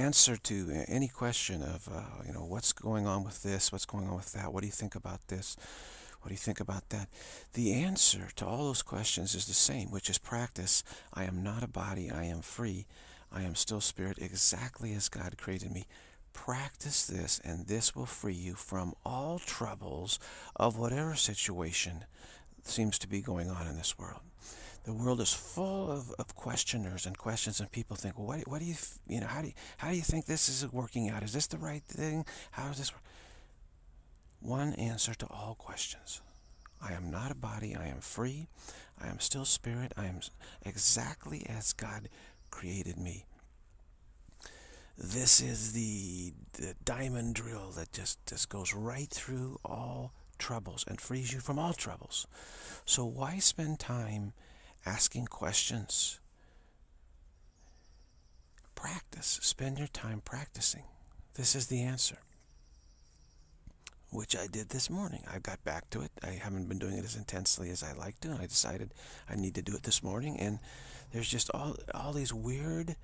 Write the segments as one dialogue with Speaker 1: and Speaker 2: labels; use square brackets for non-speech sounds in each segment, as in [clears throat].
Speaker 1: answer to any question of, uh, you know, what's going on with this, what's going on with that, what do you think about this, what do you think about that? The answer to all those questions is the same, which is practice. I am not a body, I am free. I am still spirit exactly as God created me. Practice this, and this will free you from all troubles of whatever situation seems to be going on in this world. The world is full of, of questioners and questions, and people think, well, what, what do you, you know, how do you, how do you think this is working out? Is this the right thing? How is this? Work? One answer to all questions. I am not a body. I am free. I am still spirit. I am exactly as God created me. This is the, the diamond drill that just, just goes right through all troubles and frees you from all troubles. So why spend time asking questions? Practice. Spend your time practicing. This is the answer. Which I did this morning. I got back to it. I haven't been doing it as intensely as I like to, and I decided I need to do it this morning. And there's just all all these weird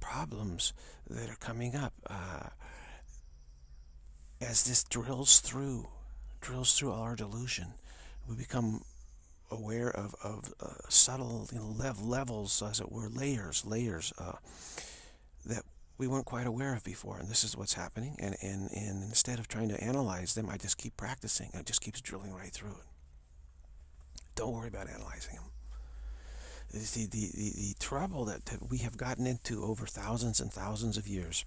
Speaker 1: problems that are coming up uh, as this drills through drills through all our delusion. We become aware of, of uh, subtle you know, lev levels, as it were, layers, layers uh, that we weren't quite aware of before. And this is what's happening. And, and, and instead of trying to analyze them, I just keep practicing. It just keeps drilling right through it. Don't worry about analyzing them. The, the, the, the trouble that, that we have gotten into over thousands and thousands of years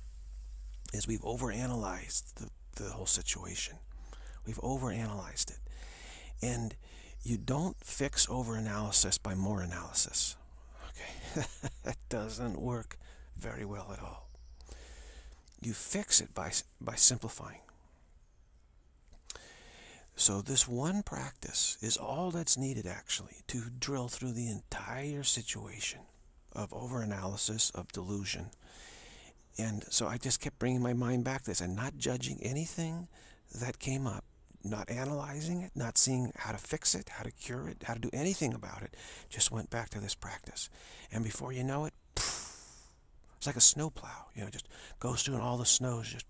Speaker 1: is we've overanalyzed the, the whole situation. We've overanalyzed it. And you don't fix overanalysis by more analysis. Okay, [laughs] that doesn't work very well at all. You fix it by, by simplifying. So this one practice is all that's needed actually to drill through the entire situation of overanalysis, of delusion. And so I just kept bringing my mind back to this and not judging anything that came up not analyzing it, not seeing how to fix it, how to cure it, how to do anything about it. Just went back to this practice. And before you know it, it's like a snowplow, you know, just goes through and all the snow is just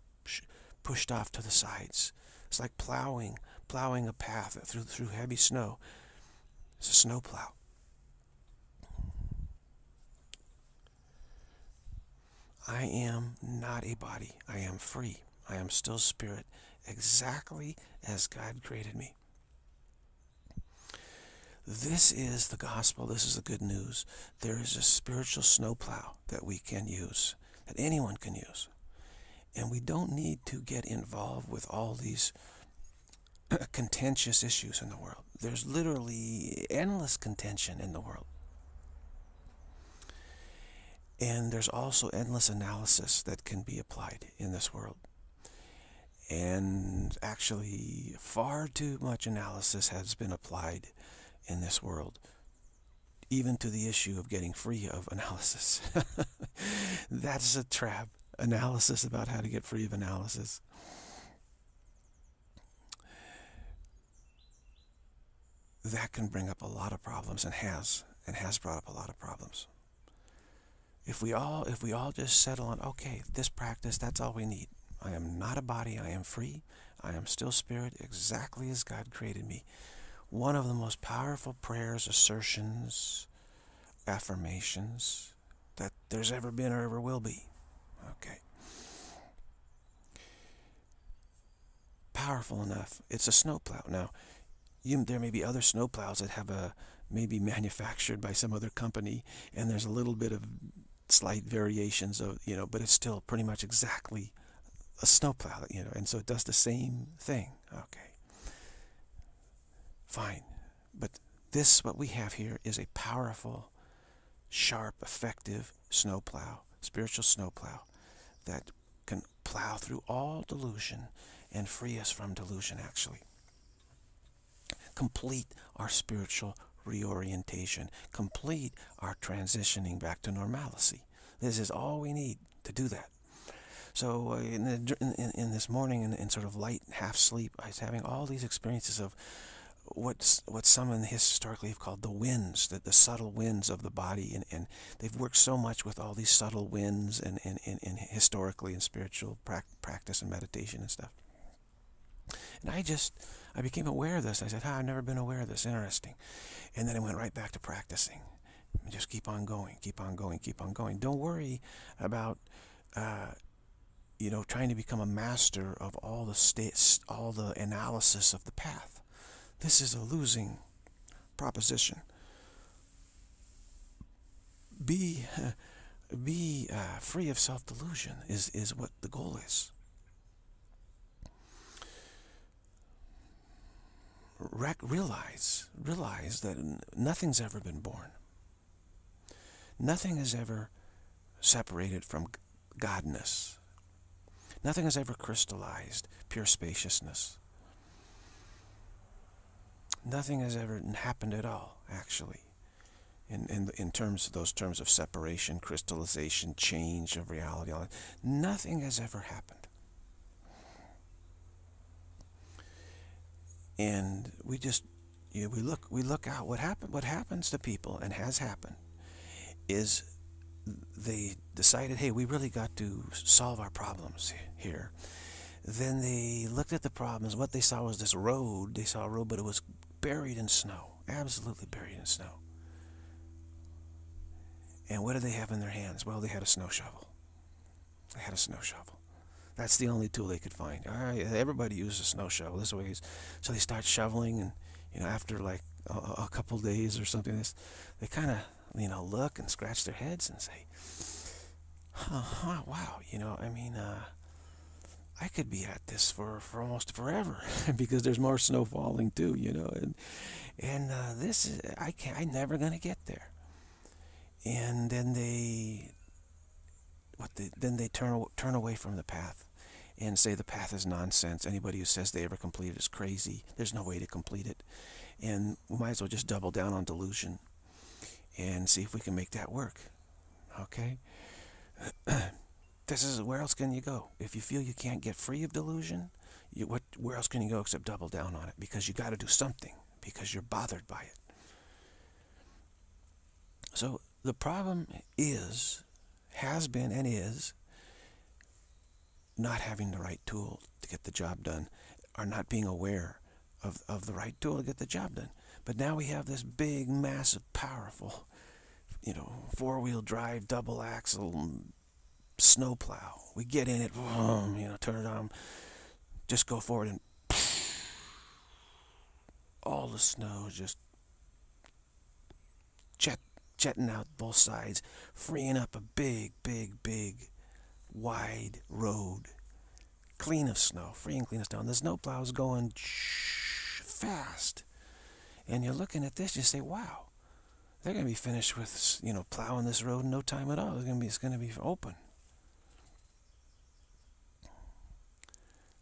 Speaker 1: pushed off to the sides. It's like plowing, plowing a path through through heavy snow. It's a snowplow. I am not a body. I am free. I am still spirit exactly as God created me. This is the gospel. This is the good news. There is a spiritual snowplow that we can use, that anyone can use. And we don't need to get involved with all these [clears throat] contentious issues in the world. There's literally endless contention in the world. And there's also endless analysis that can be applied in this world and actually far too much analysis has been applied in this world even to the issue of getting free of analysis. [laughs] That's a trap. Analysis about how to get free of analysis. That can bring up a lot of problems and has and has brought up a lot of problems. If we all if we all just settle on okay this practice that's all we need I am not a body. I am free. I am still spirit, exactly as God created me. One of the most powerful prayers, assertions, affirmations that there's ever been or ever will be. Okay. Powerful enough. It's a snowplow. Now, you, there may be other snowplows that have a maybe [laughs] manufactured by some other company, and there's a little bit of slight variations of you know, but it's still pretty much exactly a snowplow, you know, and so it does the same thing. Okay. Fine. But this, what we have here, is a powerful, sharp, effective snowplow, spiritual snowplow, that can plow through all delusion and free us from delusion, actually. Complete our spiritual reorientation, complete our transitioning back to normalcy. This is all we need to do that. So uh, in, the, in, in, this morning, in, in sort of light half sleep, I was having all these experiences of what's what some in historically have called the winds, the, the subtle winds of the body, and, and they've worked so much with all these subtle winds and, and, and, and historically in spiritual practice and meditation and stuff. And I just, I became aware of this. I said, oh, I've never been aware of this. Interesting. And then I went right back to practicing. Just keep on going, keep on going, keep on going. Don't worry about, uh, you know, trying to become a master of all the states, all the analysis of the path. This is a losing proposition. Be, [laughs] be uh, free of self-delusion is, is what the goal is. Realize, realize that nothing's ever been born. Nothing is ever separated from Godness. Nothing has ever crystallized pure spaciousness. Nothing has ever happened at all, actually, in, in, in terms of those terms of separation, crystallization, change of reality. Nothing has ever happened. And we just, you know, we look, we look out. What happened? What happens to people, and has happened, is they decided, hey, we really got to solve our problems here. Then they looked at the problems. What they saw was this road. They saw a road, but it was buried in snow. Absolutely buried in snow. And what did they have in their hands? Well, they had a snow shovel. They had a snow shovel. That's the only tool they could find. All right, everybody uses a snow shovel. This way, so they start shoveling, and you know, after like a, a couple days or something, this, they kind of you know, look and scratch their heads and say, huh, wow, you know, I mean, uh, I could be at this for, for almost forever [laughs] because there's more snow falling too, you know, and, and, uh, this is, I can't, I'm never going to get there. And then they, what then they turn, turn away from the path and say the path is nonsense. Anybody who says they ever complete it is crazy. There's no way to complete it. And we might as well just double down on delusion and see if we can make that work. Okay? [clears throat] this is where else can you go? If you feel you can't get free of delusion, you, what, where else can you go except double down on it? Because you got to do something because you're bothered by it. So the problem is, has been and is, not having the right tool to get the job done, or not being aware of, of the right tool to get the job done. But now we have this big, massive, powerful you know, four-wheel drive, double axle, snowplow. We get in it, boom, you know, turn it on, just go forward and all the snow just jet, jetting out both sides, freeing up a big, big, big, wide road, clean of snow, free and clean of snow. And the snowplow's going fast. And you're looking at this, you say, wow, they're going to be finished with, you know, plowing this road in no time at all. It's going to be, it's going to be open.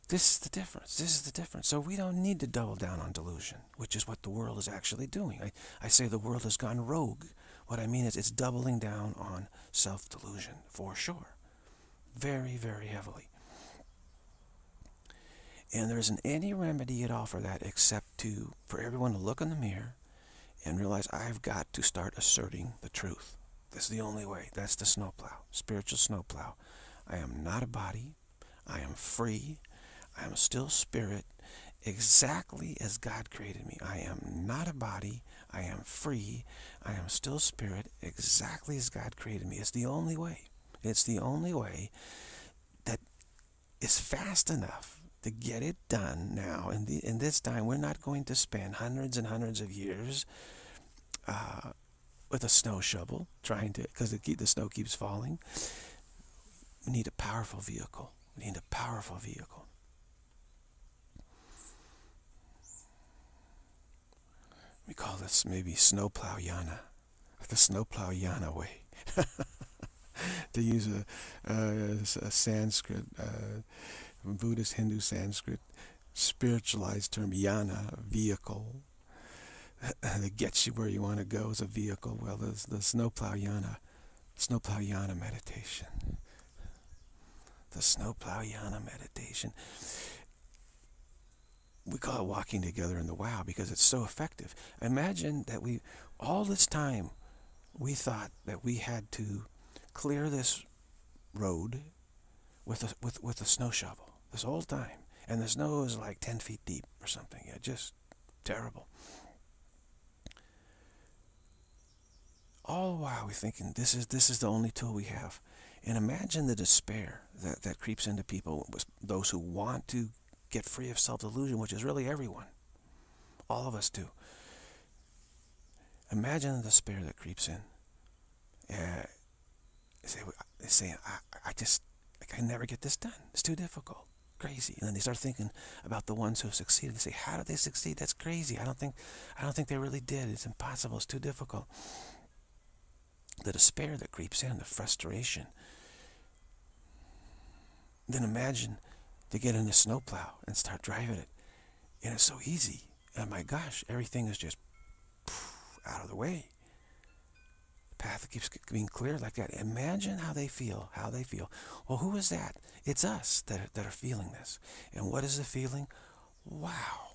Speaker 1: This is the difference. This is the difference. So we don't need to double down on delusion, which is what the world is actually doing. I, I say the world has gone rogue. What I mean is it's doubling down on self-delusion, for sure. Very, very heavily. And there isn't any remedy at all for that except to, for everyone to look in the mirror and realize I've got to start asserting the truth. That's the only way. That's the snowplow, spiritual snowplow. I am not a body. I am free. I am still spirit, exactly as God created me. I am not a body. I am free. I am still spirit, exactly as God created me. It's the only way. It's the only way that is fast enough to get it done now. In, the, in this time, we're not going to spend hundreds and hundreds of years uh, with a snow shovel, trying to, because the, the snow keeps falling. We need a powerful vehicle. We need a powerful vehicle. We call this maybe snowplow yana, the snowplow yana way. [laughs] to use a, a, a Sanskrit, uh, Buddhist, Hindu, Sanskrit, spiritualized term, yana, vehicle, [clears throat] that gets you where you want to go as a vehicle. Well, there's the snowplow yana, snowplow yana meditation. The snowplow yana meditation. we call it walking together in the wow because it's so effective. Imagine that we, all this time, we thought that we had to clear this road with a, with, with a snow shovel this whole time. And the snow is like 10 feet deep or something. Yeah, just terrible. All the while we're thinking this is this is the only tool we have. And imagine the despair that, that creeps into people, those who want to get free of self-delusion, which is really everyone. All of us do. Imagine the despair that creeps in. Uh, say, I, I just, I can never get this done. It's too difficult. Crazy. And then they start thinking about the ones who have succeeded. They say, how did they succeed? That's crazy. I don't think, I don't think they really did. It's impossible. It's too difficult. The despair that creeps in, the frustration. Then imagine to get in a snowplow and start driving it. And it's so easy. And my gosh, everything is just out of the way. Path keeps being cleared like that. Imagine how they feel, how they feel. Well, who is that? It's us that are, that are feeling this. And what is the feeling? Wow.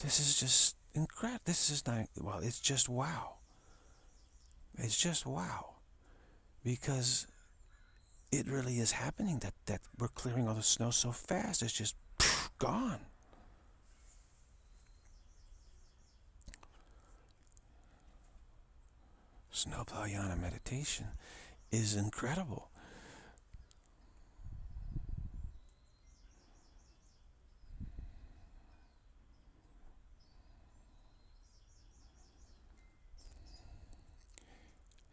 Speaker 1: This is just incredible. This is not, well, it's just wow. It's just wow. Because it really is happening that, that we're clearing all the snow so fast. It's just gone. Snowplow Yana meditation is incredible.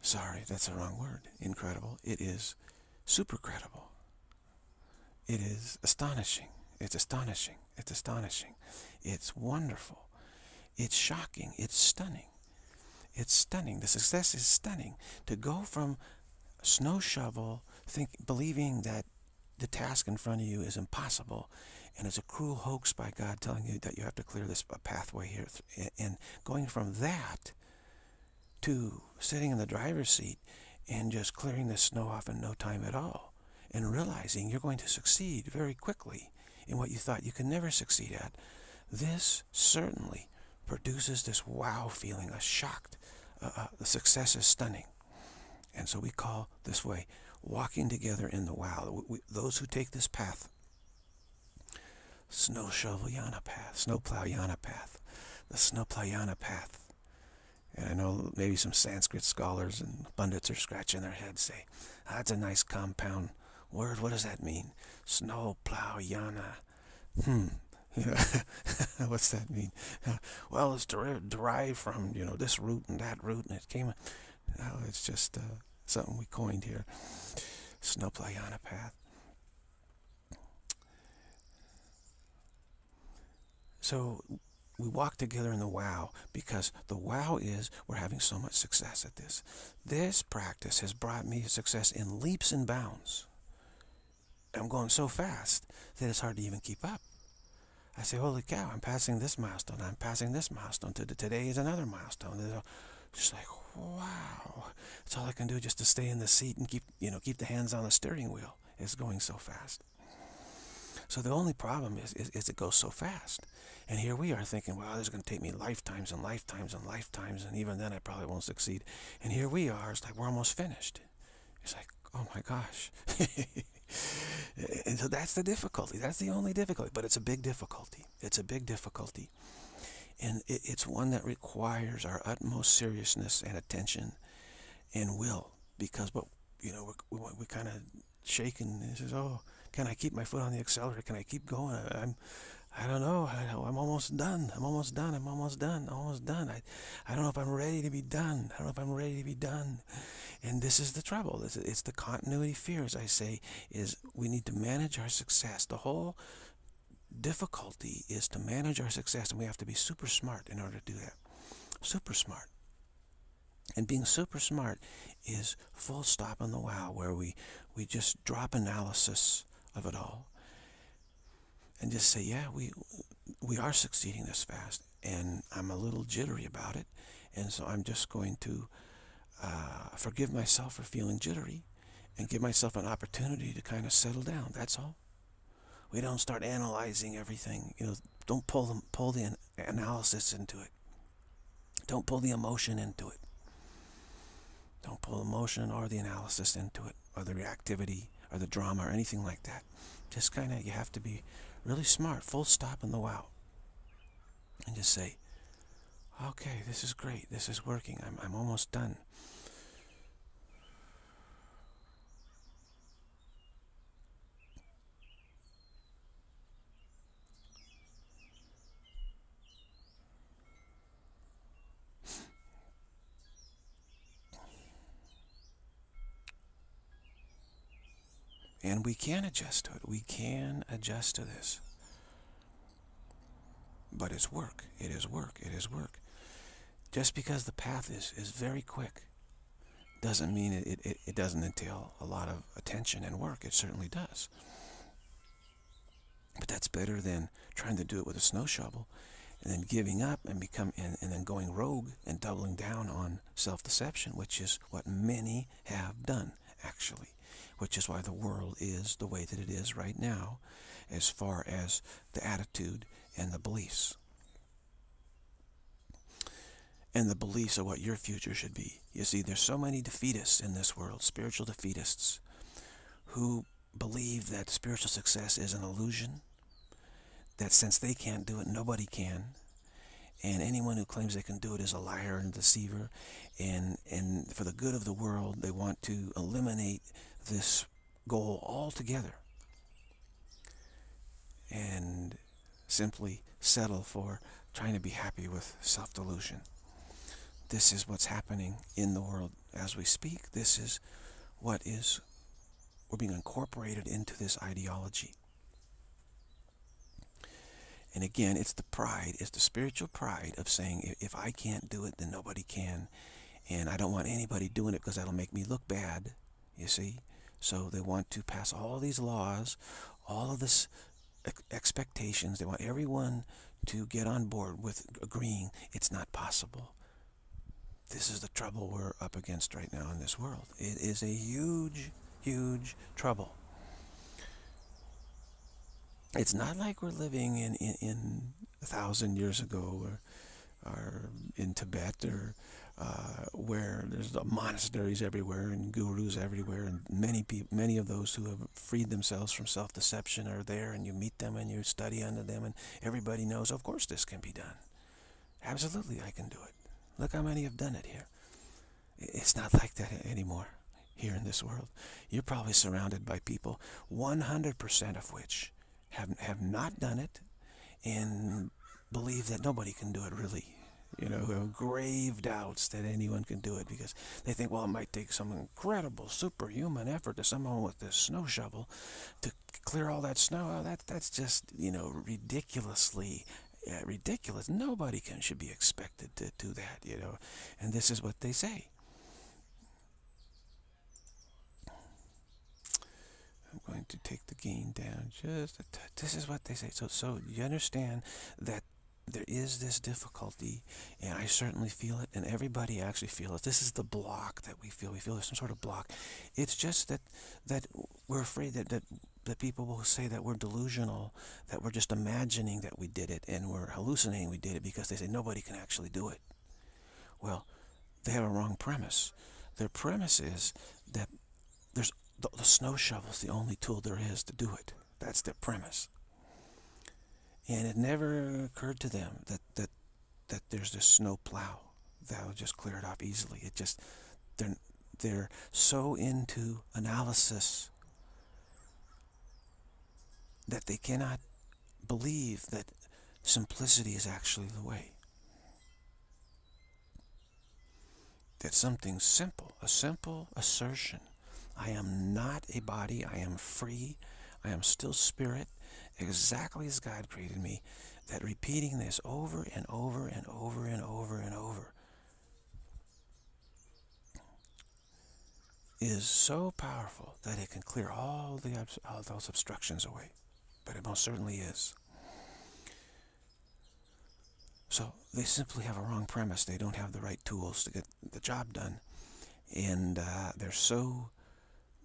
Speaker 1: Sorry, that's the wrong word. Incredible. It is super credible. It is astonishing. It's astonishing. It's astonishing. It's wonderful. It's shocking. It's stunning. It's stunning. The success is stunning. To go from snow shovel, think, believing that the task in front of you is impossible and it's a cruel hoax by God telling you that you have to clear this pathway here. And going from that to sitting in the driver's seat and just clearing the snow off in no time at all and realizing you're going to succeed very quickly in what you thought you could never succeed at. This certainly produces this wow feeling, a shocked, uh, uh, the success is stunning. And so we call this way walking together in the wow. We, those who take this path, snow shovel yana path, snowplow yana path, the snowplow yana path, and I know maybe some Sanskrit scholars and pundits are scratching their heads, say, that's a nice compound word. What does that mean? Snow plow yana. Hmm. [laughs] What's that mean? [laughs] well, it's derived from, you know, this root and that root, and it came, oh, it's just uh, something we coined here. Snow plow yana path. So we walk together in the wow because the wow is we're having so much success at this. This practice has brought me success in leaps and bounds. I'm going so fast that it's hard to even keep up. I say, holy cow, I'm passing this milestone. I'm passing this milestone. Today is another milestone. Just like, wow. That's all I can do just to stay in the seat and keep, you know, keep the hands on the steering wheel. It's going so fast. So the only problem is, is, is it goes so fast. And here we are thinking, well, this is going to take me lifetimes and lifetimes and lifetimes, and even then I probably won't succeed. And here we are, it's like we're almost finished. It's like, oh my gosh. [laughs] and so that's the difficulty. That's the only difficulty. But it's a big difficulty. It's a big difficulty. And it, it's one that requires our utmost seriousness and attention and will. Because, but, you know, we're, we, we kind of shaking. And says, oh, can I keep my foot on the accelerator? Can I keep going? I'm, I don't know. I, am almost done. I'm almost done. I'm almost done. almost done. I, I don't know if I'm ready to be done. I don't know if I'm ready to be done. And this is the trouble. It's, it's the continuity fear, as I say, is we need to manage our success. The whole difficulty is to manage our success, and we have to be super smart in order to do that. Super smart. And being super smart is full stop on the wow, where we, we just drop analysis of it all and just say, yeah, we we are succeeding this fast, and I'm a little jittery about it, and so I'm just going to uh, forgive myself for feeling jittery, and give myself an opportunity to kind of settle down. That's all. We don't start analyzing everything. You know, don't pull them, pull the analysis into it. Don't pull the emotion into it. Don't pull emotion or the analysis into it, or the reactivity, or the drama, or anything like that. Just kind of, you have to be really smart, full stop in the wow. And just say, okay, this is great, this is working, I'm, I'm almost done. And we can adjust to it. We can adjust to this. But it's work. It is work. It is work. Just because the path is, is very quick doesn't mean it, it, it doesn't entail a lot of attention and work. It certainly does. But that's better than trying to do it with a snow shovel and then giving up and become and, and then going rogue and doubling down on self-deception, which is what many have done, actually which is why the world is the way that it is right now as far as the attitude and the beliefs. And the beliefs of what your future should be. You see, there's so many defeatists in this world, spiritual defeatists, who believe that spiritual success is an illusion, that since they can't do it, nobody can, and anyone who claims they can do it is a liar and a deceiver, and, and for the good of the world, they want to eliminate this goal altogether and simply settle for trying to be happy with self-delusion. This is what's happening in the world as we speak. This is what is, we're being incorporated into this ideology. And again, it's the pride, it's the spiritual pride of saying, if I can't do it, then nobody can. And I don't want anybody doing it because that'll make me look bad, you see. So they want to pass all these laws, all of this expectations. They want everyone to get on board with agreeing it's not possible. This is the trouble we're up against right now in this world. It is a huge, huge trouble. It's not like we're living in, in, in a thousand years ago or, or in Tibet or uh, where there's monasteries everywhere and gurus everywhere, and many people, many of those who have freed themselves from self-deception are there, and you meet them and you study under them, and everybody knows, of course, this can be done. Absolutely, I can do it. Look how many have done it here. It's not like that anymore here in this world. You're probably surrounded by people, 100% of which have have not done it, and believe that nobody can do it really you know, who have grave doubts that anyone can do it because they think, well, it might take some incredible superhuman effort to someone with this snow shovel to clear all that snow. Oh, that that's just you know ridiculously ridiculous. Nobody can should be expected to do that, you know. And this is what they say. I'm going to take the gain down just a touch. This is what they say. So, so you understand that there is this difficulty, and I certainly feel it, and everybody actually feels it. This is the block that we feel. We feel there's some sort of block. It's just that that we're afraid that that that people will say that we're delusional, that we're just imagining that we did it, and we're hallucinating we did it because they say nobody can actually do it. Well, they have a wrong premise. Their premise is that there's the, the snow shovel's the only tool there is to do it. That's their premise. And it never occurred to them that, that, that there's this snow plow that'll just clear it off easily. It just, they're, they're so into analysis that they cannot believe that simplicity is actually the way. That something simple, a simple assertion, I am not a body, I am free, I am still spirit, exactly as God created me, that repeating this over and over and over and over and over is so powerful that it can clear all, the, all those obstructions away. But it most certainly is. So they simply have a wrong premise. They don't have the right tools to get the job done. And uh, they're so,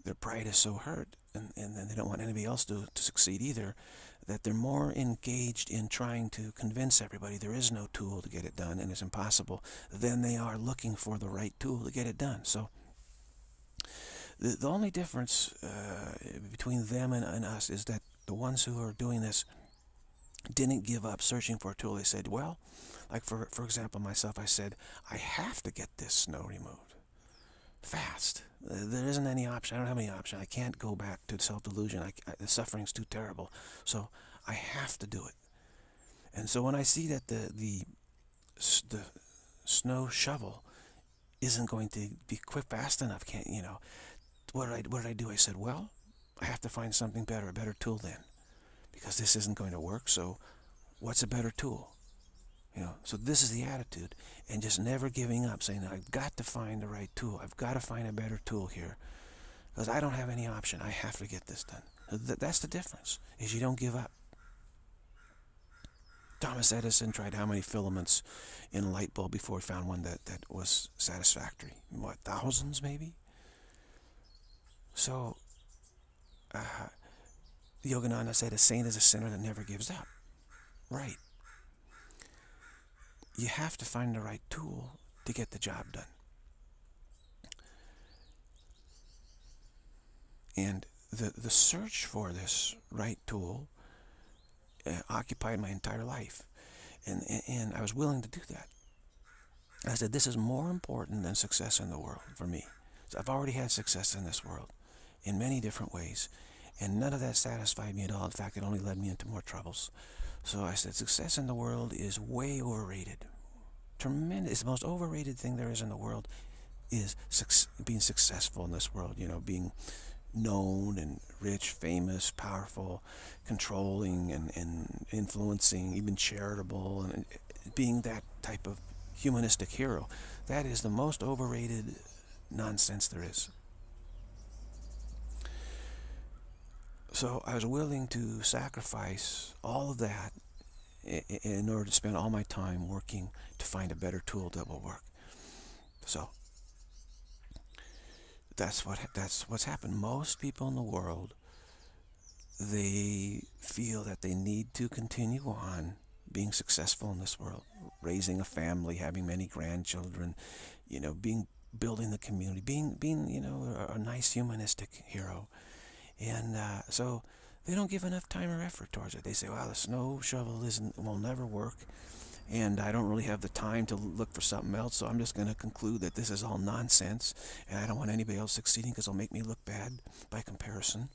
Speaker 1: their pride is so hurt and and then they don't want anybody else to, to succeed either, that they're more engaged in trying to convince everybody there is no tool to get it done and it's impossible than they are looking for the right tool to get it done. So the, the only difference uh, between them and, and us is that the ones who are doing this didn't give up searching for a tool. They said, well, like for, for example, myself, I said, I have to get this snow removed fast. There isn't any option. I don't have any option. I can't go back to self-delusion. the suffering's too terrible. So I have to do it. And so when I see that the, the, the snow shovel isn't going to be quick fast enough, can't, you know, what did, I, what did I do? I said, well, I have to find something better, a better tool then. Because this isn't going to work, so what's a better tool? You know, so this is the attitude, and just never giving up, saying, I've got to find the right tool. I've got to find a better tool here, because I don't have any option. I have to get this done. That's the difference, is you don't give up. Thomas Edison tried how many filaments in a light bulb before he found one that, that was satisfactory? What, thousands maybe? So, uh, Yogananda said, a saint is a sinner that never gives up. Right you have to find the right tool to get the job done. And the, the search for this right tool uh, occupied my entire life. And, and, and I was willing to do that. I said, this is more important than success in the world for me. So I've already had success in this world in many different ways. And none of that satisfied me at all. In fact, it only led me into more troubles. So I said, success in the world is way overrated. Tremendous. The most overrated thing there is in the world is being successful in this world. You know, being known and rich, famous, powerful, controlling and, and influencing, even charitable, and being that type of humanistic hero. That is the most overrated nonsense there is. So I was willing to sacrifice all of that in order to spend all my time working to find a better tool that will work. So that's what that's what's happened. Most people in the world they feel that they need to continue on being successful in this world, raising a family, having many grandchildren, you know, being building the community, being being you know a, a nice humanistic hero, and uh, so they don't give enough time or effort towards it. They say, well, the snow shovel isn't, will never work, and I don't really have the time to look for something else, so I'm just going to conclude that this is all nonsense, and I don't want anybody else succeeding because it'll make me look bad by comparison.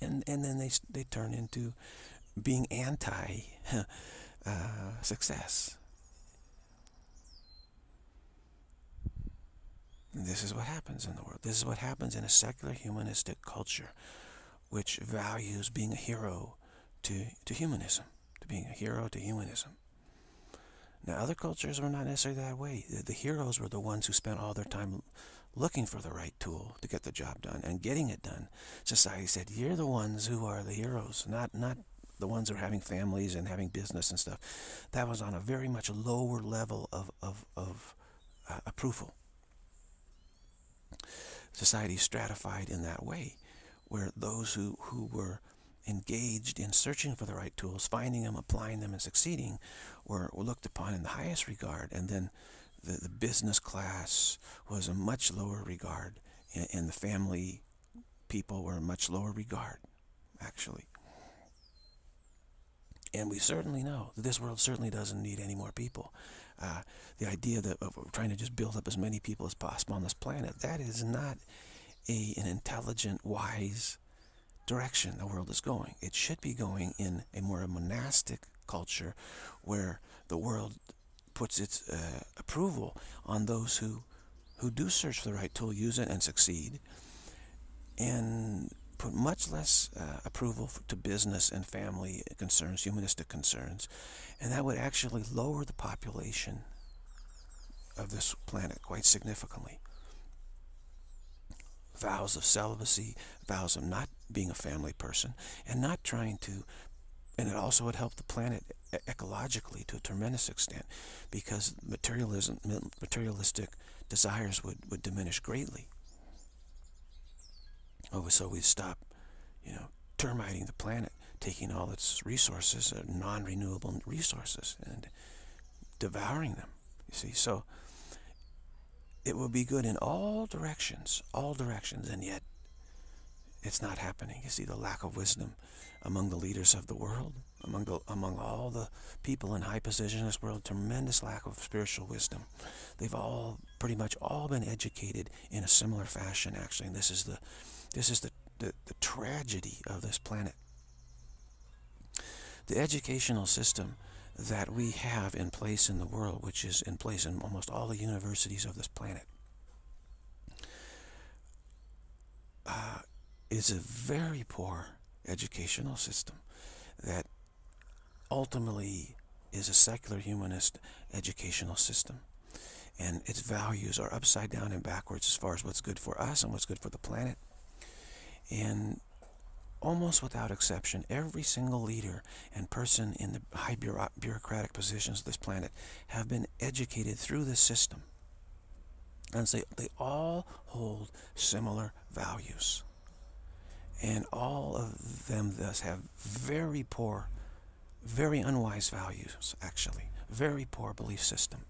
Speaker 1: And, and then they, they turn into being anti [laughs] uh, this is what happens in the world. This is what happens in a secular humanistic culture which values being a hero to, to humanism, to being a hero to humanism. Now, other cultures were not necessarily that way. The, the, heroes were the ones who spent all their time looking for the right tool to get the job done and getting it done. Society said, you're the ones who are the heroes, not, not the ones who are having families and having business and stuff. That was on a very much lower level of, of, of uh, approval. Society stratified in that way where those who, who were engaged in searching for the right tools, finding them, applying them, and succeeding were, were looked upon in the highest regard. And then the, the business class was a much lower regard, and, and the family people were a much lower regard, actually. And we certainly know that this world certainly doesn't need any more people. Uh, the idea that of trying to just build up as many people as possible on this planet, that is not a, an intelligent, wise direction the world is going. It should be going in a more monastic culture where the world puts its uh, approval on those who, who do search for the right tool, use it, and succeed, and put much less uh, approval for, to business and family concerns, humanistic concerns, and that would actually lower the population of this planet quite significantly vows of celibacy, vows of not being a family person, and not trying to, and it also would help the planet ecologically to a tremendous extent because materialism, materialistic desires would, would diminish greatly. Oh, so we stop, you know, termiting the planet, taking all its resources, uh, non-renewable resources, and devouring them. You see, so it will be good in all directions, all directions, and yet it's not happening. You see the lack of wisdom among the leaders of the world, among the among all the people in high position in this world, tremendous lack of spiritual wisdom. They've all pretty much all been educated in a similar fashion, actually. And this is the this is the, the, the tragedy of this planet. The educational system that we have in place in the world, which is in place in almost all the universities of this planet, uh, is a very poor educational system that ultimately is a secular humanist educational system. And its values are upside down and backwards as far as what's good for us and what's good for the planet. And almost without exception, every single leader and person in the high bureaucratic positions of this planet have been educated through this system. And they, they all hold similar values. And all of them thus have very poor, very unwise values, actually. Very poor belief system.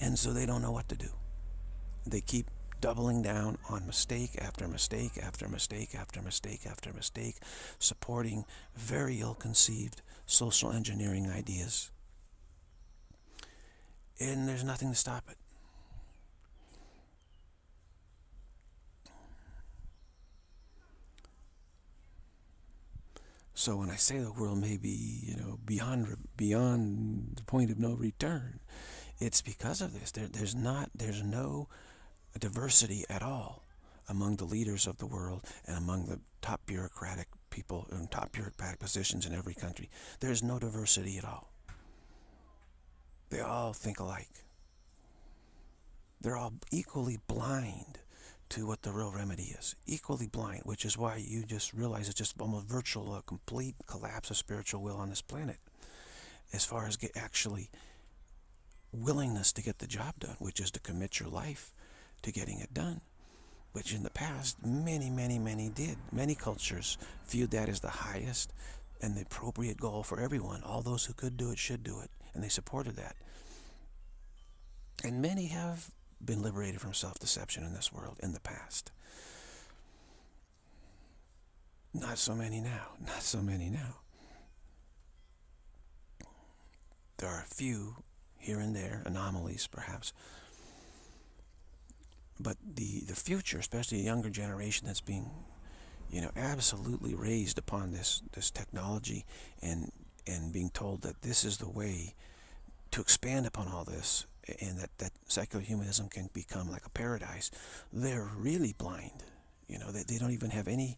Speaker 1: And so they don't know what to do. They keep doubling down on mistake after mistake after mistake after mistake after mistake, supporting very ill-conceived social engineering ideas. And there's nothing to stop it. So when I say the world may be, you know, beyond beyond the point of no return, it's because of this. There, there's not, there's no diversity at all among the leaders of the world and among the top bureaucratic people in top bureaucratic positions in every country. There's no diversity at all. They all think alike. They're all equally blind to what the real remedy is. Equally blind, which is why you just realize it's just almost virtual, a complete collapse of spiritual will on this planet. As far as get actually willingness to get the job done, which is to commit your life to getting it done. Which in the past, many, many, many did. Many cultures viewed that as the highest and the appropriate goal for everyone. All those who could do it should do it. And they supported that. And many have been liberated from self-deception in this world in the past. Not so many now. [laughs] Not so many now. There are a few here and there, anomalies perhaps. But the, the future, especially the younger generation that's being, you know, absolutely raised upon this, this technology and, and being told that this is the way to expand upon all this and that, that secular humanism can become like a paradise, they're really blind. You know, they, they don't even have any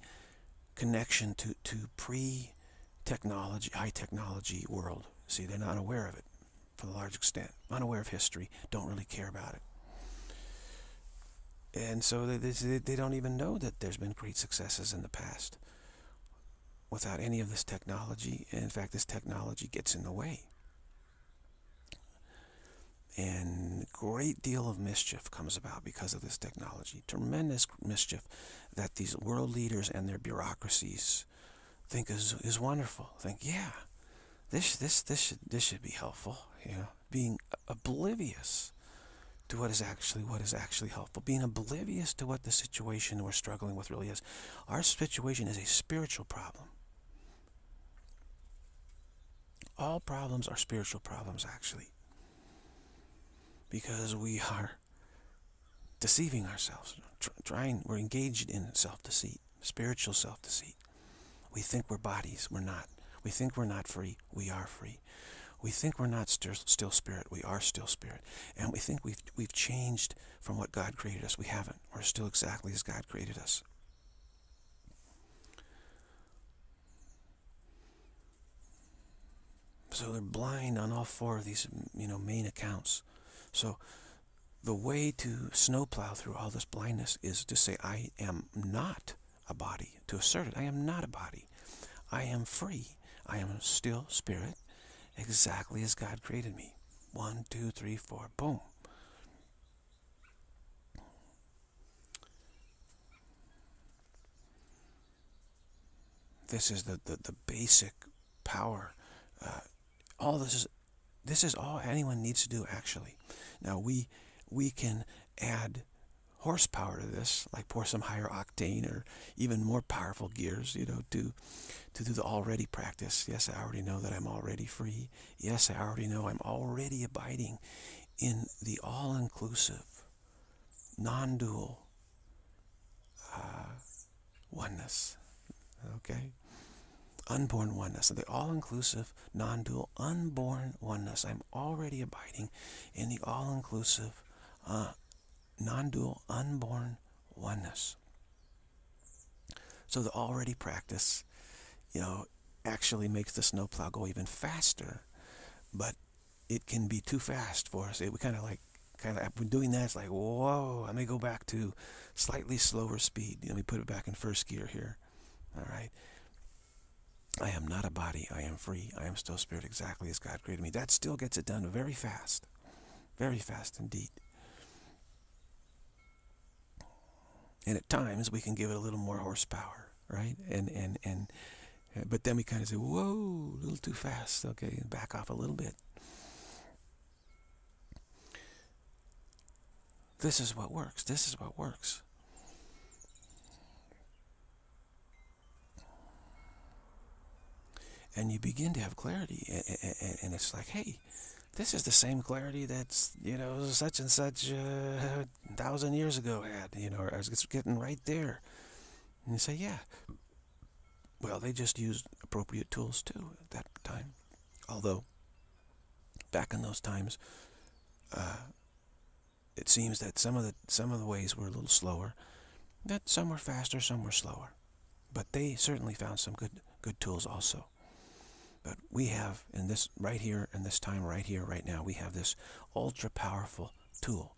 Speaker 1: connection to, to pre-technology, high technology world. See, they're not aware of it for the large extent, unaware of history, don't really care about it. And so they, they, don't even know that there's been great successes in the past without any of this technology. And in fact, this technology gets in the way and great deal of mischief comes about because of this technology. Tremendous mischief that these world leaders and their bureaucracies think is is wonderful. Think, yeah, this this this should this should be helpful. You know, being oblivious to what is actually what is actually helpful, being oblivious to what the situation we're struggling with really is. Our situation is a spiritual problem. All problems are spiritual problems, actually because we are deceiving ourselves. Trying, we're engaged in self-deceit, spiritual self-deceit. We think we're bodies, we're not. We think we're not free, we are free. We think we're not still, still spirit, we are still spirit. And we think we've, we've changed from what God created us. We haven't. We're still exactly as God created us. So they're blind on all four of these, you know, main accounts. So the way to snowplow through all this blindness is to say, I am not a body, to assert it. I am not a body. I am free. I am still spirit, exactly as God created me. One, two, three, four, boom. This is the, the, the basic power. Uh, all this is this is all anyone needs to do actually. Now we we can add horsepower to this, like pour some higher octane or even more powerful gears, you know, to to do the already practice. Yes, I already know that I'm already free. Yes, I already know I'm already abiding in the all-inclusive, non-dual uh, oneness. Okay? Unborn oneness. The all-inclusive, non-dual, unborn oneness. I'm already abiding in the all-inclusive, uh, non-dual, unborn oneness. So the already practice, you know, actually makes the snowplow go even faster, but it can be too fast for us. It, we kind of like, kind of, when doing that, it's like, whoa, let me go back to slightly slower speed. Let me put it back in first gear here. All right. I am not a body. I am free. I am still spirit exactly as God created me. That still gets it done very fast. Very fast indeed. And at times we can give it a little more horsepower, right? And and and uh, but then we kind of say, whoa, a little too fast. Okay, back off a little bit. This is what works. This is what works. And you begin to have clarity. And it's like, hey, this is the same clarity that's, you know, such and such uh, [laughs] thousand years ago had, you know, or it's getting right there. And you say, yeah. Well, they just used appropriate tools too at that time. Although, back in those times, uh, it seems that some of the some of the ways were a little slower. That some were faster, some were slower. But they certainly found some good good tools also. But we have in this right here in this time right here right now we have this ultra powerful tool,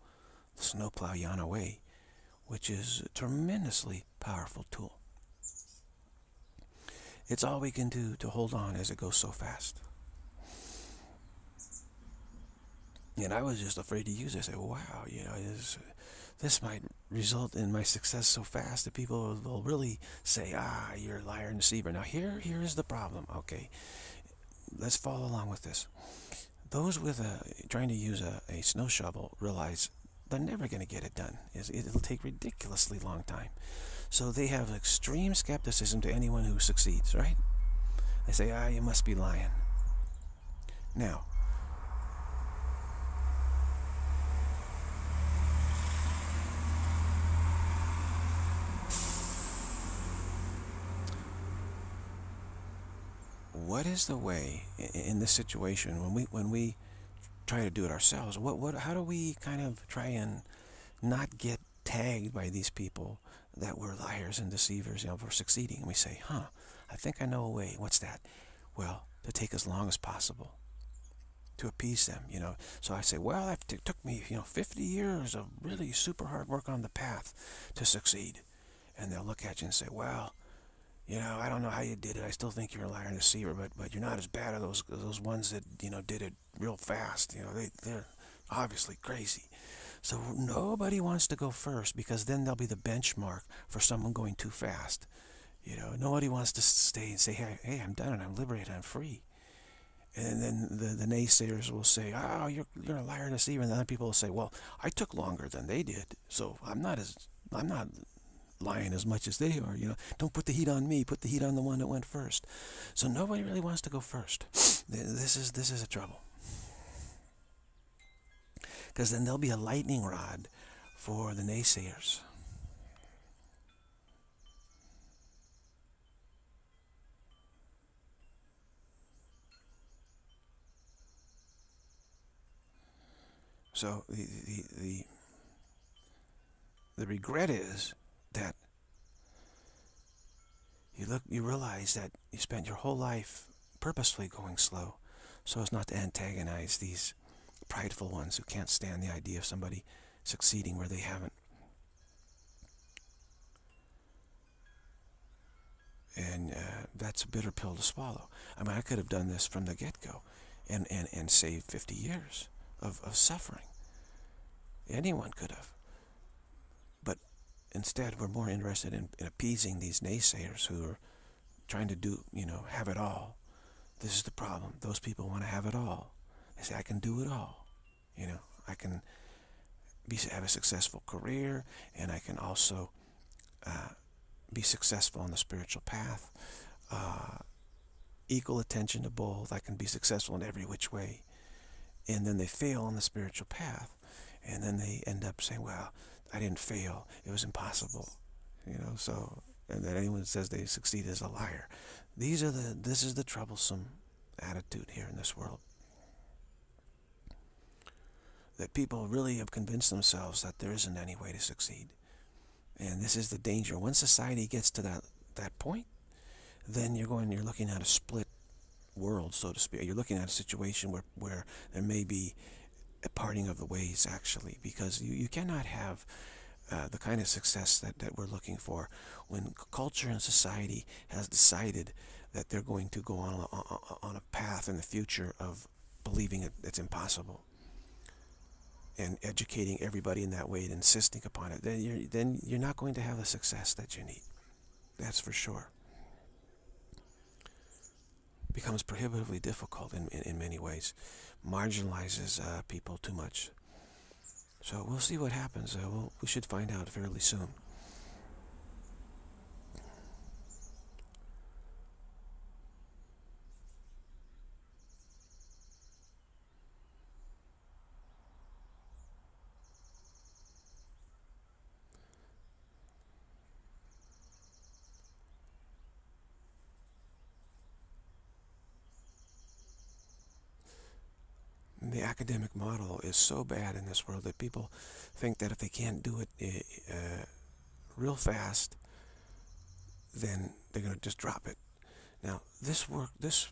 Speaker 1: the snowplow Yana Way, which is a tremendously powerful tool. It's all we can do to hold on as it goes so fast. And I was just afraid to use it. I said, wow, you know, this, this might result in my success so fast that people will really say, ah, you're a liar and deceiver. Now here, here is the problem. Okay, let's follow along with this. Those with a trying to use a, a snow shovel realize they're never going to get it done. It'll take ridiculously long time. So they have extreme skepticism to anyone who succeeds, right? They say, ah, you must be lying. Now, what is the way in this situation when we when we try to do it ourselves? What what how do we kind of try and not get tagged by these people that we're liars and deceivers, you know, for succeeding? And we say, huh, I think I know a way. What's that? Well, to take as long as possible to appease them, you know. So I say, well, it took me, you know, 50 years of really super hard work on the path to succeed. And they'll look at you and say, well, you know, I don't know how you did it. I still think you're a liar and deceiver, but but you're not as bad as those those ones that you know did it real fast. You know, they they're obviously crazy. So nobody wants to go first because then they'll be the benchmark for someone going too fast. You know, nobody wants to stay and say, hey, hey, I'm done and I'm liberated, I'm free. And then the, the naysayers will say, oh, you're, you're a liar and deceiver. And then other people will say, well, I took longer than they did, so I'm not as, I'm not lying as much as they are. You know, don't put the heat on me. Put the heat on the one that went first. So nobody really wants to go first. [sniffs] This is this is a trouble. Because then there'll be a lightning rod for the naysayers. So the, the, the, the regret is that you look you realize that you spent your whole life purposefully going slow so as not to antagonize these prideful ones who can't stand the idea of somebody succeeding where they haven't. And uh, that's a bitter pill to swallow. I mean, I could have done this from the get-go and, and, and saved 50 years of, of suffering. Anyone could have. Instead, we're more interested in, in appeasing these naysayers who are trying to do, you know, have it all. This is the problem. Those people want to have it all. They say, I can do it all. You know, I can be have a successful career, and I can also uh, be successful on the spiritual path. Uh, equal attention to both. I can be successful in every which way. And then they fail on the spiritual path. And then they end up saying, well, I didn't fail. It was impossible. You know, so, and that anyone says they succeed is a liar. These are the, this is the troublesome attitude here in this world. That people really have convinced themselves that there isn't any way to succeed. And this is the danger. When society gets to that, that point, then you're going, you're looking at a split world, so to speak. You're looking at a situation where, where there may be a parting of the ways, actually, because you, you cannot have uh, the kind of success that, that we're looking for when culture and society has decided that they're going to go on a, on a path in the future of believing it, it's impossible and educating everybody in that way and insisting upon it, then you're, then you're not going to have the success that you need. That's for sure. Becomes prohibitively difficult in, in, in many ways. Marginalizes uh, people too much. So we'll see what happens. Uh, we'll, we should find out fairly soon. The academic model is so bad in this world that people think that if they can't do it uh, real fast, then they're going to just drop it. Now, this work, this,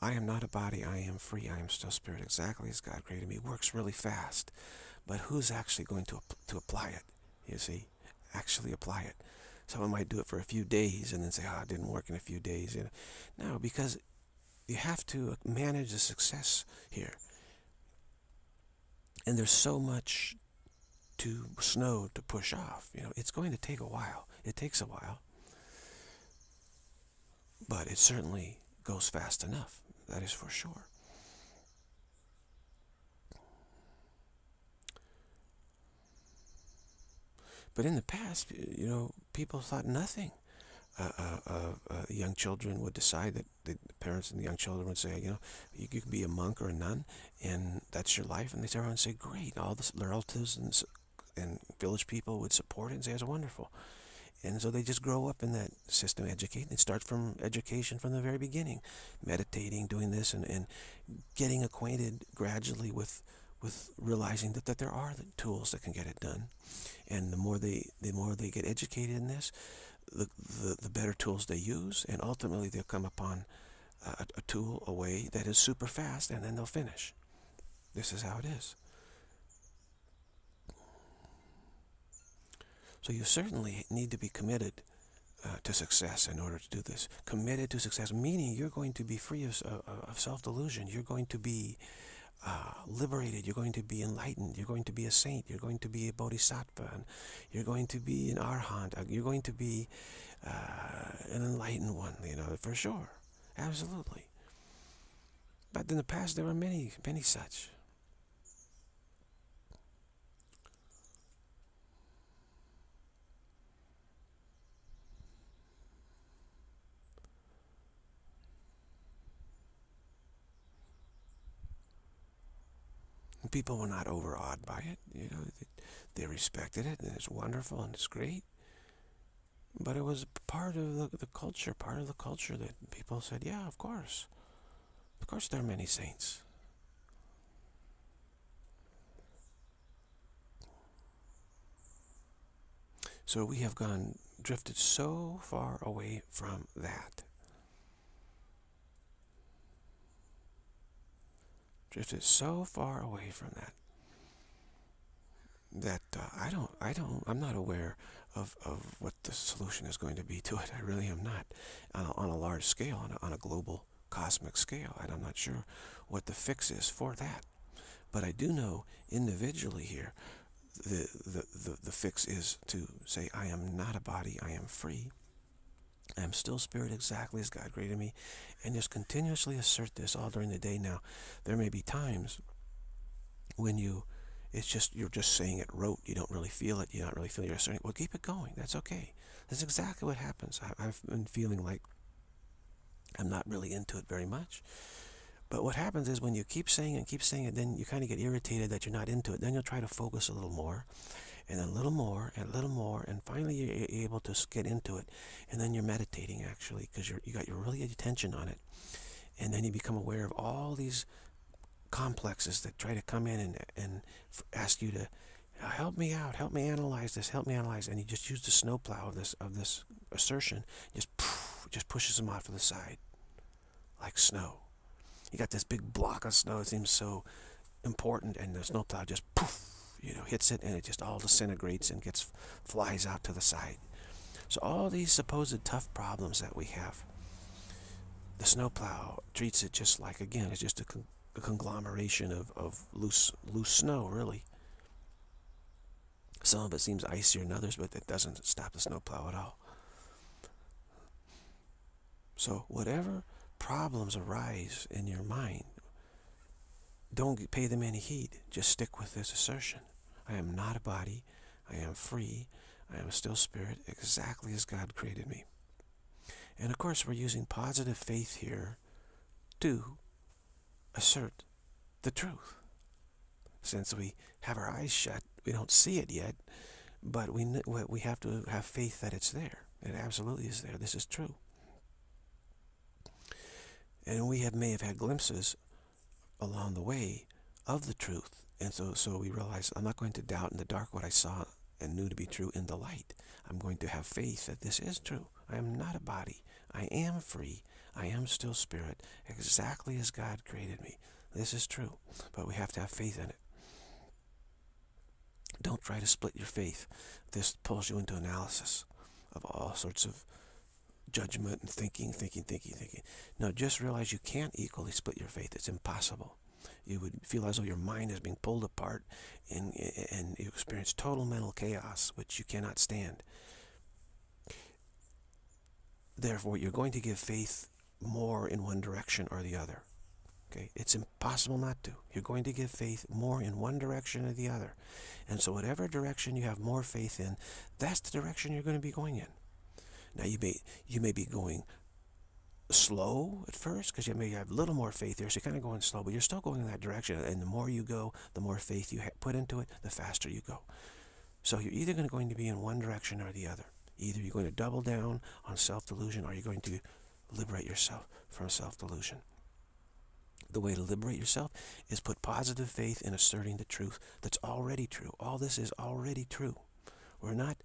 Speaker 1: I am not a body, I am free, I am still spirit, exactly as God created me, works really fast. But who's actually going to, to apply it, you see? Actually apply it. Someone might do it for a few days and then say, oh, it didn't work in a few days. You know? No, because you have to manage the success here. And there's so much to snow to push off. You know, it's going to take a while. It takes a while. But it certainly goes fast enough. That is for sure. But in the past, you know, people thought nothing uh, uh, uh, young children would decide that the parents and the young children would say, you know, you, you can be a monk or a nun, and that's your life. And they everyone say, great. All the relatives and, and village people would support it and say it's wonderful. And so they just grow up in that system, educate. They start from education from the very beginning, meditating, doing this, and, and getting acquainted gradually with with realizing that, that there are the tools that can get it done. And the more they the more they get educated in this, the, the, the better tools they use, and ultimately they'll come upon a, a tool, a way that is super fast, and then they'll finish. This is how it is. So you certainly need to be committed uh, to success in order to do this. Committed to success, meaning you're going to be free of, of self-delusion. You're going to be uh, liberated. You're going to be enlightened. You're going to be a saint. You're going to be a bodhisattva. And you're going to be an arhat. Uh, you're going to be uh, an enlightened one, you know, for sure. Absolutely. But in the past, there were many, many such. People were not overawed by it. You know, they, they respected it, and it's wonderful, and it's great. But it was part of the, the culture, part of the culture that people said, yeah, of course. Of course there are many saints. So we have gone, drifted so far away from that. Drifted so far away from that that uh, I don't, I don't, I'm not aware of, of what the solution is going to be to it. I really am not on a, on a large scale, on a, on a global cosmic scale. And I'm not sure what the fix is for that. But I do know individually here, the, the, the, the fix is to say, I am not a body, I am free. I am still spirit exactly as God created me. And just continuously assert this all during the day now. There may be times when you, it's just, you're just saying it rote. You don't really feel it. You're not really feeling you're asserting. Well, keep it going. That's okay. That's exactly what happens. I, I've been feeling like I'm not really into it very much. But what happens is when you keep saying it and keep saying it, then you kind of get irritated that you're not into it. Then you'll try to focus a little more and a little more and a little more and finally you're able to get into it. And then you're meditating actually because you got your really attention on it. And then you become aware of all these complexes that try to come in and and ask you to help me out help me analyze this help me analyze and you just use the snowplow of this of this assertion just just pushes them off to the side like snow. You got this big block of snow it seems so important and the snowplow just poof you know, hits it and it just all disintegrates and gets flies out to the side. So all these supposed tough problems that we have, the snowplow treats it just like, again, it's just a, con a conglomeration of, of loose, loose snow, really. Some of it seems icier than others, but it doesn't stop the snowplow at all. So whatever problems arise in your mind, don't pay them any heed. Just stick with this assertion. I am not a body. I am free. I am still spirit, exactly as God created me. And of course, we're using positive faith here to assert the truth. Since we have our eyes shut, we don't see it yet, but we, we have to have faith that it's there. It absolutely is there. This is true. And we have, may have had glimpses along the way of the truth and so, so we realize I'm not going to doubt in the dark what I saw and knew to be true in the light. I'm going to have faith that this is true. I am not a body. I am free. I am still spirit, exactly as God created me. This is true, but we have to have faith in it. Don't try to split your faith. This pulls you into analysis of all sorts of judgment and thinking, thinking, thinking, thinking. No, just realize you can't equally split your faith. It's impossible you would feel as though your mind is being pulled apart and, and you experience total mental chaos, which you cannot stand. Therefore, you're going to give faith more in one direction or the other. Okay, It's impossible not to. You're going to give faith more in one direction or the other. And so whatever direction you have more faith in, that's the direction you're going to be going in. Now you may you may be going slow at first because you may have a little more faith there, so you're kind of going slow, but you're still going in that direction. And the more you go, the more faith you put into it, the faster you go. So you're either going to be in one direction or the other. Either you're going to double down on self-delusion or you're going to liberate yourself from self-delusion. The way to liberate yourself is put positive faith in asserting the truth that's already true. All this is already true. We're not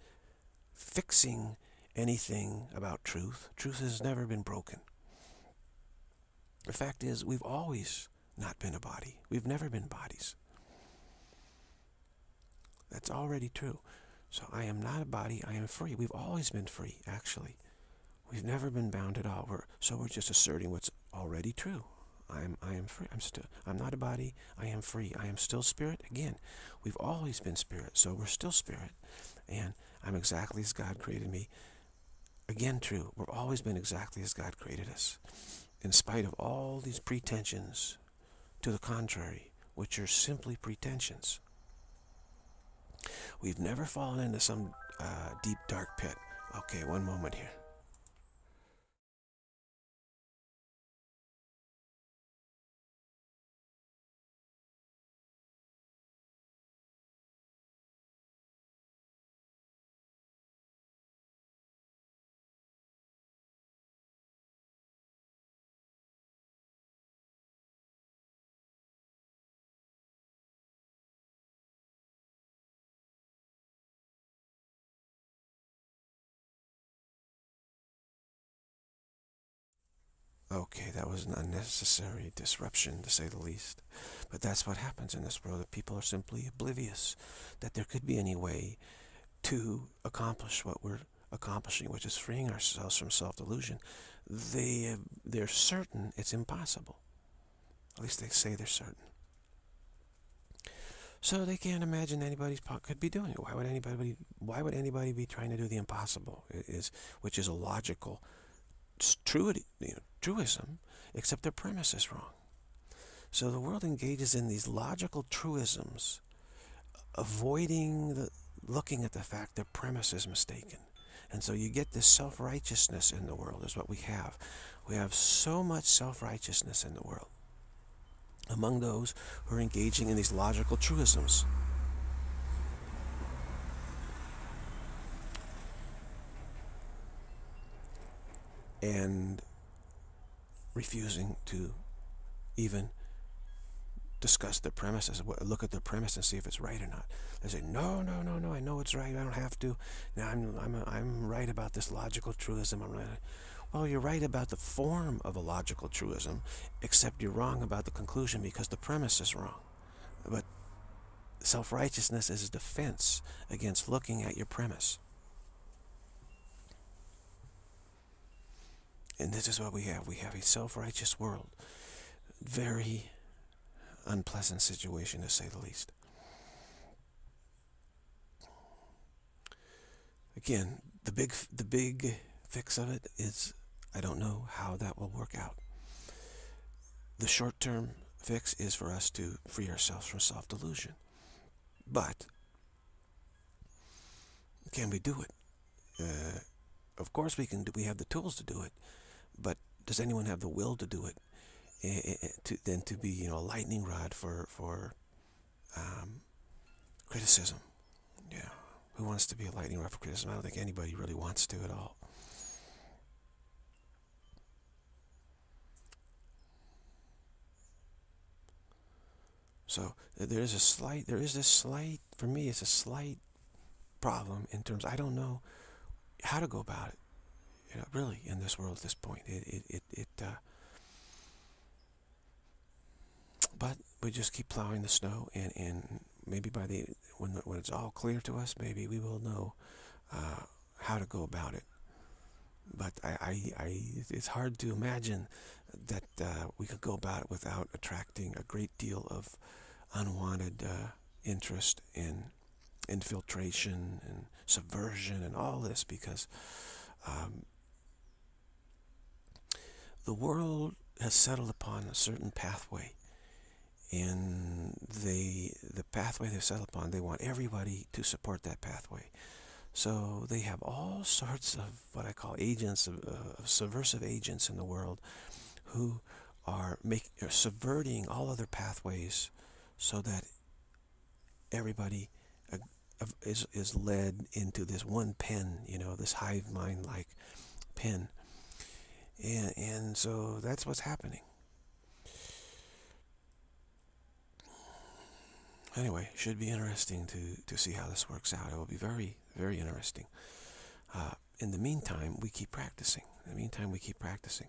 Speaker 1: fixing anything about truth. Truth has never been broken. The fact is, we've always not been a body. We've never been bodies. That's already true. So I am not a body, I am free. We've always been free, actually. We've never been bound at all. We're, so we're just asserting what's already true. I am, I am free. I'm still, I'm not a body. I am free. I am still spirit. Again, we've always been spirit, so we're still spirit. And I'm exactly as God created me. Again, true. We've always been exactly as God created us in spite of all these pretensions to the contrary, which are simply pretensions. We've never fallen into some uh, deep, dark pit. Okay, one moment here. Okay, that was an unnecessary disruption, to say the least. But that's what happens in this world, people are simply oblivious that there could be any way to accomplish what we're accomplishing, which is freeing ourselves from self-delusion. They, they're certain it's impossible. At least they say they're certain. So they can't imagine anybody could be doing it. Why would anybody? Why would anybody be trying to do the impossible? Is which is a logical truity, you know, truism, except their premise is wrong. So the world engages in these logical truisms, avoiding the, looking at the fact their premise is mistaken. And so you get this self-righteousness in the world is what we have. We have so much self-righteousness in the world among those who are engaging in these logical truisms. And refusing to even discuss the premises, look at the premise and see if it's right or not. They say, no, no, no, no, I know it's right, I don't have to. Now I'm, I'm, I'm right about this logical truism. I'm right. Well, you're right about the form of a logical truism, except you're wrong about the conclusion because the premise is wrong. But self-righteousness is a defense against looking at your premise. And this is what we have. We have a self-righteous world. Very unpleasant situation to say the least. Again, the big the big fix of it is I don't know how that will work out. The short-term fix is for us to free ourselves from self-delusion. But can we do it? Uh, of course we can. We have the tools to do it, but does anyone have the will to do it? to, than to be, you know, a lightning rod for, for um, criticism. Yeah. Who wants to be a lightning rod for criticism? I don't think anybody really wants to at all. So there is a slight, there is this slight, for me, it's a slight problem in terms, I don't know how to go about it, you know, really, in this world at this point. It, it, it, it uh, but we just keep plowing the snow and, and maybe by the when, when it's all clear to us maybe we will know uh, how to go about it but I, I, I, it's hard to imagine that uh, we could go about it without attracting a great deal of unwanted uh, interest in infiltration and subversion and all this because um, the world has settled upon a certain pathway and they the pathway they've settled upon, they want everybody to support that pathway. So they have all sorts of what I call agents, of, uh, subversive agents in the world who are, make, are subverting all other pathways so that everybody uh, is, is led into this one pen, you know, this hive mind-like pen. And, and so that's what's happening. anyway, should be interesting to, to see how this works out. It will be very, very interesting. Uh, in the meantime, we keep practicing. In the meantime, we keep practicing.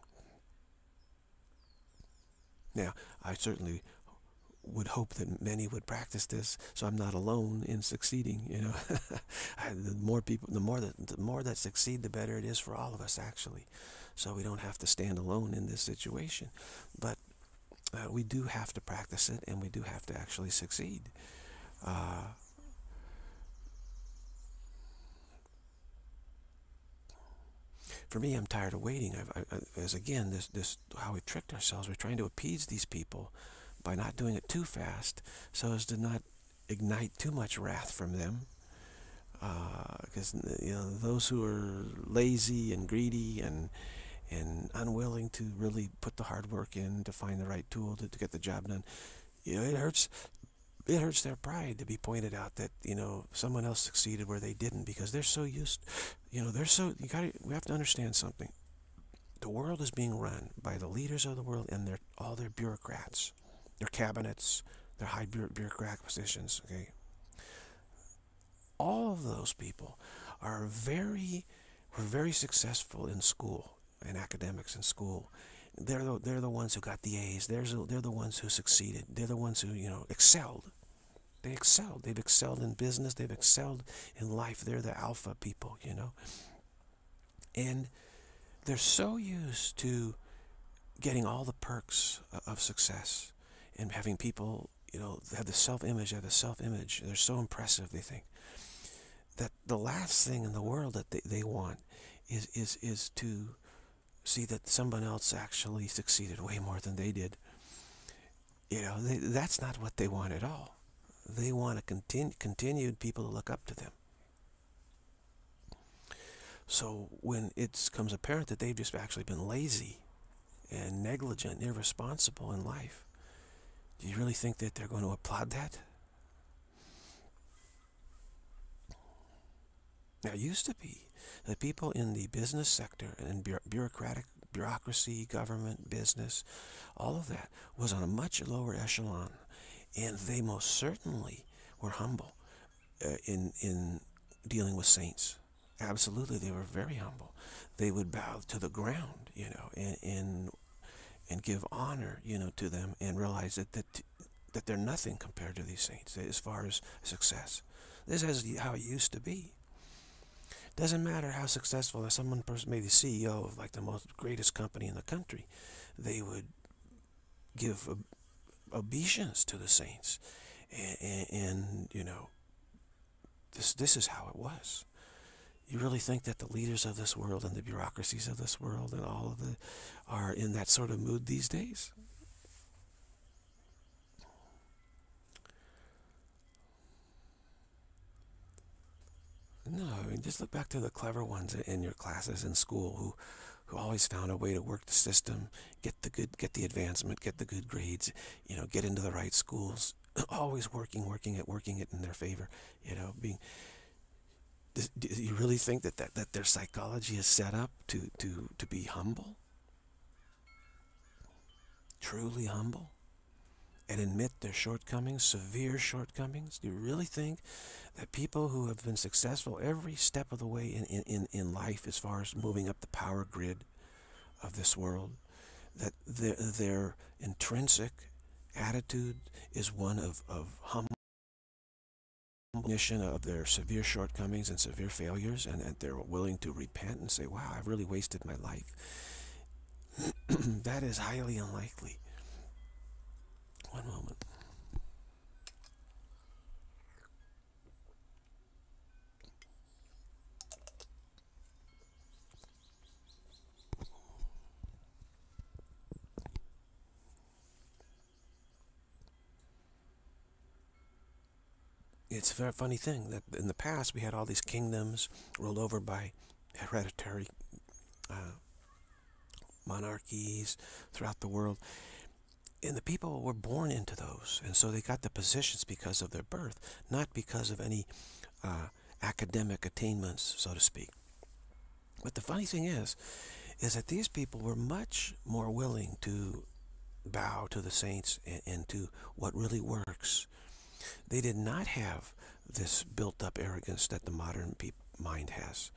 Speaker 1: Now, I certainly would hope that many would practice this, so I'm not alone in succeeding. You know, [laughs] the more people, the more that the more that succeed, the better it is for all of us, actually. So we don't have to stand alone in this situation. But uh, we do have to practice it and we do have to actually succeed. Uh, for me, I'm tired of waiting. I've, I, as again, this, this how we tricked ourselves. We're trying to appease these people by not doing it too fast, so as to not ignite too much wrath from them. Because uh, you know those who are lazy and greedy and and unwilling to really put the hard work in to find the right tool to, to get the job done. You know, it hurts. It hurts their pride to be pointed out that you know someone else succeeded where they didn't because they're so used. You know, they're so. You got. We have to understand something. The world is being run by the leaders of the world and their all their bureaucrats, their cabinets, their high bureaucratic positions. Okay. All of those people are very, were very successful in school and academics in school. They're the, they're the ones who got the A's. They're, they're the ones who succeeded. They're the ones who, you know, excelled. They excelled. They've excelled in business. They've excelled in life. They're the alpha people, you know. And they're so used to getting all the perks of success and having people, you know, have the self-image, have the self-image. They're so impressive, they think, that the last thing in the world that they, they want is, is, is to see that someone else actually succeeded way more than they did. You know, they, that's not what they want at all. They want to continue continued people to look up to them. So when it comes apparent that they've just actually been lazy and negligent, irresponsible in life, do you really think that they're going to applaud that? Now, it used to be that people in the business sector and bureaucratic bureaucracy, government, business, all of that was on a much lower echelon, and they most certainly were humble uh, in in dealing with saints. Absolutely, they were very humble. They would bow to the ground, you know, and and, and give honor, you know, to them, and realize that that that they're nothing compared to these saints as far as success. This is how it used to be. Doesn't matter how successful as someone person, maybe CEO of like the most greatest company in the country, they would give obeisance to the saints, and, and, and you know, this this is how it was. You really think that the leaders of this world and the bureaucracies of this world and all of the are in that sort of mood these days? No, I mean, just look back to the clever ones in your classes in school who, who always found a way to work the system, get the good, get the advancement, get the good grades, you know, get into the right schools. [coughs] always working, working it, working it in their favor. You know, being. Do you really think that, that, that their psychology is set up to, to, to be humble? Truly humble? And admit their shortcomings, severe shortcomings? Do you really think that people who have been successful every step of the way in, in, in life as far as moving up the power grid of this world, that their, their intrinsic attitude is one of, of humble recognition of their severe shortcomings and severe failures and that they're willing to repent and say, wow, I've really wasted my life. [clears throat] that is highly unlikely. One moment. It's a very funny thing that in the past we had all these kingdoms ruled over by hereditary uh, monarchies throughout the world and the people were born into those, and so they got the positions because of their birth, not because of any uh, academic attainments, so to speak. But the funny thing is, is that these people were much more willing to bow to the saints and, and to what really works. They did not have this built-up arrogance that the modern mind has,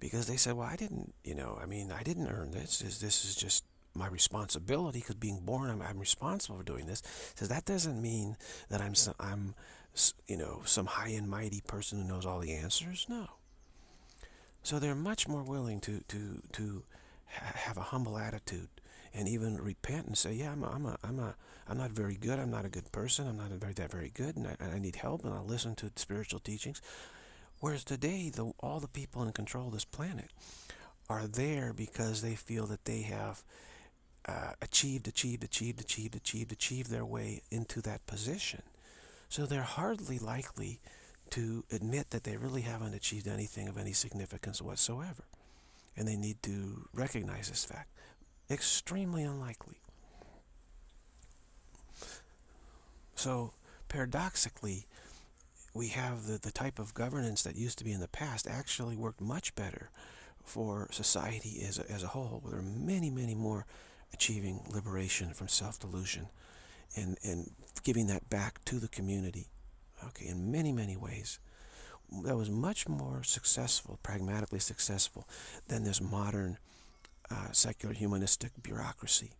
Speaker 1: because they said, "Well, I didn't, you know, I mean, I didn't earn this. This is just my responsibility because being born I'm, I'm, responsible for doing this. Says that doesn't mean that I'm some, I'm you know some high and mighty person who knows all the answers. No. So they're much more willing to to to ha have a humble attitude and even repent and say yeah I'm a, I'm a I'm a I'm not very good. I'm not a good person. I'm not very that very good and I, I need help and I'll listen to spiritual teachings. Whereas today the all the people in control of this planet are there because they feel that they have uh, achieved, achieved, achieved, achieved, achieved, achieved their way into that position. So they're hardly likely to admit that they really haven't achieved anything of any significance whatsoever. And they need to recognize this fact. Extremely unlikely. So paradoxically, we have the, the type of governance that used to be in the past actually worked much better for society as a, as a whole. There are many, many more achieving liberation from self-delusion and, and giving that back to the community, okay, in many, many ways. That was much more successful, pragmatically successful, than this modern uh, secular humanistic bureaucracy,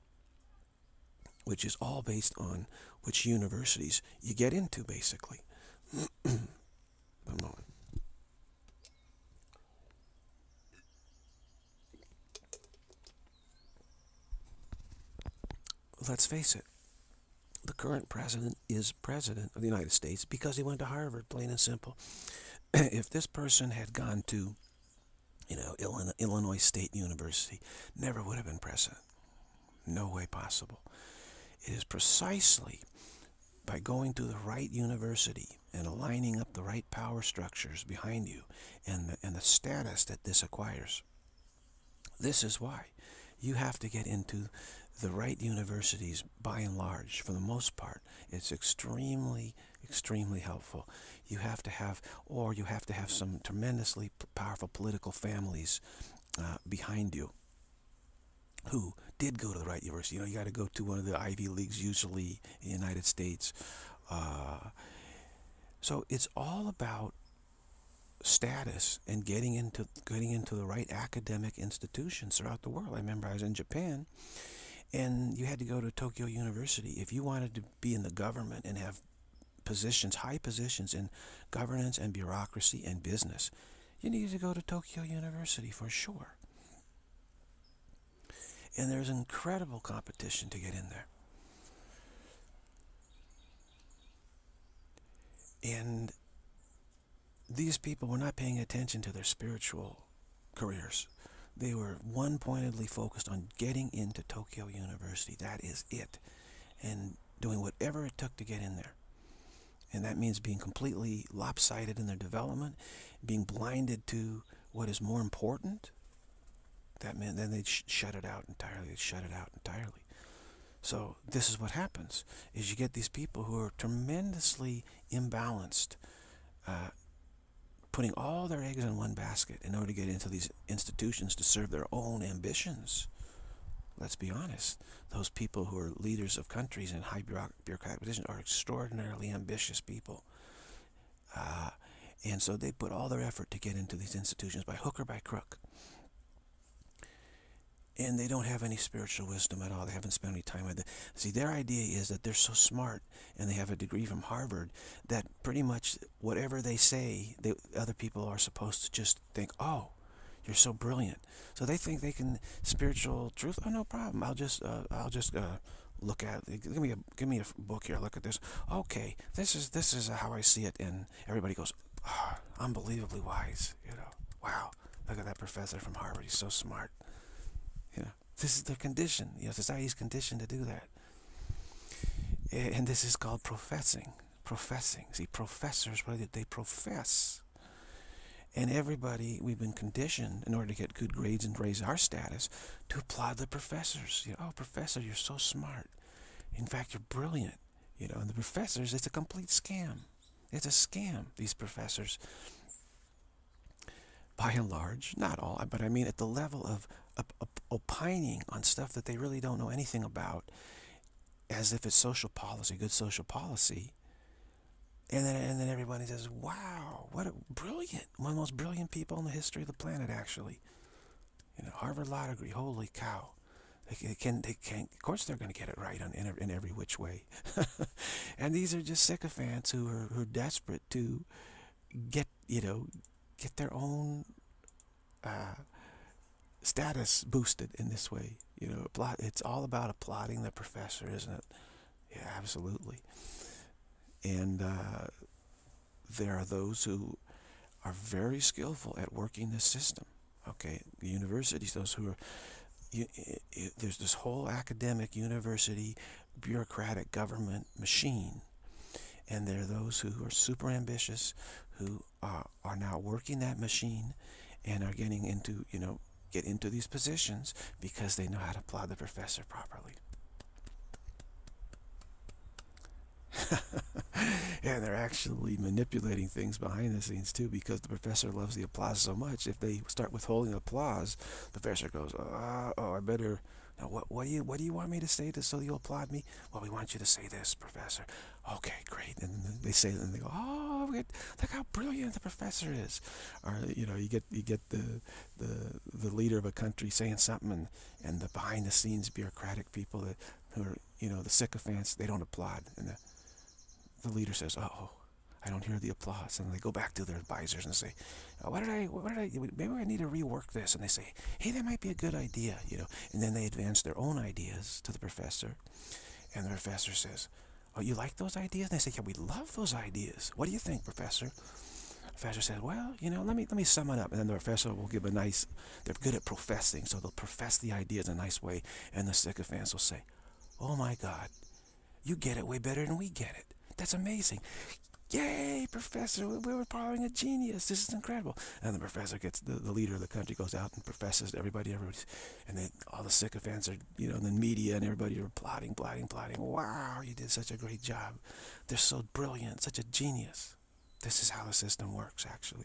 Speaker 1: which is all based on which universities you get into, basically. [clears throat] One moment. Let's face it, the current president is president of the United States because he went to Harvard, plain and simple. [clears throat] if this person had gone to, you know, Illinois State University never would have been president. No way possible. It is precisely by going to the right university and aligning up the right power structures behind you and the, and the status that this acquires. This is why you have to get into the right universities by and large for the most part it's extremely extremely helpful you have to have or you have to have some tremendously powerful political families uh, behind you who did go to the right university. You know, you got to go to one of the Ivy Leagues, usually in the United States. Uh, so it's all about status and getting into getting into the right academic institutions throughout the world. I remember I was in Japan, and you had to go to Tokyo University if you wanted to be in the government and have positions, high positions in governance and bureaucracy and business. You needed to go to Tokyo University for sure. And there's incredible competition to get in there. And these people were not paying attention to their spiritual careers. They were one pointedly focused on getting into Tokyo University. That is it. And doing whatever it took to get in there. And that means being completely lopsided in their development, being blinded to what is more important that meant then they'd sh shut it out entirely. They'd shut it out entirely. So this is what happens, is you get these people who are tremendously imbalanced, uh, putting all their eggs in one basket in order to get into these institutions to serve their own ambitions. Let's be honest. Those people who are leaders of countries in high bureaucratic positions are extraordinarily ambitious people. Uh, and so they put all their effort to get into these institutions by hook or by crook and they don't have any spiritual wisdom at all. They haven't spent any time with it. See, their idea is that they're so smart and they have a degree from Harvard that pretty much whatever they say, they, other people are supposed to just think, oh, you're so brilliant. So they think they can spiritual truth. Oh, no problem. I'll just, uh, I'll just uh, look at. Give me a, give me a book here. Look at this. Okay, this is this is how I see it. And everybody goes, oh, unbelievably wise. You know, wow. Look at that professor from Harvard. He's so smart. This is the condition. You know, society's conditioned to do that. And this is called professing. Professing. See, professors, what they profess? And everybody, we've been conditioned in order to get good grades and raise our status to applaud the professors. You know, oh, professor, you're so smart. In fact, you're brilliant. You know, and the professors, it's a complete scam. It's a scam, these professors. By and large, not all, but I mean at the level of opining on stuff that they really don't know anything about as if it's social policy, good social policy. And then, and then everybody says, wow, what a brilliant, one of the most brilliant people in the history of the planet, actually. You know, Harvard Law degree, holy cow. They, can, they can, of course they're going to get it right on, in, in every which way. [laughs] and these are just sycophants who are, who are desperate to get, you know, get their own uh, status boosted in this way. You know, it's all about applauding the professor, isn't it? Yeah, absolutely. And uh, there are those who are very skillful at working this system. Okay, the universities, those who are, you, it, there's this whole academic university bureaucratic government machine. And there are those who are super ambitious, who are now working that machine and are getting into, you know, get into these positions because they know how to applaud the professor properly. [laughs] and they're actually manipulating things behind the scenes too because the professor loves the applause so much. If they start withholding applause, the professor goes, oh, I better now, what, what, do you, what do you want me to say to, so you'll applaud me? Well, we want you to say this, Professor. Okay, great. And they say and they go, oh, look how brilliant the professor is. Or, you know, you get, you get the, the, the leader of a country saying something, and, and the behind-the-scenes bureaucratic people that, who are, you know, the sycophants, they don't applaud. And the, the leader says, oh, I don't hear the applause. And they go back to their advisors and say, uh, oh, what did I, what did I, maybe I need to rework this. And they say, hey, that might be a good idea, you know. And then they advance their own ideas to the professor. And the professor says, oh, you like those ideas? And they say, yeah, we love those ideas. What do you think, professor? professor says, well, you know, let me let me sum it up. And then the professor will give a nice, they're good at professing, so they'll profess the ideas in a nice way. And the sycophants will say, oh my God, you get it way better than we get it. That's amazing. Yay, professor, we were following a genius. This is incredible. And the professor gets, the, the leader of the country goes out and professes to everybody, everybody, and then all the sycophants are, you know, the media and everybody are plotting, plotting, plotting. Wow, you did such a great job. They're so brilliant, such a genius. This is how the system works, actually.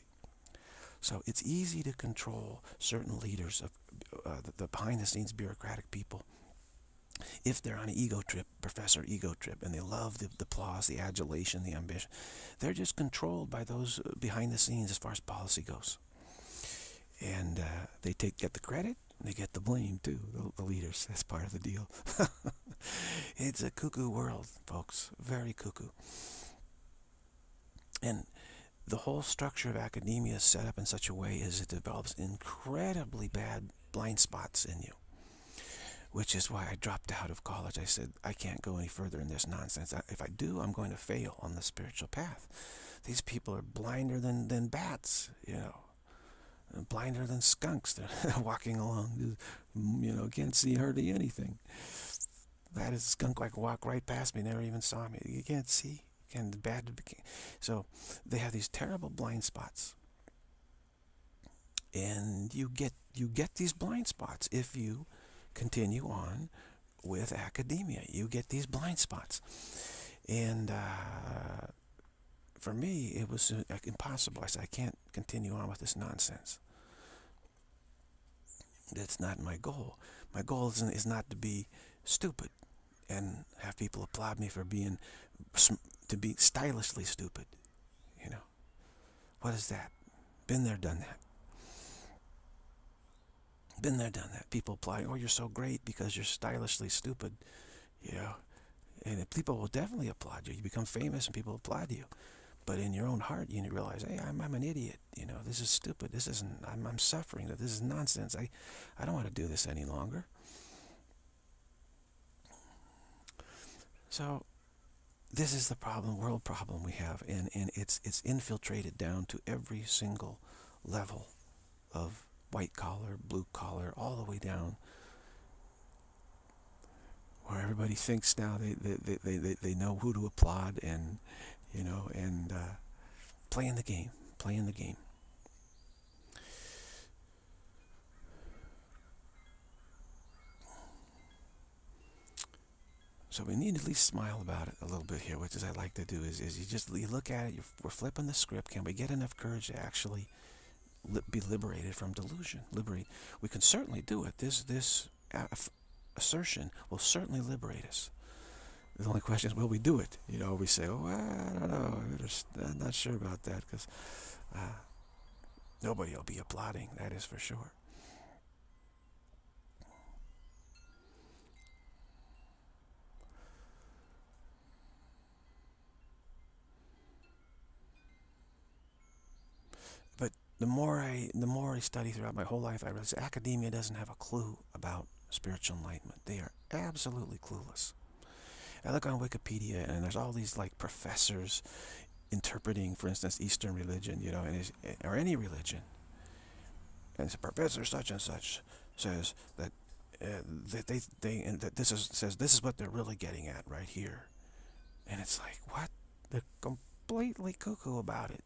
Speaker 1: So it's easy to control certain leaders of uh, the, the behind-the-scenes bureaucratic people if they're on an ego trip, professor ego trip, and they love the, the applause, the adulation, the ambition, they're just controlled by those uh, behind the scenes as far as policy goes. And uh, they take get the credit, they get the blame too, the, the leaders. That's part of the deal. [laughs] it's a cuckoo world, folks. Very cuckoo. And the whole structure of academia is set up in such a way as it develops incredibly bad blind spots in you. Which is why I dropped out of college. I said, I can't go any further in this nonsense. If I do, I'm going to fail on the spiritual path. These people are blinder than, than bats, you know. Uh, blinder than skunks. [laughs] They're walking along, you know, can't see hardly anything. That is a skunk can walk right past me, never even saw me. You can't see and the bad. So they have these terrible blind spots, and you get you get these blind spots if you continue on with academia. You get these blind spots, and uh, for me, it was uh, impossible. I said I can't continue on with this nonsense. That's not my goal. My goal is, is not to be stupid and have people applaud me for being to be stylishly stupid. You know, what is that? Been there, done that. Been there, done that. People apply, oh, you're so great because you're stylishly stupid. Know, and people will definitely applaud you. You become famous and people applaud you. But in your own heart, you realize, hey, I'm, I'm an idiot. You know, this is stupid. This isn't, I'm, I'm suffering. This is nonsense. I, I don't want to do this any longer. So this is the problem, world problem we have, and, and it's, it's infiltrated down to every single level of white collar, blue collar, all the way down where everybody thinks now they, they, they, they, they know who to applaud and, you know, and uh, playing the game, playing the game. So we need to at least smile about it a little bit here, which is I like to do, is, is you just you look at it, we're flipping the script. Can we get enough courage to actually li be liberated from delusion? Liberate. We can certainly do it. This, this assertion will certainly liberate us. The only question is, will we do it? You know, we say, oh, I don't know. I'm not sure about that because uh, nobody will be applauding, that is for sure. The more I the more I study throughout my whole life, I realize academia doesn't have a clue about spiritual enlightenment. They are absolutely clueless. I look on Wikipedia and there's all these like professors interpreting, for instance, Eastern religion, you know, or any religion. And a professor such and such says that uh, that they they and that this is says this is what they're really getting at right here, and it's like what the completely cuckoo about it.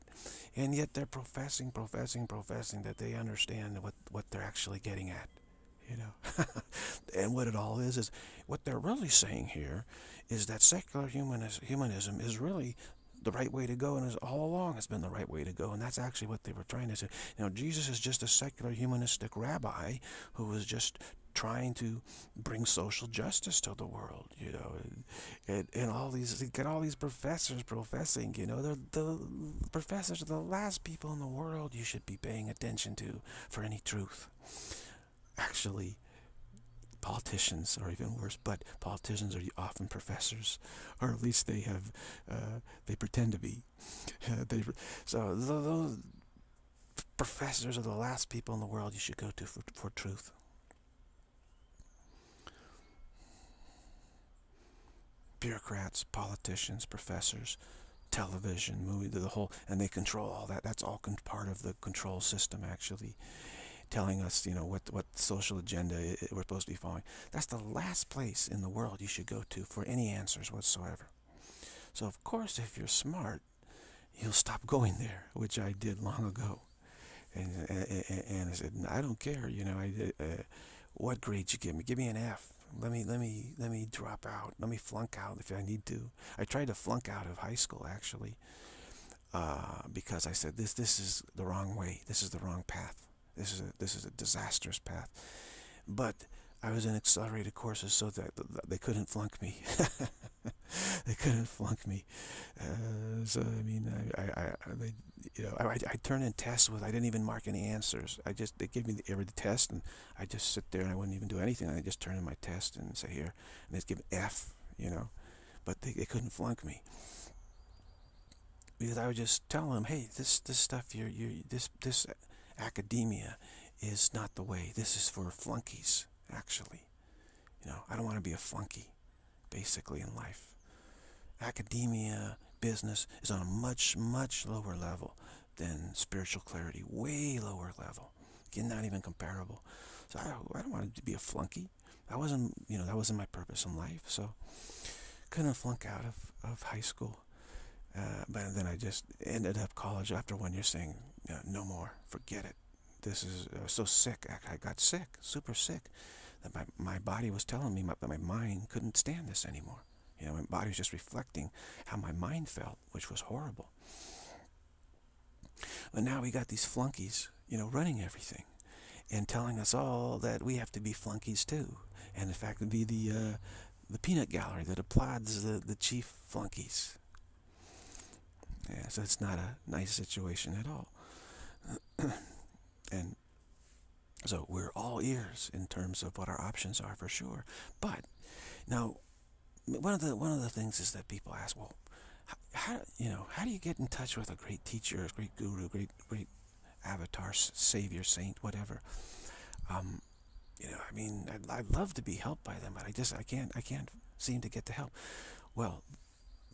Speaker 1: And yet they're professing, professing, professing that they understand what, what they're actually getting at. You know, [laughs] and what it all is is what they're really saying here is that secular humanism, humanism is really the right way to go, and is all along has been the right way to go, and that's actually what they were trying to say. You know, Jesus is just a secular humanistic rabbi who was just trying to bring social justice to the world, you know, and, and, all these, get all these professors professing, you know, the, the professors are the last people in the world you should be paying attention to for any truth. Actually, politicians are even worse, but politicians are often professors, or at least they have, uh, they pretend to be. [laughs] They, so those professors are the last people in the world you should go to for, for truth. Bureaucrats, politicians, professors, television, movie, the whole, and they control all that. That's all part of the control system, actually, telling us, you know, what what social agenda we're supposed to be following. That's the last place in the world you should go to for any answers whatsoever. So, of course, if you're smart, you'll stop going there, which I did long ago. And, and, and I said, I don't care, you know, I, uh, what grade you give me? Give me an F. Let me let me let me drop out. Let me flunk out if I need to. I tried to flunk out of high school actually, uh, because I said this this is the wrong way. This is the wrong path. This is a this is a disastrous path. But I was in accelerated courses so that they couldn't flunk me. [laughs] they couldn't flunk me. Uh, so I mean, I, I, I they, you know, I, I turn in tests with I didn't even mark any answers. I just they give me the, every test, and I just sit there and I wouldn't even do anything. I just turn in my test and say here, and they'd give F, you know, but they, they couldn't flunk me because I would just tell them, hey, this this stuff you you this this academia is not the way. This is for flunkies, actually. You know, I don't want to be a flunky, basically in life academia, business is on a much, much lower level than spiritual clarity, way lower level. Again, not even comparable. So I, I don't want to be a flunky. That wasn't, you know, that wasn't my purpose in life. So couldn't flunk out of, of high school. Uh, but then I just ended up college after one year saying, no more, forget it. This is uh, so sick. I, I got sick, super sick, that my, my body was telling me my, that my mind couldn't stand this anymore. You know, my body was just reflecting how my mind felt, which was horrible. But now we got these flunkies, you know, running everything and telling us all that we have to be flunkies too. And in fact, be the uh, the peanut gallery that applauds the, the chief flunkies. Yeah, so it's not a nice situation at all. [clears throat] and so we're all ears in terms of what our options are for sure. But now one of the one of the things is that people ask, well, how, you know how do you get in touch with a great teacher, a great guru, great great avatar, savior, saint, whatever? Um, you know, I mean, I'd, I'd love to be helped by them, but I just I can't I can't seem to get the help. Well,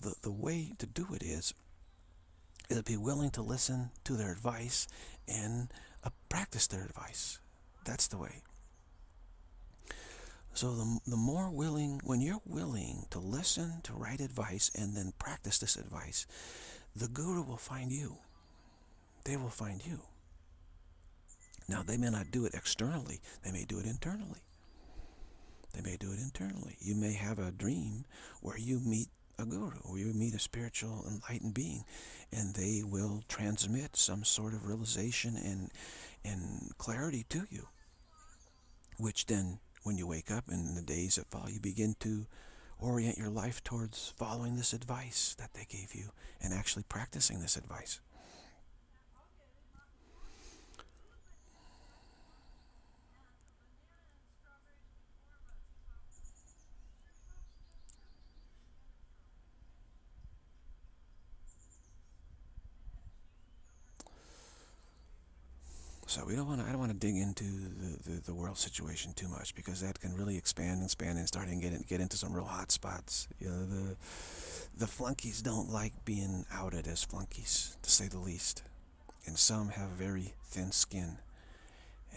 Speaker 1: the the way to do it is is to be willing to listen to their advice and uh, practice their advice. That's the way. So the, the more willing, when you're willing to listen to right advice and then practice this advice, the guru will find you. They will find you. Now, they may not do it externally. They may do it internally. They may do it internally. You may have a dream where you meet a guru or you meet a spiritual enlightened being and they will transmit some sort of realization and, and clarity to you, which then when you wake up in the days that follow, you begin to orient your life towards following this advice that they gave you and actually practicing this advice. So we don't want to. I don't want to dig into the, the, the, world situation too much because that can really expand and expand and start and get in, get into some real hot spots. You know, the the flunkies don't like being outed as flunkies, to say the least, and some have very thin skin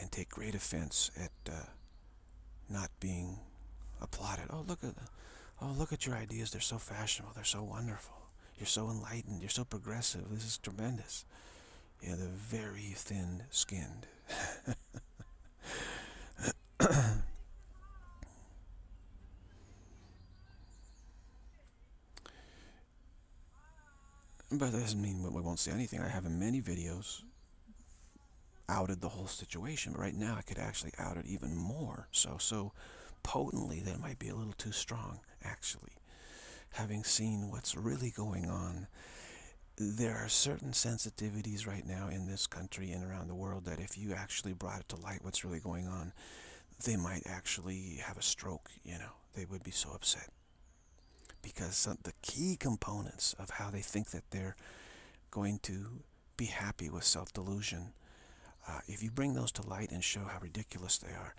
Speaker 1: and take great offense at uh, not being applauded. Oh look at, oh look at your ideas. They're so fashionable. They're so wonderful. You're so enlightened. You're so progressive. This is tremendous. Yeah, they're very thin-skinned. [laughs] but that doesn't mean we won't say anything. I have in many videos outed the whole situation, but right now I could actually out it even more so, so potently that it might be a little too strong, actually. Having seen what's really going on there are certain sensitivities right now in this country and around the world that if you actually brought it to light what's really going on, they might actually have a stroke, you know. They would be so upset. Because the key components of how they think that they're going to be happy with self-delusion, uh, if you bring those to light and show how ridiculous they are,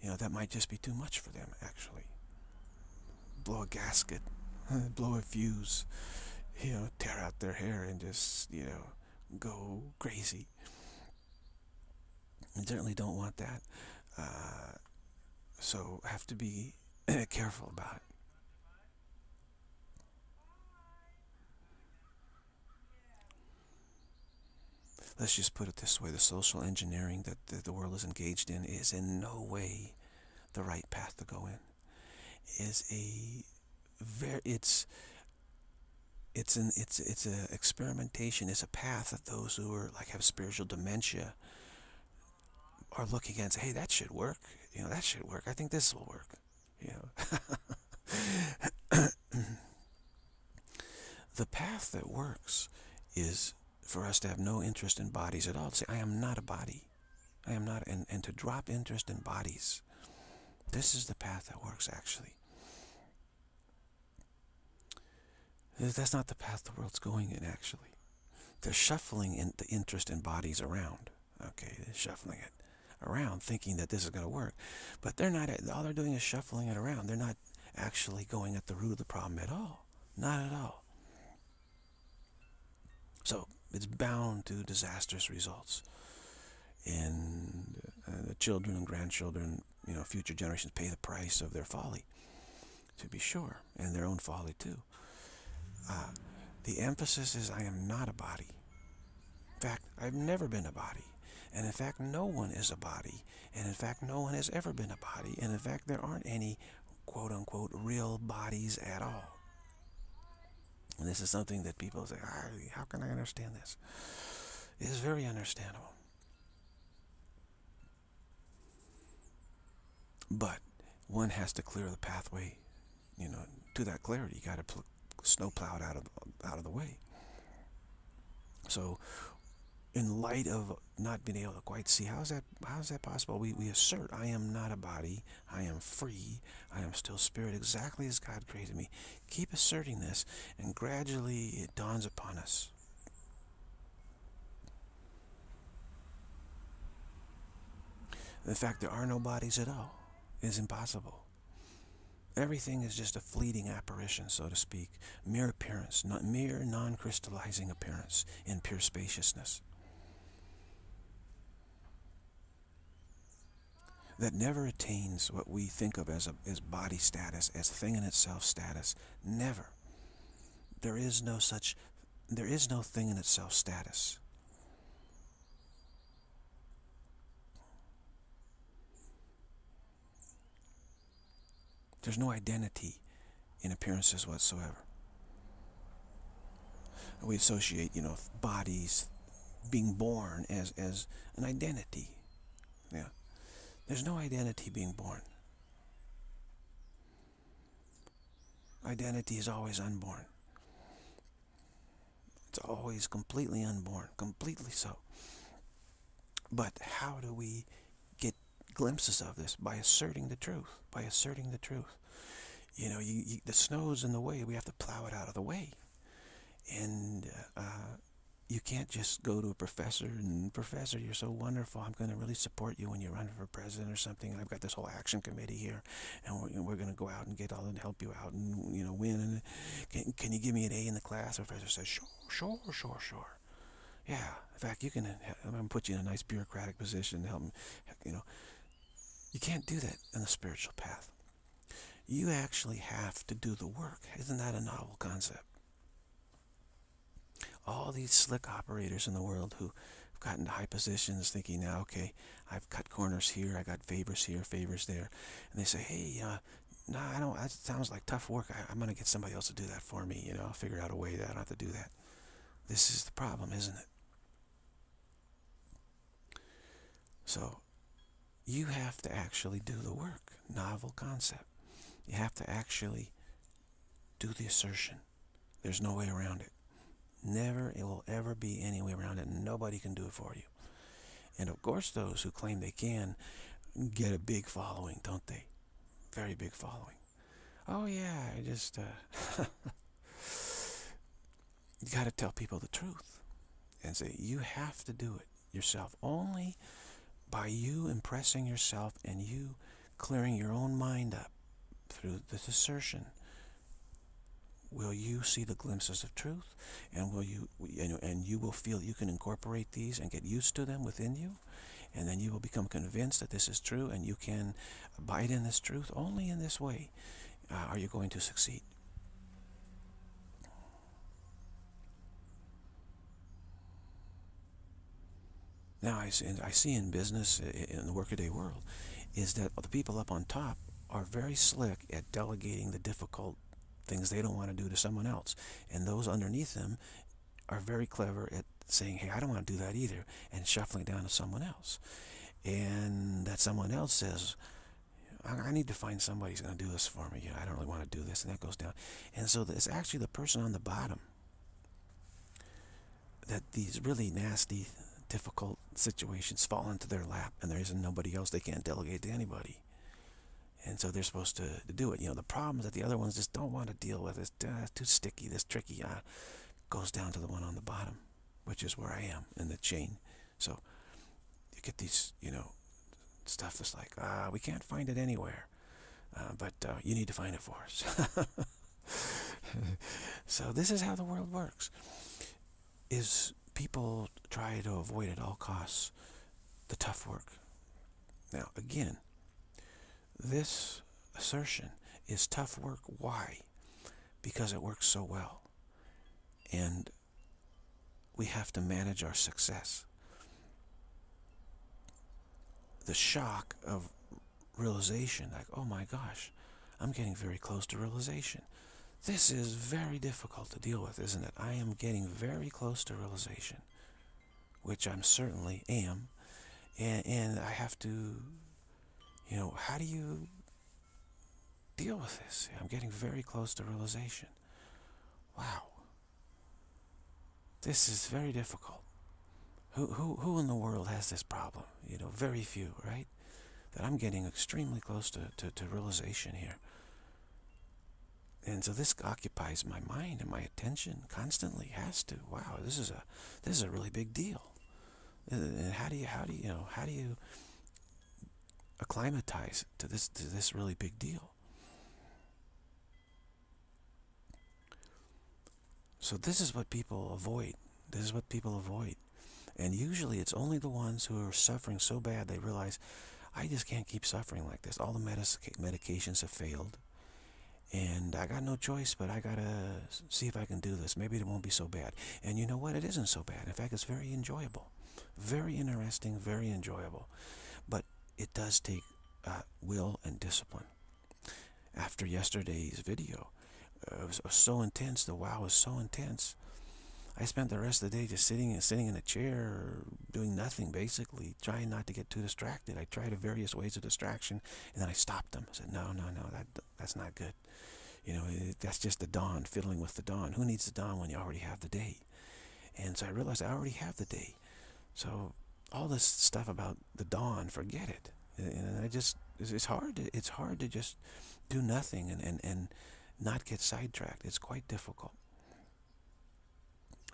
Speaker 1: you know, that might just be too much for them, actually. Blow a gasket, [laughs] blow a fuse, you know, tear out their hair and just, you know, go crazy. I certainly don't want that. Uh, so have to be [clears throat] careful about it. Let's just put it this way. The social engineering that the, the world is engaged in is in no way the right path to go in. Is a very, it's, it's an, it's, it's a experimentation. It's a path that those who are like have spiritual dementia are looking at and say, hey, that should work. You know, that should work. I think this will work. You know. [coughs] the path that works is for us to have no interest in bodies at all. To say, I am not a body. I am not, and, and to drop interest in bodies. This is the path that works, actually. That's not the path the world's going in, actually. They're shuffling in the interest in bodies around. Okay, they're shuffling it around thinking that this is going to work. But they're not, all they're doing is shuffling it around. They're not actually going at the root of the problem at all. Not at all. So it's bound to disastrous results. And uh, the children and grandchildren, you know, future generations pay the price of their folly, to be sure, and their own folly too. Uh, the emphasis is I am not a body. In fact, I've never been a body. And in fact, no one is a body. And in fact, no one has ever been a body. And in fact, there aren't any quote unquote real bodies at all. And this is something that people say, how can I understand this? It is very understandable. But one has to clear the pathway, you know, to that clarity. You got to snow plowed out of out of the way. So in light of not being able to quite see how is that how is that possible? We, we assert i am not a body i am free i am still spirit exactly as god created me. Keep asserting this and gradually it dawns upon us. In fact there are no bodies at all. Is impossible everything is just a fleeting apparition so to speak mere appearance not mere non-crystallizing appearance in pure spaciousness that never attains what we think of as, a, as body status, as thing in itself status. Never. There is no such, there is no thing in itself status. There's no identity in appearances whatsoever. We associate, you know, bodies being born as, as an identity. Yeah. There's no identity being born. Identity is always unborn. It's always completely unborn, completely so. But how do we glimpses of this? By asserting the truth, by asserting the truth. You know, you, you, the snow's in the way, we have to plow it out of the way. And uh, you can't just go to a professor and professor you're so wonderful i'm going to really support you when you run for president or something and i've got this whole action committee here and we're, we're going to go out and get all and help you out and you know win and can, can you give me an a in the class the professor says sure sure sure sure yeah in fact you can i'm to put you in a nice bureaucratic position to help you know you can't do that in the spiritual path you actually have to do the work isn't that a novel concept all these slick operators in the world who have gotten to high positions thinking now, okay, I've cut corners here, I got favors here, favors there. And they say, hey, uh, no, I don't, that sounds like tough work. I, am going to get somebody else to do that for me. You know, I'll figure out a way that I don't have to do that. This is the problem, isn't it? So, you have to actually do the work. Novel concept. You have to actually do the assertion. There's no way around it. Never, it will ever be any way around it. Nobody can do it for you. And of course, those who claim they can get a big following, don't they? Very big following. Oh yeah, I just, uh, [laughs] you got to tell people the truth and say, you have to do it yourself. Only by you impressing yourself and you clearing your own mind up through this assertion will you see the glimpses of truth? And will you and you will feel you can incorporate these and get used to them within you? And then you will become convinced that this is true and you can abide in this truth only in this way. Uh, are you going to succeed now I see, I see in business in the workaday world is that the people up on top are very slick at delegating the difficult things they don't want to do to someone else. And those underneath them are very clever at saying, hey, I don't want to do that either, and shuffling down to someone else. And that someone else says, I, need to find somebody who's going to do this for me. You know, I don't really want to do this, and that goes down. And so it's actually the person on the bottom that these really nasty, difficult situations fall into their lap, and there isn't nobody else they can't delegate to anybody. And so they're supposed to, to do it. You know, the problem is that the other ones just don't want to deal with it. It's uh, too sticky, this tricky. Uh, goes down to the one on the bottom, which is where I am in the chain. So you get these, you know, stuff that's like, ah, we can't find it anywhere. Uh, but uh, you need to find it for us. [laughs] so this is how the world works. Is people try to avoid at all costs the tough work. Now, again, this assertion is tough work. Why? Because it works so well. And we have to manage our success. The shock of realization, like, oh my gosh, I'm getting very close to realization. This is very difficult to deal with, isn't it? I am getting very close to realization, which I'm certainly am. And, and I have to you know, how do you deal with this? I'm getting very close to realization. Wow. This is very difficult. Who, who, who in the world has this problem? You know, very few, right? That I'm getting extremely close to, to, to realization here. And so this occupies my mind and my attention constantly. Has to. Wow, this is a this is a really big deal. Uh, and how do you how do you, you know how do you acclimatize to this to this really big deal. So this is what people avoid. This is what people avoid. And usually it's only the ones who are suffering so bad they realize, I just can't keep suffering like this. All the medications have failed. And I got no choice, but I got to see if I can do this. Maybe it won't be so bad. And you know what? It isn't so bad. In fact, it's very enjoyable. Very interesting, very enjoyable. But it does take uh, will and discipline. After yesterday's video, uh, it, was, it was so intense. The wow was so intense. I spent the rest of the day just sitting and sitting in a chair, doing nothing basically, trying not to get too distracted. I tried various ways of distraction, and then I stopped them. I said, "No, no, no, that that's not good. You know, it, that's just the dawn, fiddling with the dawn. Who needs the dawn when you already have the day?" And so I realized I already have the day. So all this stuff about the dawn, forget it. And I just, it's hard. To, it's hard to just do nothing and, and, and not get sidetracked. It's quite difficult.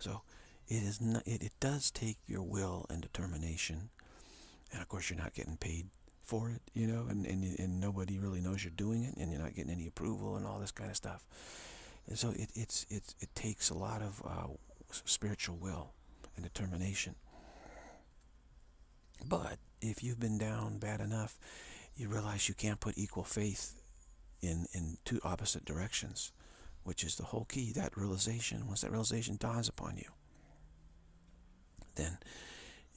Speaker 1: So it is not, it, it does take your will and determination. And of course, you're not getting paid for it, you know, and, and, and nobody really knows you're doing it, and you're not getting any approval and all this kind of stuff. And so it, it's, it's, it takes a lot of uh, spiritual will and determination. But if you've been down bad enough, you realize you can't put equal faith in, in two opposite directions, which is the whole key. That realization, once that realization dawns upon you, then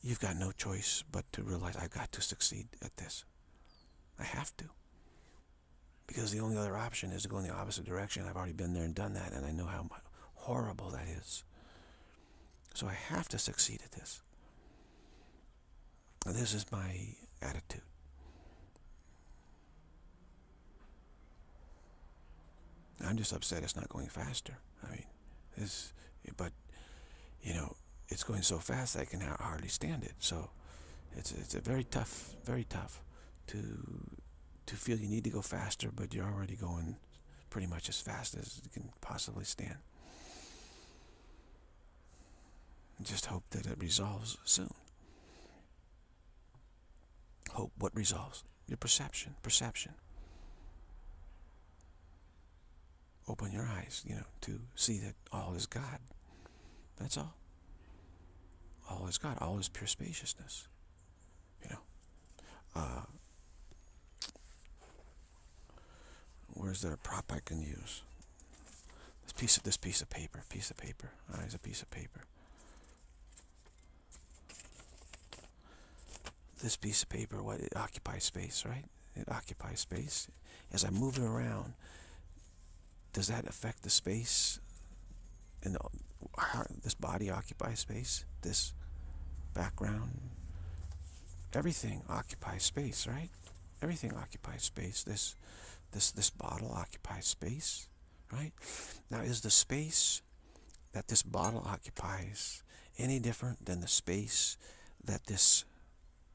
Speaker 1: you've got no choice but to realize I've got to succeed at this. I have to. Because the only other option is to go in the opposite direction. I've already been there and done that, and I know how horrible that is. So I have to succeed at this. This is my attitude. I'm just upset it's not going faster. I mean, this, but you know, it's going so fast I can hardly stand it. So it's it's a very tough, very tough to to feel you need to go faster, but you're already going pretty much as fast as you can possibly stand. Just hope that it resolves soon. Hope what resolves? Your perception. Perception. Open your eyes, you know, to see that all is God. That's all. All is God. All is pure spaciousness. You know. Uh, where's there a prop I can use? This piece of this piece of paper, piece of paper. Eyes a piece of paper. This piece of paper, what it occupies space, right? It occupies space. As I move it around, does that affect the space? And this body occupies space. This background, everything occupies space, right? Everything occupies space. This, this, this bottle occupies space, right? Now, is the space that this bottle occupies any different than the space that this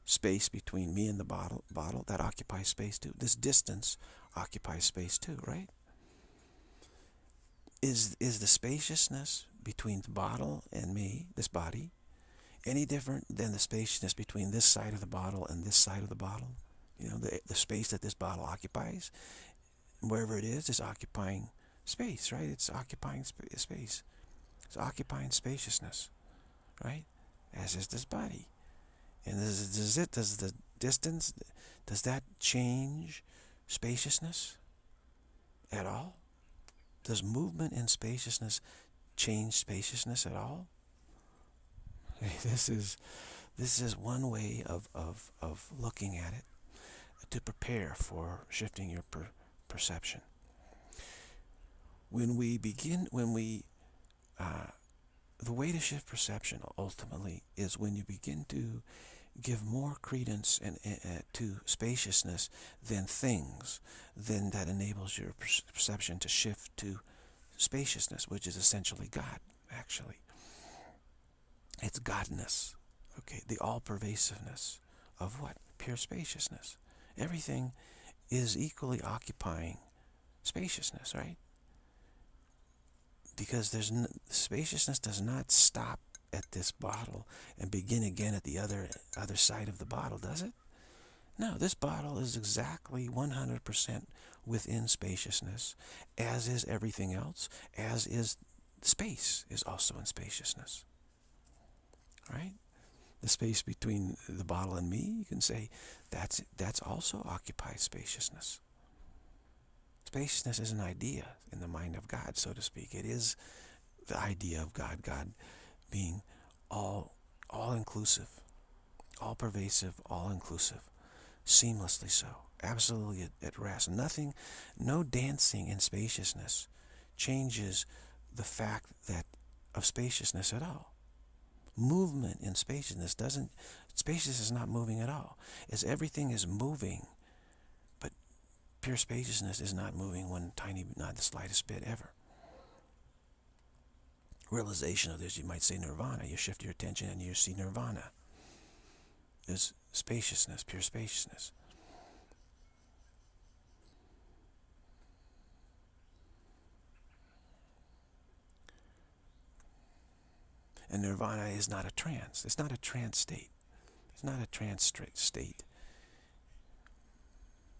Speaker 1: space between me and the bottle, bottle that occupies space too? This distance occupies space too, right? Is, is the spaciousness between the bottle and me, this body, any different than the spaciousness between this side of the bottle and this side of the bottle? You know, the, the space that this bottle occupies, wherever it is, is occupying space, right? It's occupying sp space. It's occupying spaciousness, right? As is this body. And does, does it, does the distance, does that change spaciousness at all? Does movement in spaciousness change spaciousness at all? [laughs] This is this is one way of, of, of looking at it to prepare for shifting your per perception. When we begin, when we, uh, the way to shift perception ultimately is when you begin to give more credence and, uh, to spaciousness than things, then that enables your perception to shift to spaciousness, which is essentially God, actually. It's Godness, okay, the all-pervasiveness of what? Pure spaciousness. Everything is equally occupying spaciousness, right? Because there's spaciousness does not stop at this bottle and begin again at the other other side of the bottle, does it? No, this bottle is exactly 100% within spaciousness, as is everything else, as is space is also in spaciousness. Right? The space between the bottle and me, you can say that's that's also occupied spaciousness. Spaciousness is an idea in the mind of God, so to speak. It is the idea of God, God being all all inclusive, all pervasive, all inclusive, seamlessly so, absolutely at, at rest. Nothing, no dancing in spaciousness changes the fact that of spaciousness at all. Movement in spaciousness doesn't, spaciousness is not moving at all. As everything is moving, but pure spaciousness is not moving one tiny, not the slightest bit ever realization of this, you might say nirvana. You shift your attention and you see nirvana. Is spaciousness, pure spaciousness. And nirvana is not a trance. It's not a trance state. It's not a trance state.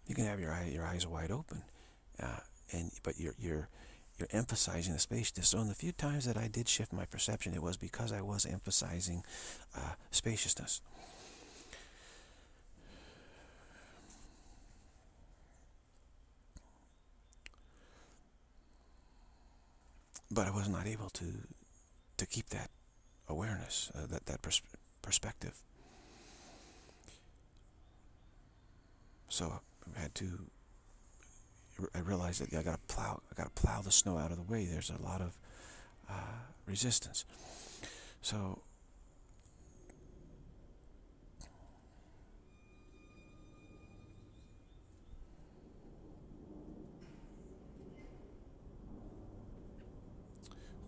Speaker 1: You can have your eye, your eyes wide open, uh, and but you're you're you're emphasizing the spaciousness. So in the few times that I did shift my perception, it was because I was emphasizing uh, spaciousness. But I was not able to to keep that awareness, uh, that that pers perspective. So I had to I realized that I got to plow. I got to plow the snow out of the way. There's a lot of uh, resistance. So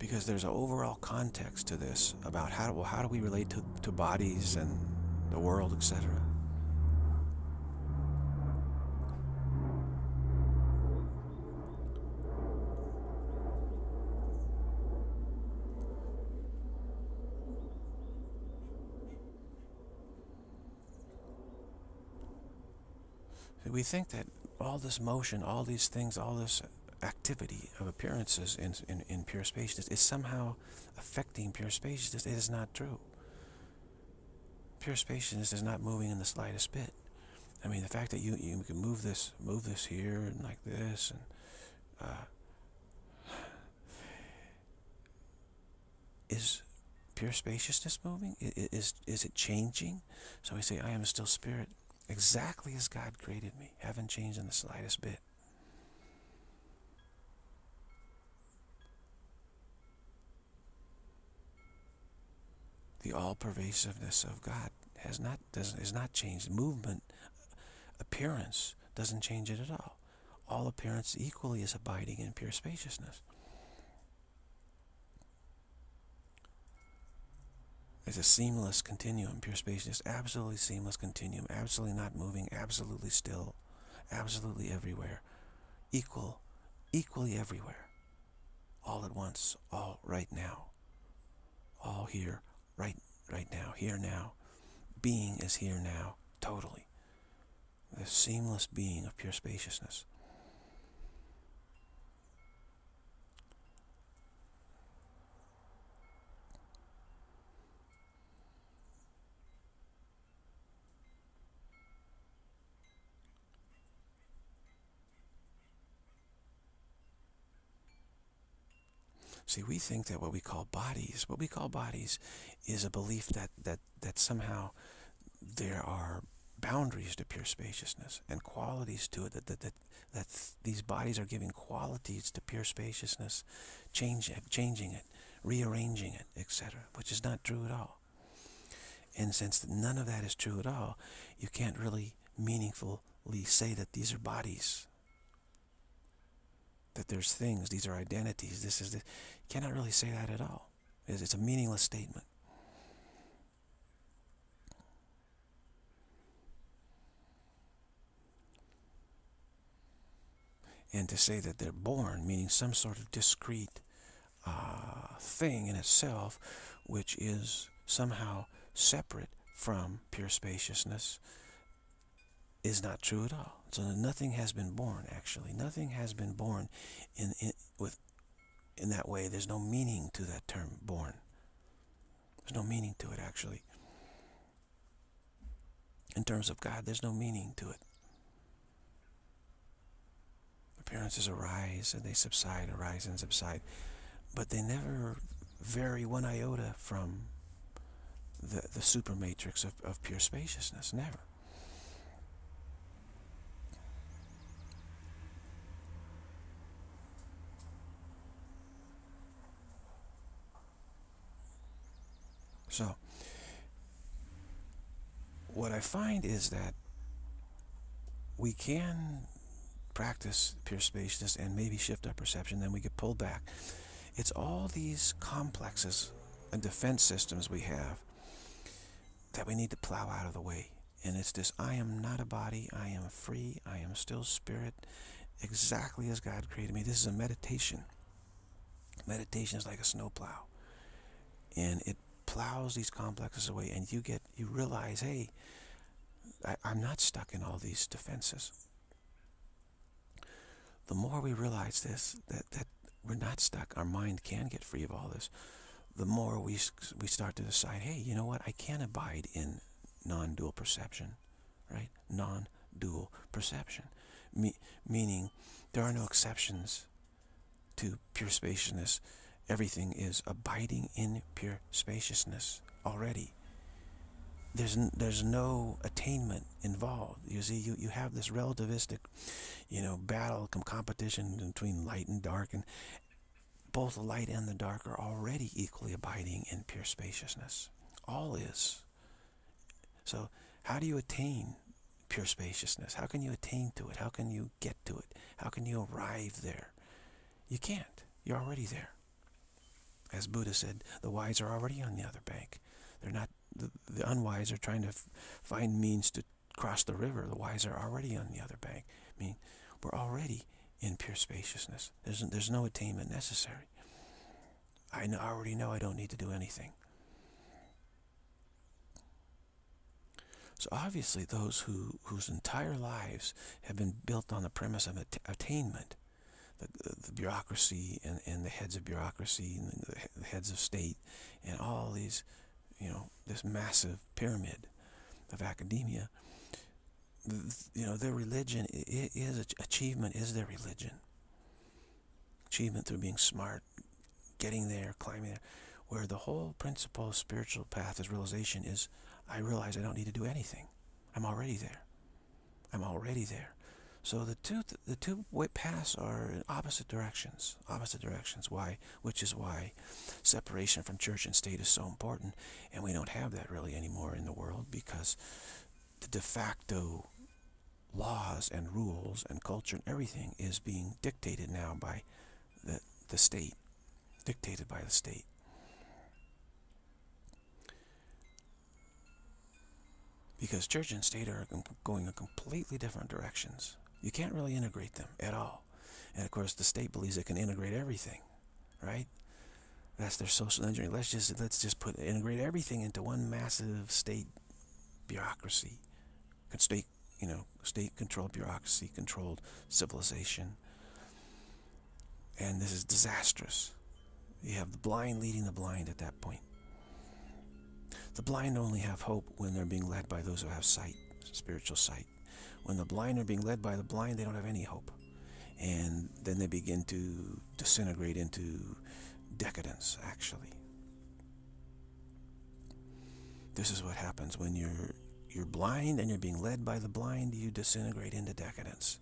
Speaker 1: because there's an overall context to this about how well how do we relate to, to bodies and the world, etc. we think that all this motion, all these things, all this activity of appearances in, in, in pure spaciousness is somehow affecting pure spaciousness. It is not true. Pure spaciousness is not moving in the slightest bit. I mean, the fact that you, you can move this, move this here and like this, and uh, is pure spaciousness moving? Is, is it changing? So we say, I am still spirit, exactly as God created me. Haven't changed in the slightest bit. The all-pervasiveness of God has not does is not changed. Movement, appearance doesn't change it at all. All appearance equally is abiding in pure spaciousness. It's a seamless continuum, pure spaciousness, absolutely seamless continuum, absolutely not moving, absolutely still, absolutely everywhere, equal, equally everywhere, all at once, all right now, all here, right, right now, here now. Being is here now, totally. The seamless being of pure spaciousness. See, we think that what we call bodies, what we call bodies is a belief that, that, that somehow there are boundaries to pure spaciousness and qualities to it, that, that, that, that these bodies are giving qualities to pure spaciousness, change, changing it, rearranging it, etc., which is not true at all. And since none of that is true at all, you can't really meaningfully say that these are bodies that there's things, these are identities, this is the, you cannot really say that at all. It's, it's a meaningless statement. And to say that they're born, meaning some sort of discrete uh, thing in itself, which is somehow separate from pure spaciousness, is not true at all. So nothing has been born, actually. Nothing has been born in, in, with, in that way. There's no meaning to that term, born. There's no meaning to it, actually. In terms of God, there's no meaning to it. Appearances arise and they subside, arise and subside. But they never vary one iota from the, the super matrix of, of pure spaciousness. Never. So, what I find is that we can practice pure spaciousness and maybe shift our perception, then we get pulled back. It's all these complexes and defense systems we have that we need to plow out of the way. And it's this, I am not a body, I am free, I am still spirit, exactly as God created me. This is a meditation. Meditation is like a snowplow. And it plows these complexes away and you get, you realize, hey, I, I'm not stuck in all these defenses. The more we realize this, that, that we're not stuck, our mind can get free of all this, the more we, we start to decide, hey, you know what, I can abide in non-dual perception, right? Non-dual perception. Me meaning there are no exceptions to pure spaciousness everything is abiding in pure spaciousness already. There's, there's no attainment involved. You see, you, you have this relativistic, you know, battle, competition between light and dark, and both the light and the dark are already equally abiding in pure spaciousness. All is. So how do you attain pure spaciousness? How can you attain to it? How can you get to it? How can you arrive there? You can't. You're already there. As Buddha said, the wise are already on the other bank. They're not, the, the unwise are trying to find means to cross the river. The wise are already on the other bank. I mean, we're already in pure spaciousness. There's, there's no attainment necessary. I already know I don't need to do anything. So obviously those who, whose entire lives have been built on the premise of attainment, the, the bureaucracy and, and the heads of bureaucracy and the, the heads of state and all these, you know, this massive pyramid of academia, you know, their religion is achievement is their religion. Achievement through being smart, getting there, climbing there, where the whole principle of spiritual path is realization is I realize I don't need to do anything. I'm already there. I'm already there. So the two the two paths are in opposite directions. Opposite directions. Why? Which is why separation from church and state is so important, and we don't have that really anymore in the world because the de facto laws and rules and culture and everything is being dictated now by the the state, dictated by the state. Because church and state are going in completely different directions. You can't really integrate them at all. And of course, the state believes it can integrate everything, right? That's their social engineering. Let's just let's just put integrate everything into one massive state bureaucracy, state you know state-controlled bureaucracy, controlled civilization, and this is disastrous. You have the blind leading the blind at that point. The blind only have hope when they're being led by those who have sight, spiritual sight. When the blind are being led by the blind, they don't have any hope. And then they begin to disintegrate into decadence, actually. This is what happens when you're you're blind and you're being led by the blind, you disintegrate into decadence.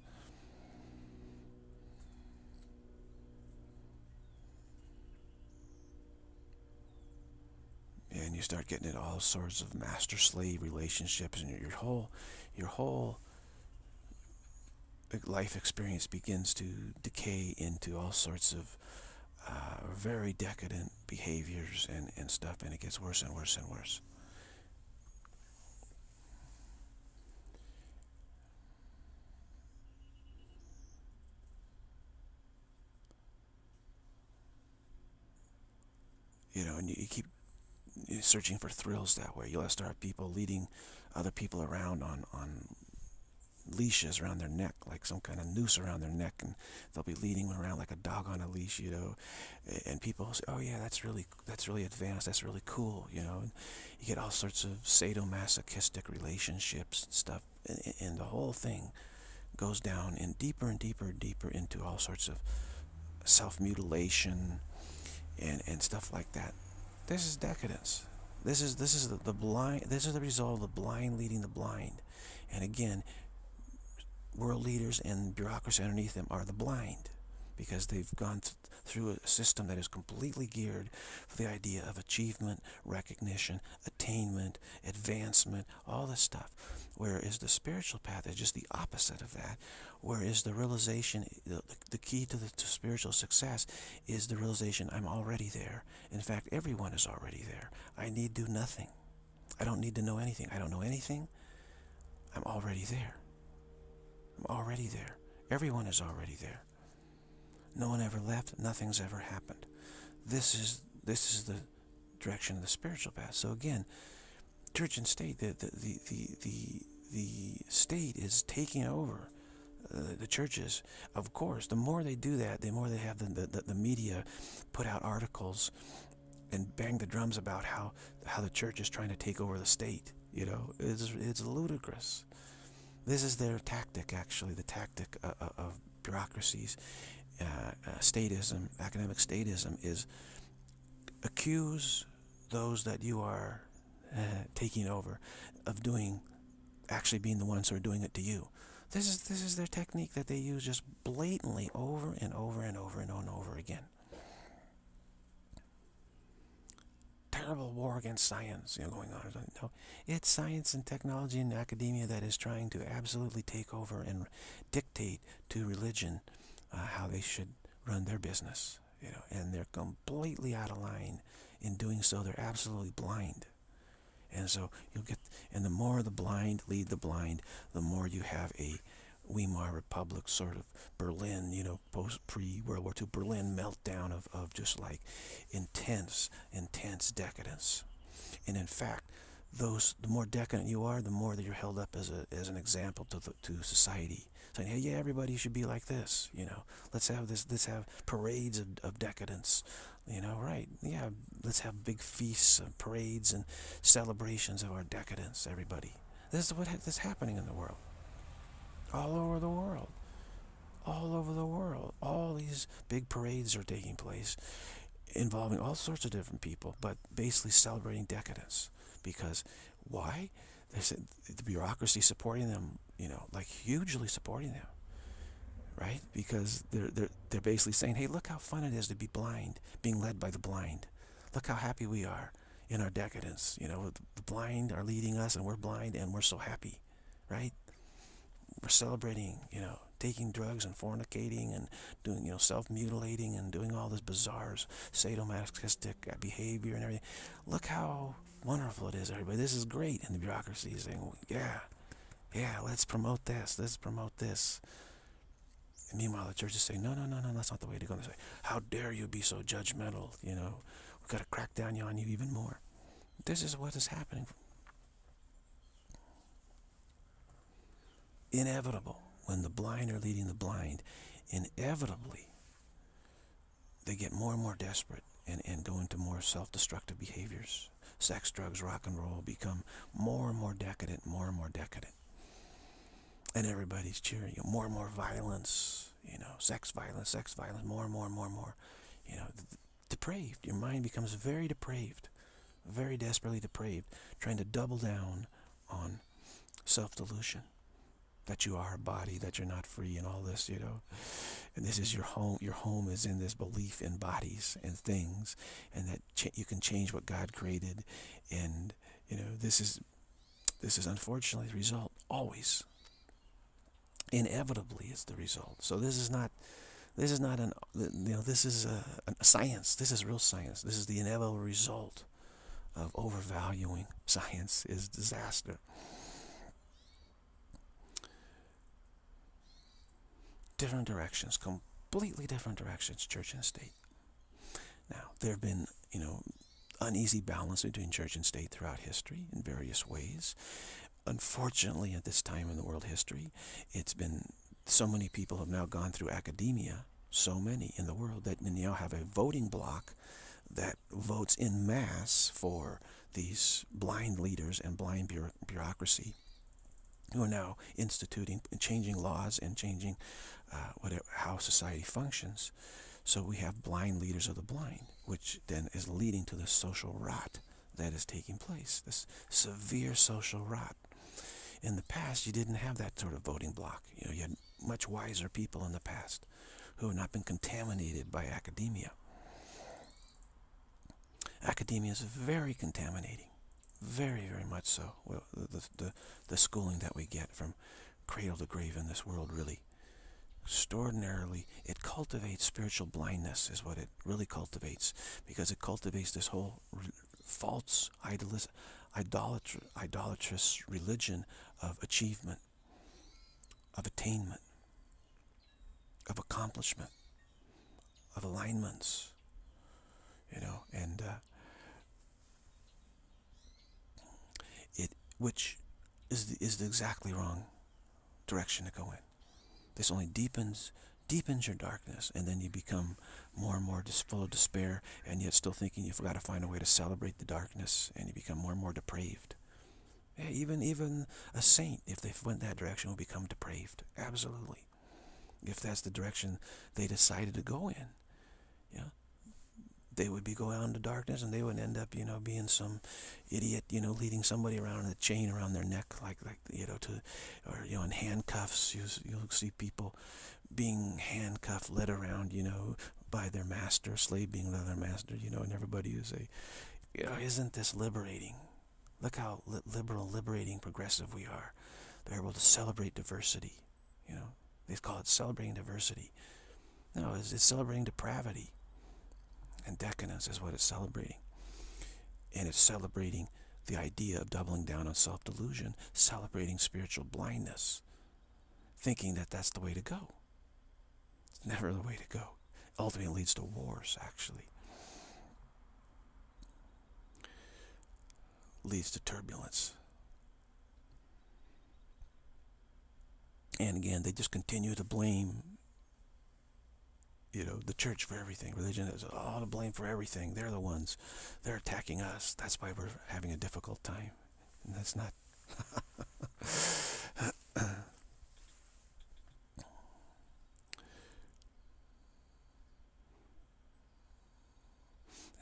Speaker 1: and you start getting into all sorts of master slave relationships and your whole your whole life experience begins to decay into all sorts of uh, very decadent behaviors and, and stuff, and it gets worse and worse and worse. You know, and you, you keep searching for thrills that way. You'll start people leading other people around on, on leashes around their neck, like some kind of noose around their neck, and they'll be leading them around like a dog on a leash, you know. And people say, "Oh yeah, that's really that's really advanced. That's really cool," you know. And you get all sorts of sadomasochistic relationships and stuff, and, and the whole thing goes down in deeper and deeper and deeper into all sorts of self-mutilation and and stuff like that. This is decadence. This is this is the, the blind. This is the result of the blind leading the blind. And again, world leaders and bureaucracy underneath them are the blind because they've gone th through a system that is completely geared for the idea of achievement, recognition, attainment, advancement, all this stuff. Whereas the spiritual path is just the opposite of that. Whereas the realization, the, the key to, the, to spiritual success is the realization I'm already there. In fact, everyone is already there. I need to do nothing. I don't need to know anything. I don't know anything. I'm already there. Already there. Everyone is already there. No one ever left. Nothing's ever happened. This is this is the direction of the spiritual path. So again, church and state, the the the the the, the state is taking over uh, the churches. Of course, the more they do that, the more they have the, the the media put out articles and bang the drums about how how the church is trying to take over the state. You know, it's it's ludicrous. This is their tactic, actually, the tactic of, uh, uh, of bureaucracies. Uh, uh, statism, academic statism, is accuse those that you are uh, taking over of doing, actually being the ones who are doing it to you. This is this is their technique that they use just blatantly over and over and over and over again. Terrible war against science you know, going on. No, it's science and technology and academia that is trying to absolutely take over and dictate to religion uh, how they should run their business. You know, and they're completely out of line in doing so. They're absolutely blind. And so you'll get, and the more the blind lead the blind, the more you have a Weimar Republic sort of Berlin, you know, post pre-World War II Berlin meltdown of, of just like intense, intense decadence. And in fact, those the more decadent you are, the more that you're held up as a as an example to the, to society. Saying, hey, yeah, everybody should be like this. You know, let's have this. Let's have parades of, of decadence. You know, right? Yeah, let's have big feasts and parades and celebrations of our decadence. Everybody, this is what ha is happening in the world. All over the world, all over the world, all these big parades are taking place, involving all sorts of different people, but basically celebrating decadence. Because why? They said the bureaucracy supporting them, you know, like hugely supporting them, right? Because they're they're they're basically saying, hey, look how fun it is to be blind, being led by the blind. Look how happy we are in our decadence. You know, the blind are leading us, and we're blind, and we're so happy, right? We're celebrating, you know, taking drugs and fornicating and doing, you know, self-mutilating and doing all this bizarre sadomasochistic uh, behavior and everything. Look how wonderful it is, everybody. This is great. And the bureaucracy is saying, yeah, yeah, let's promote this. Let's promote this. And meanwhile, the church is saying, no, no, no, no, that's not the way to go. They say, how dare you be so judgmental? You know, we've got to crack down on you even more. This is what is happening. Inevitable. When the blind are leading the blind, inevitably, they get more and more desperate and, and go into more self-destructive behaviors sex, drugs, rock and roll become more and more decadent, more and more decadent. And everybody's cheering. You know, more and more violence, you know, sex violence, sex violence, more and more and more and more. You know, depraved. Your mind becomes very depraved, very desperately depraved, trying to double down on self-delusion that you are a body, that you're not free, and all this, you know. And this is your home. Your home is in this belief in bodies and things, and that you can change what God created. And you know, this is this is unfortunately the result. Always, inevitably, it's the result. So this is not. This is not an, you know, this is a, a science. This is real science. This is the inevitable result of overvaluing [laughs] science is disaster. Different directions, completely different directions, church and state. Now, there have been, you know, uneasy balance between church and state throughout history in various ways. Unfortunately, at this time in the world history, it's been so many people have now gone through academia, so many in the world, that we now have a voting bloc that votes in mass for these blind leaders and blind bureaucracy who are now instituting changing laws and changing uh, whatever, how society functions. So we have blind leaders of the blind, which then is leading to the social rot that is taking place, this severe social rot. In the past, you didn't have that sort of voting bloc. You know, you had much wiser people in the past who have not been contaminated by academia. Academia is very contaminating. Very, very much so. Well, the, the, the schooling that we get from cradle to grave in this world really extraordinarily, it cultivates spiritual blindness is what it really cultivates because it cultivates this whole false idolatr idolatrous religion of achievement, of attainment, of accomplishment, of alignments, you know, and uh, which is the, is the exactly wrong direction to go in. This only deepens deepens your darkness, and then you become more and more just full of despair, and yet still thinking you've got to find a way to celebrate the darkness, and you become more and more depraved. Yeah, even even a saint, if they went that direction, will become depraved. Absolutely. If that's the direction they decided to go in. Yeah they would be going out into darkness and they would end up, you know, being some idiot, you know, leading somebody around in a chain around their neck, like, like you know, to, or, you know, in handcuffs. You, you'll see people being handcuffed, led around, you know, by their master, slave being their master, you know, and everybody is a, you know, isn't this liberating? Look how li liberal, liberating, progressive we are. They're able to celebrate diversity, you know. They call it celebrating diversity. No, it's, it's celebrating depravity and decadence is what it's celebrating. And it's celebrating the idea of doubling down on self-delusion, celebrating spiritual blindness, thinking that that's the way to go. It's never the way to go. Ultimately leads to wars, actually. leads to turbulence. And again, they just continue to blame, you know, the church for everything. Religion is all to blame for everything. They're the ones. They're attacking us. That's why we're having a difficult time. And that's not... [coughs]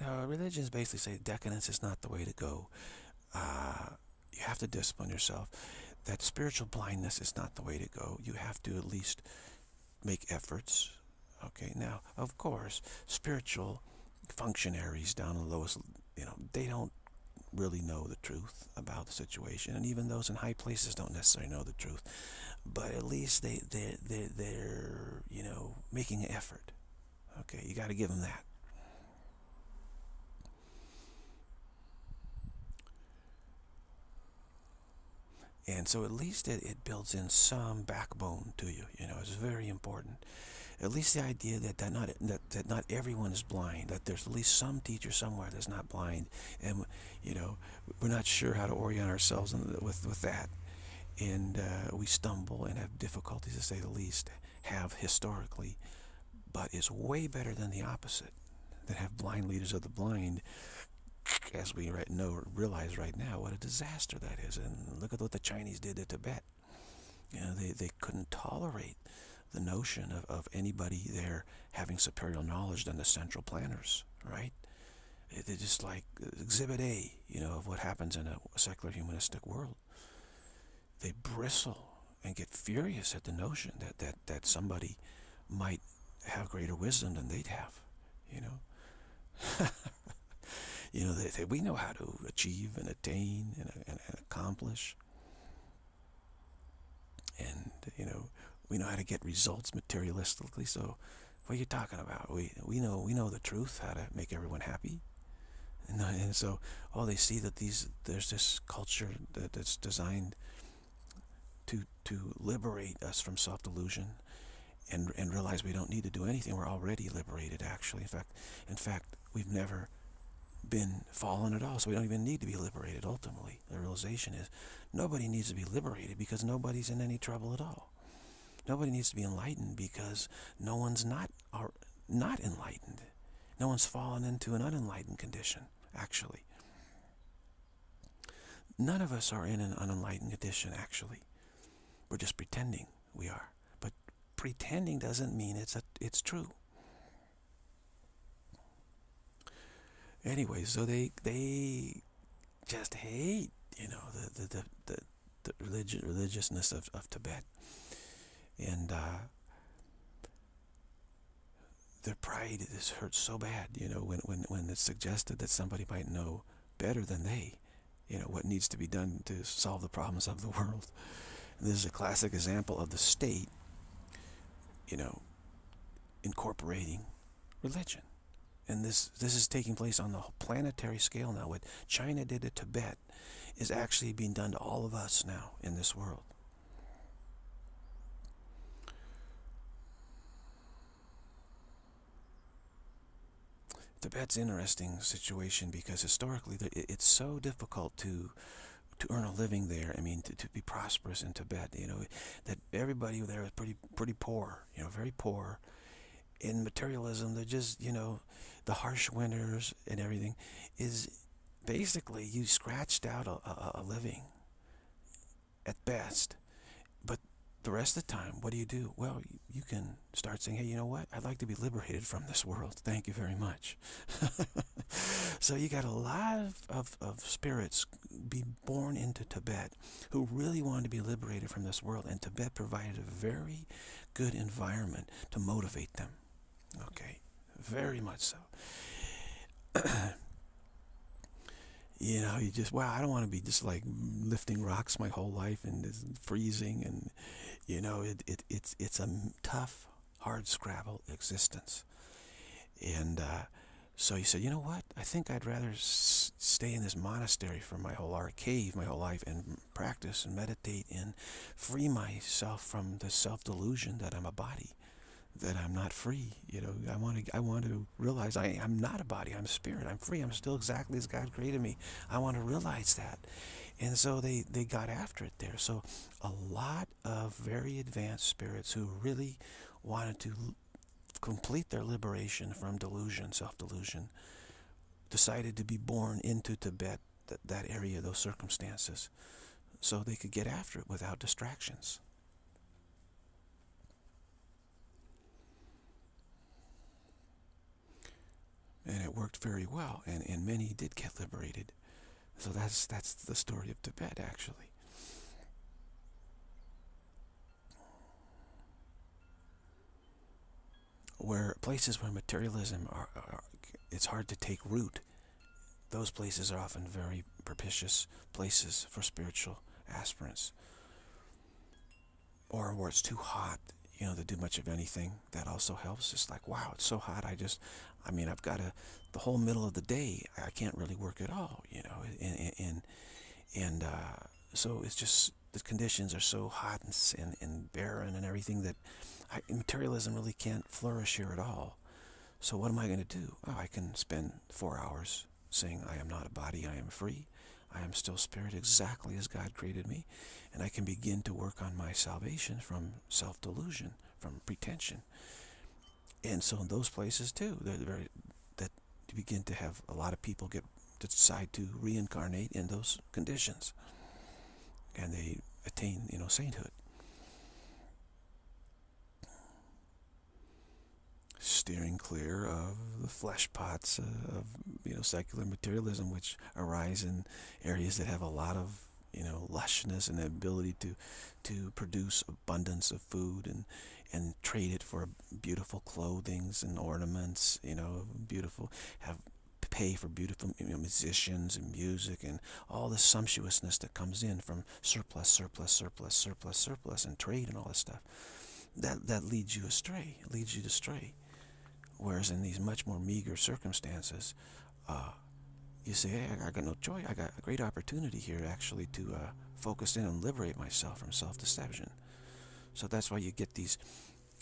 Speaker 1: Uh, religions basically say decadence is not the way to go. Uh, you have to discipline yourself. That spiritual blindness is not the way to go. You have to at least make efforts. Okay, now, of course, spiritual functionaries down in the lowest, you know, they don't really know the truth about the situation. And even those in high places don't necessarily know the truth. But at least they, they, they, they're, you know, making an effort. Okay, you got to give them that. And so at least it, it builds in some backbone to you. You know, it's very important. At least the idea that, that not that, that not everyone is blind, that there's at least some teacher somewhere that's not blind. And, you know, we're not sure how to orient ourselves with, with that. And uh, we stumble and have difficulties, to say the least, have historically. But it's way better than the opposite, that have blind leaders of the blind as we right know realize right now what a disaster that is and look at what the Chinese did to Tibet you know they, they couldn't tolerate the notion of, of anybody there having superior knowledge than the central planners right? They're just like exhibit A you know of what happens in a secular humanistic world. They bristle and get furious at the notion that, that, that somebody might have greater wisdom than they'd have you know? [laughs] You know, they, they, we know how to achieve and attain and, and, and accomplish. And, you know, we know how to get results materialistically. So what are you talking about? We, we, know, we know the truth, how to make everyone happy. And, uh, and so, oh, they see that these there's this culture that, that's designed to to liberate us from self-delusion and and realize we don't need to do anything. We're already liberated, actually. In fact, in fact, we've never been fallen at all, so we don't even need to be liberated ultimately. The realization is nobody needs to be liberated because nobody's in any trouble at all. Nobody needs to be enlightened because no one's not, are not enlightened. No one's fallen into an unenlightened condition, actually. None of us are in an unenlightened condition, actually. We're just pretending we are. But pretending doesn't mean it's, a, it's true. anyway, so they they just hate, you know, the the the, the, the religion religiousness of, of Tibet. And uh, their pride is hurt so bad, you know, when, when, when it's suggested that somebody might know better than they, you know, what needs to be done to solve the problems of the [laughs] world. And this is a classic example of the state, you know, incorporating religion. And this, this is taking place on the planetary scale now. What China did to Tibet is actually being done to all of us now in this world. Tibet's interesting situation because historically it's so difficult to to earn a living there. I mean, to, to be prosperous in Tibet, you know, that everybody there is pretty pretty poor, you know, very poor. In materialism, they're just, you know, the harsh winters and everything, is basically you scratched out a, a, a living at best. The rest of the time, what do you do? Well, you can start saying, hey, you know what? I'd like to be liberated from this world. Thank you very much. [laughs] so you got a lot of, of, of, spirits be born into Tibet who really wanted to be liberated from this world. And Tibet provided a very good environment to motivate them. Okay very much so. [clears throat] you know, you just, wow, I don't want to be just like lifting rocks my whole life and freezing and, you know, it, it, it's, it's a tough, hard scrabble existence. And uh, so he said, you know what? I think I'd rather stay in this monastery for my whole, or cave my whole life and practice and meditate and free myself from the self-delusion that I'm a body that I'm not free. You know, I want to I want to realize I am not a body. I'm spirit. I'm free. I'm still exactly as God created me. I want to realize that. And so they, they got after it there. So a lot of very advanced spirits who really wanted to complete their liberation from delusion, self-delusion, decided to be born into Tibet, that, that area, those circumstances, so they could get after it without distractions. And it worked very well, and, and many did get liberated. So that's that's the story of Tibet, actually. Where places where materialism are, are, it's hard to take root. Those places are often very propitious places for spiritual aspirants. Or where it's too hot, you know, to do much of anything. That also helps. It's like, wow, it's so hot. I just, I mean, I've got to, the whole middle of the day, I can't really work at all, you know, and, and, and uh, so it's just, the conditions are so hot and, and, and barren and everything that I, materialism really can't flourish here at all. So what am I going to do? Oh, I can spend four hours saying I am not a body, I am free. I am still spirit exactly as God created me. And I can begin to work on my salvation from self-delusion, from pretension. And so in those places too, very, that begin to have a lot of people get to decide to reincarnate in those conditions. And they attain, you know, sainthood. Steering clear of the flesh pots uh, of, you know, secular materialism, which arise in areas that have a lot of you know, lushness and the ability to to produce abundance of food and and trade it for beautiful clothings and ornaments, you know, beautiful have pay for beautiful you know, musicians and music and all the sumptuousness that comes in from surplus, surplus, surplus, surplus, surplus, and trade and all this stuff. That that leads you astray. It leads you to stray. Whereas in these much more meager circumstances, uh, you say, hey, I got no choice. I got a great opportunity here actually to uh, focus in and liberate myself from self-deception. So that's why you get these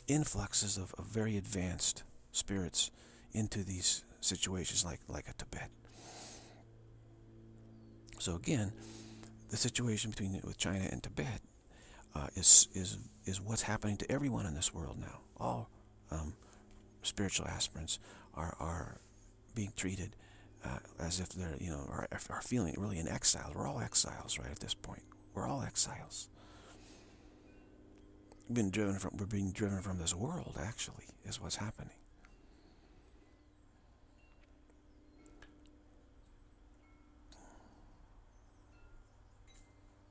Speaker 1: influxes of, of very advanced spirits into these situations like, like a Tibet. So again, the situation between with China and Tibet uh, is, is, is what's happening to everyone in this world now. All um, spiritual aspirants are, are being treated uh, as if they're, you know, are, are feeling really in exile. We're all exiles right at this point. We're all exiles. Been driven from, we're being driven from this world, actually, is what's happening.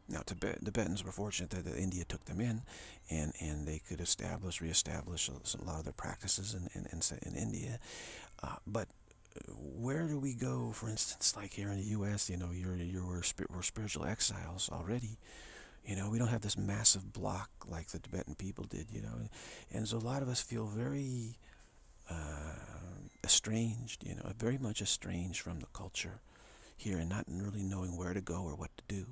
Speaker 1: Now, Tibet, Tibetans were fortunate that, India took them in, and, and they could establish, reestablish a, lot of their practices in, in, in, in India. Uh, but where do we go, for instance, like here in the U.S., you know, you're, you're, we're spiritual exiles already. You know, we don't have this massive block like the Tibetan people did, you know. And so a lot of us feel very uh, estranged, you know, very much estranged from the culture here and not really knowing where to go or what to do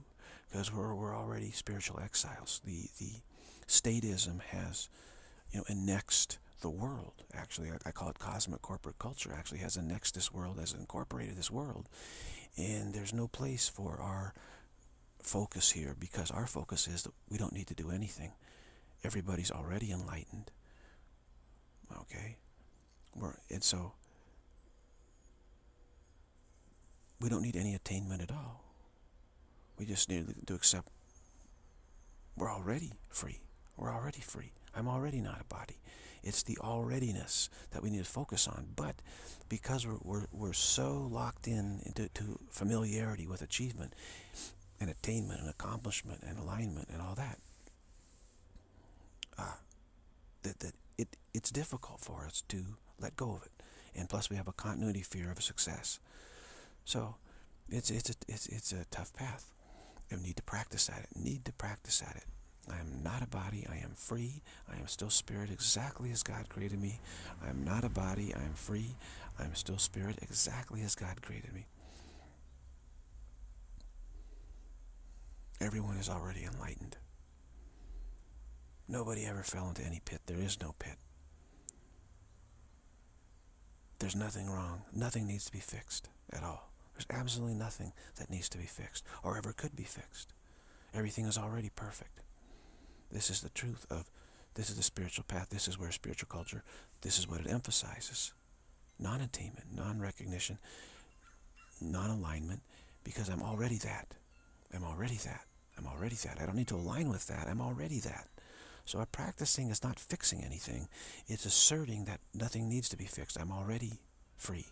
Speaker 1: because we're, we're already spiritual exiles. The, the statism has, you know, annexed the world, actually. I, I, call it cosmic corporate culture, actually has annexed this world, has incorporated this world. And there's no place for our focus here because our focus is that we don't need to do anything. Everybody's already enlightened. Okay? We're, and so we don't need any attainment at all. We just need to accept we're already free. We're already free. I'm already not a body. It's the alreadiness that we need to focus on. But because we're, we're, we're so locked in into to familiarity with achievement and attainment and accomplishment and alignment and all that, uh, that, that it, it's difficult for us to let go of it. And plus we have a continuity fear of success. So it's, it's, a, it's, it's a tough path. We need to practice at it. Need to practice at it. I am not a body. I am free. I am still spirit exactly as God created me. I am not a body. I am free. I am still spirit exactly as God created me. Everyone is already enlightened. Nobody ever fell into any pit. There is no pit. there's nothing wrong. Nothing needs to be fixed at all. There's absolutely nothing that needs to be fixed or ever could be fixed. Everything is already perfect. This is the truth of, this is the spiritual path. This is where spiritual culture, this is what it emphasizes. Non-attainment, non-recognition, non-alignment, because I'm already that. I'm already that. I'm already that. I don't need to align with that. I'm already that. So our practicing is not fixing anything. It's asserting that nothing needs to be fixed. I'm already free.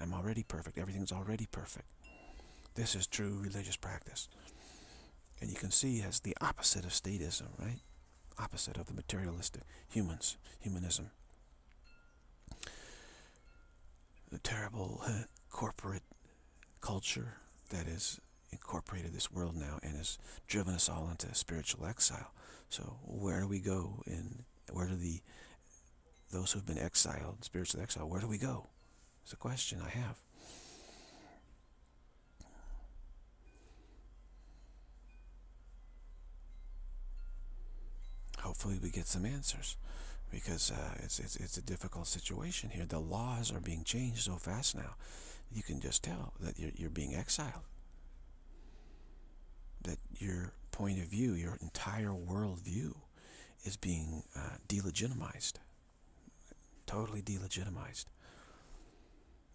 Speaker 1: I'm already perfect. Everything's already perfect. This is true religious practice. And you can see as the opposite of statism, right? Opposite of the materialistic humans, humanism. The terrible uh, corporate culture that has incorporated this world now and has driven us all into spiritual exile. So where do we go And where do the, those who've been exiled, spiritual exile, where do we go? It's a question I have. Hopefully we get some answers because uh, it's, it's, it's a difficult situation here. The laws are being changed so fast now. You can just tell that you're, you're being exiled. That your point of view, your entire worldview is being uh, delegitimized. Totally delegitimized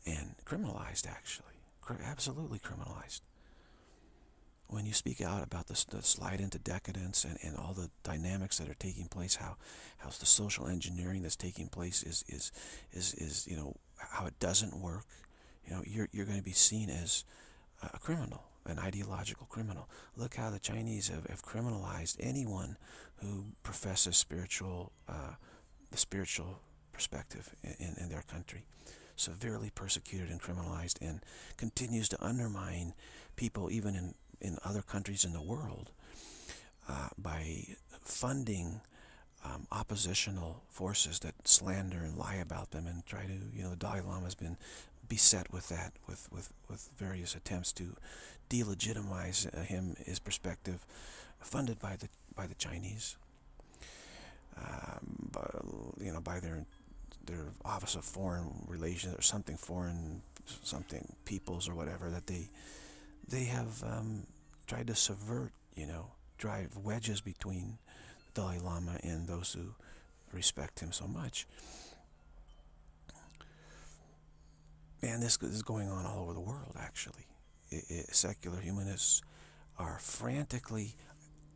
Speaker 1: and criminalized, actually. Absolutely criminalized. When you speak out about the, the slide into decadence and, and all the dynamics that are taking place, how how's the social engineering that's taking place is is is is you know how it doesn't work, you know you're you're going to be seen as a criminal, an ideological criminal. Look how the Chinese have, have criminalized anyone who professes spiritual uh, the spiritual perspective in, in their country severely persecuted and criminalized and continues to undermine people even in, in other countries in the world uh, by funding um, oppositional forces that slander and lie about them and try to, you know, the Dalai Lama has been beset with that, with, with, with various attempts to delegitimize uh, him, his perspective, funded by the, by the Chinese, um, by, you know, by their their Office of Foreign Relations or something foreign something peoples or whatever that they they have um, tried to subvert you know drive wedges between the Dalai Lama and those who respect him so much. Man this is going on all over the world actually secular humanists are frantically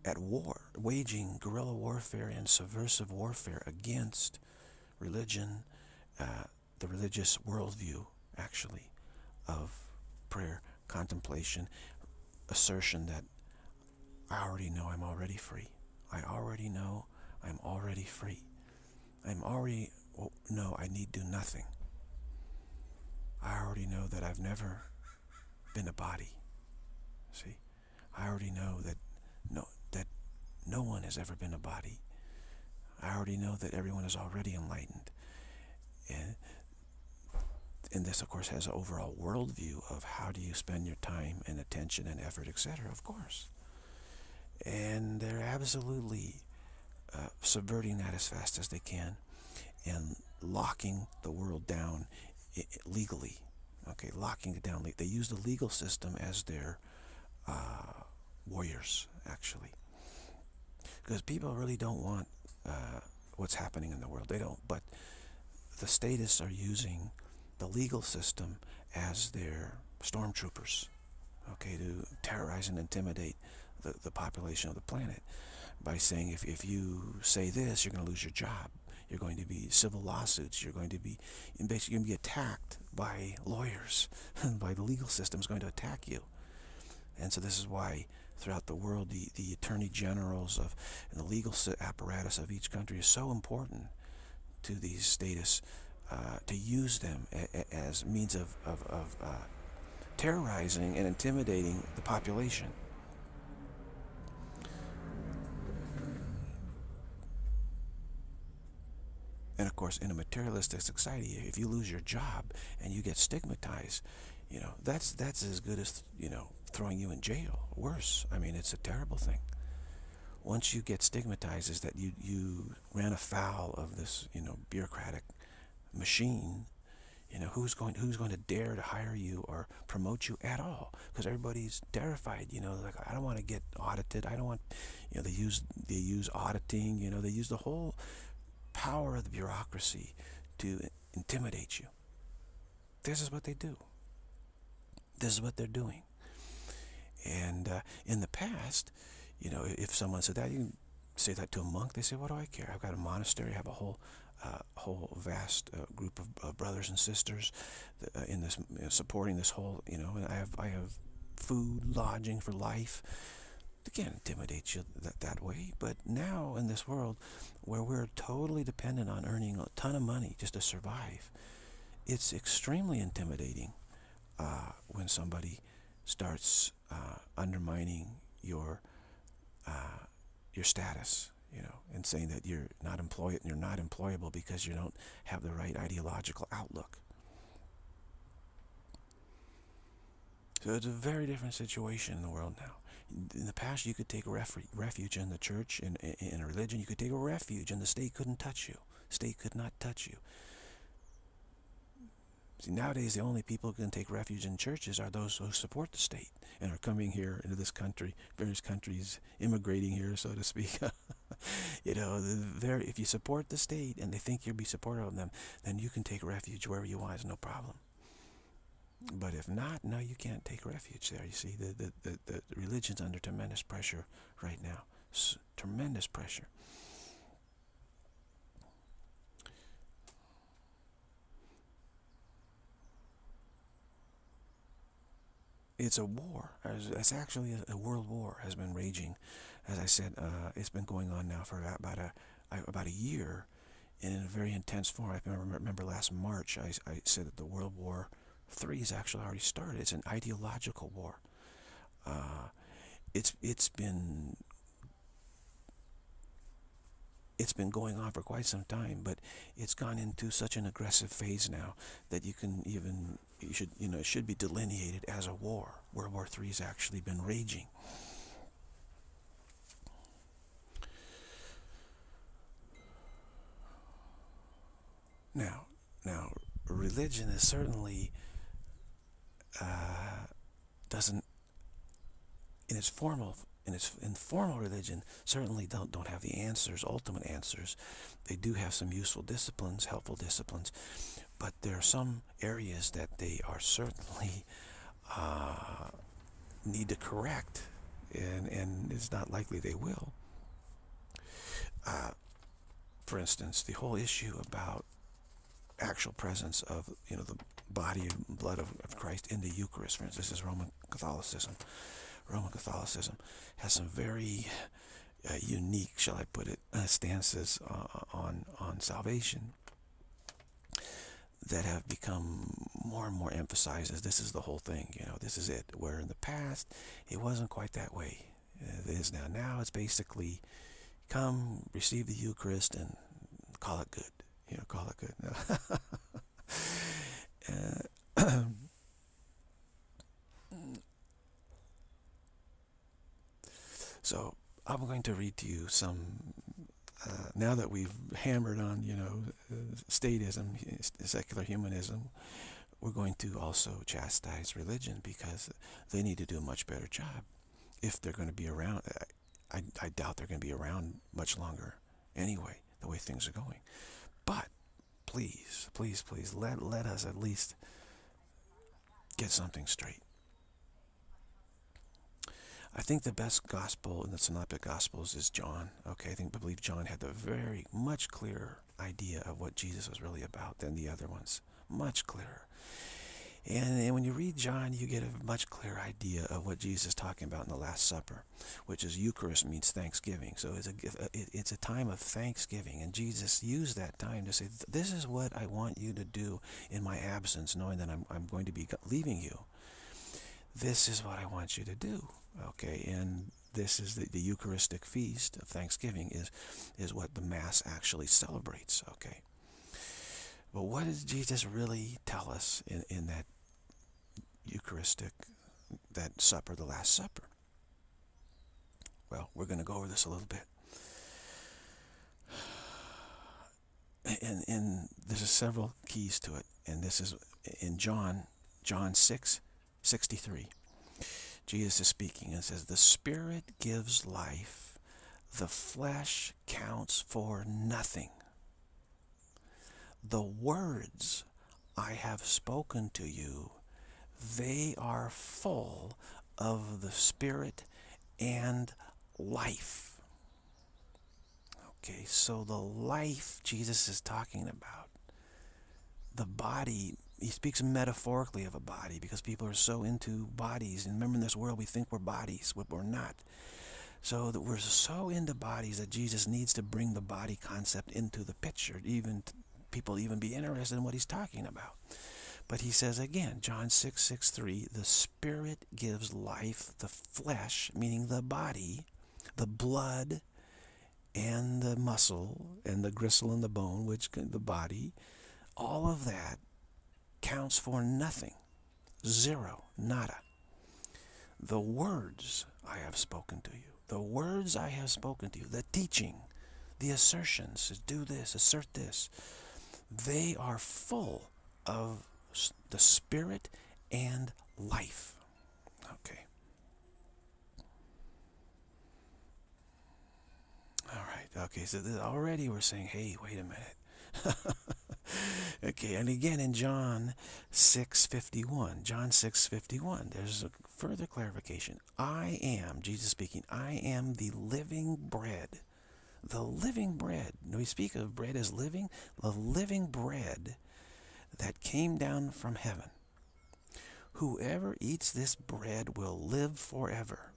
Speaker 1: at war waging guerrilla warfare and subversive warfare against religion, uh, the religious worldview, actually, of prayer, contemplation, assertion that I already know I'm already free. I already know I'm already free. I'm already oh, know I need do nothing. I already know that I've never been a body. See, I already know that no that no one has ever been a body. I already know that everyone is already enlightened. And, and this, of course, has an overall worldview of how do you spend your time and attention and effort, etc., of course. And they're absolutely uh, subverting that as fast as they can and locking the world down legally. Okay, locking it down. They use the legal system as their uh, warriors, actually. Because people really don't want uh, what's happening in the world. They don't, but the statists are using the legal system as their stormtroopers, okay, to terrorize and intimidate the, the population of the planet by saying if, if you say this, you're going to lose your job. You're going to be civil lawsuits. You're going to be basically going to be attacked by lawyers, [laughs] and by the legal system is going to attack you. And so this is why throughout the world, the, the attorney generals of and the legal apparatus of each country is so important to these status uh, to use them as means of, of, of uh, terrorizing and intimidating the population. And of course, in a materialistic society, if you lose your job and you get stigmatized, you know, that's that's as good as, you know, throwing you in jail. Worse. I mean, it's a terrible thing. Once you get stigmatized is that you, you ran afoul of this, you know, bureaucratic machine, You know, who's going who's going to dare to hire you or promote you at all? Because everybody's terrified. You know, like I don't want to get audited. I don't want. You know, they use they use auditing. You know, they use the whole power of the bureaucracy to intimidate you. This is what they do. This is what they're doing. And uh, in the past, you know, if someone said that, you say that to a monk. They say, "What do I care? I've got a monastery. I have a whole, uh, whole vast uh, group of uh, brothers and sisters uh, in this, supporting this whole. You know, and I have, I have food, lodging for life." They can't intimidate you that, that way. But now in this world, where we're totally dependent on earning a ton of money just to survive, it's extremely intimidating uh, when somebody starts uh, undermining your uh, your status, you know, and saying that you're not employed, you're not employable because you don't have the right ideological outlook. So it's a very different situation in the world now. In the past, you could take refuge in the church, in, in a religion. You could take a refuge, and the state couldn't touch you. state could not touch you. See, nowadays, the only people who can take refuge in churches are those who support the state and are coming here into this country, various countries, immigrating here, so to speak. [laughs] you know, if you support the state and they think you'll be supportive of them, then you can take refuge wherever you want. It's no problem. But if not, no, you can't take refuge there. You see, the, the, the, the religion's under tremendous pressure right now. S tremendous pressure. it's a war. It's actually a, world war has been raging. As I said, uh, it's been going on now for about a about a year, in a very intense form. I remember, remember last March I, I said that the World War Three has actually already started. It's an ideological war. Uh, it's it's been it's been going on for quite some time, but it's gone into such an aggressive phase now that you can even you should you know it should be delineated as a war. World War Three has actually been raging. Now, now, religion is certainly uh, doesn't in its formal in its informal religion certainly don't don't have the answers, ultimate answers. They do have some useful disciplines, helpful disciplines, but there are some areas that they are certainly uh, need to correct, and, and it's not likely they will. Uh, for instance, the whole issue about actual presence of you know the body and blood of, of Christ in the Eucharist, for instance, this is Roman Catholicism. Roman Catholicism has some very uh, unique, shall I put it, uh, stances uh, on on salvation that have become more and more emphasized as this is the whole thing, you know, this is it. Where in the past, it wasn't quite that way. It is now. Now it's basically come, receive the Eucharist, and call it good. You know, call it good. uh, [laughs] so I'm going to read to you some uh, now that we've hammered on, you know, statism, secular humanism, we're going to also chastise religion because they need to do a much better job. If they're going to be around, I, I doubt they're going to be around much longer anyway, the way things are going. But please, please, please, let, let us at least get something straight. I think the best gospel in the Synoptic Gospels is John. Okay, I think I believe John had the very much clearer idea of what Jesus was really about than the other ones. Much clearer. And, and when you read John, you get a much clearer idea of what Jesus is talking about in the Last Supper, which is Eucharist means thanksgiving. So it's a, uh, it's a time of thanksgiving. And Jesus used that time to say, this is what I want you to do in my absence, knowing that I'm, I'm going to be leaving you. This is what I want you to do. Okay, and this is the, the Eucharistic feast of Thanksgiving is, is what the Mass actually celebrates. Okay. But what does Jesus really tell us in, in that Eucharistic, that supper, the Last Supper? Well, we're going to go over this a little bit. [sighs] and, and there's several keys to it. And this is in John, John 6, 63. Jesus is speaking and says, The Spirit gives life, the flesh counts for nothing. The words I have spoken to you, they are full of the Spirit and life. Okay, so the life Jesus is talking about, the body, he speaks metaphorically of a body because people are so into bodies. And remember, in this world, we think we're bodies, but we're not. So that we're so into bodies that Jesus needs to bring the body concept into the picture, even people even be interested in what he's talking about. But he says again, John 6, 6, 3, the Spirit gives life, the flesh, meaning the body, the blood, and the muscle, and the gristle and the bone, which the body, all of that counts for nothing. Zero, nada. The words I have spoken to you, the words I have spoken to you, the teaching, the assertions, do this, assert this, they are full of the Spirit and life. Okay. All right. Okay. So already we're saying, hey, wait a minute. [laughs] okay. And again in John 6:51, John 6:51, there's a further clarification. I am, Jesus speaking, I am the living bread. The living bread. We speak of bread as living. The living bread that came down from heaven. Whoever eats this bread will live forever.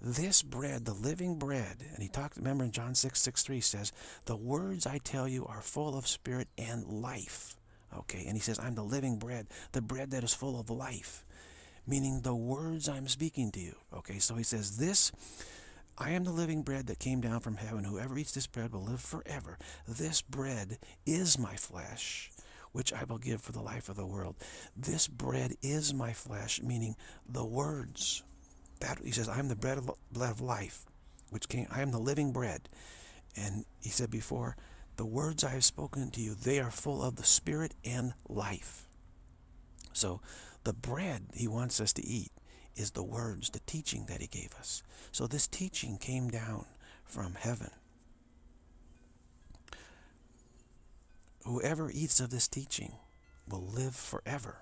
Speaker 1: This bread, the living bread, and he talked, remember in John 6, 6, 3 says, the words I tell you are full of spirit and life. Okay, and he says, I'm the living bread, the bread that is full of life, meaning the words I'm speaking to you. Okay, so he says, this, I am the living bread that came down from heaven. Whoever eats this bread will live forever. This bread is my flesh, which I will give for the life of the world. This bread is my flesh, meaning the words. That he says, I am the bread of, bread of life, which came. I am the living bread. And he said before, the words I have spoken to you, they are full of the spirit and life. So the bread he wants us to eat is the words, the teaching that he gave us. So this teaching came down from heaven. Whoever eats of this teaching will live forever.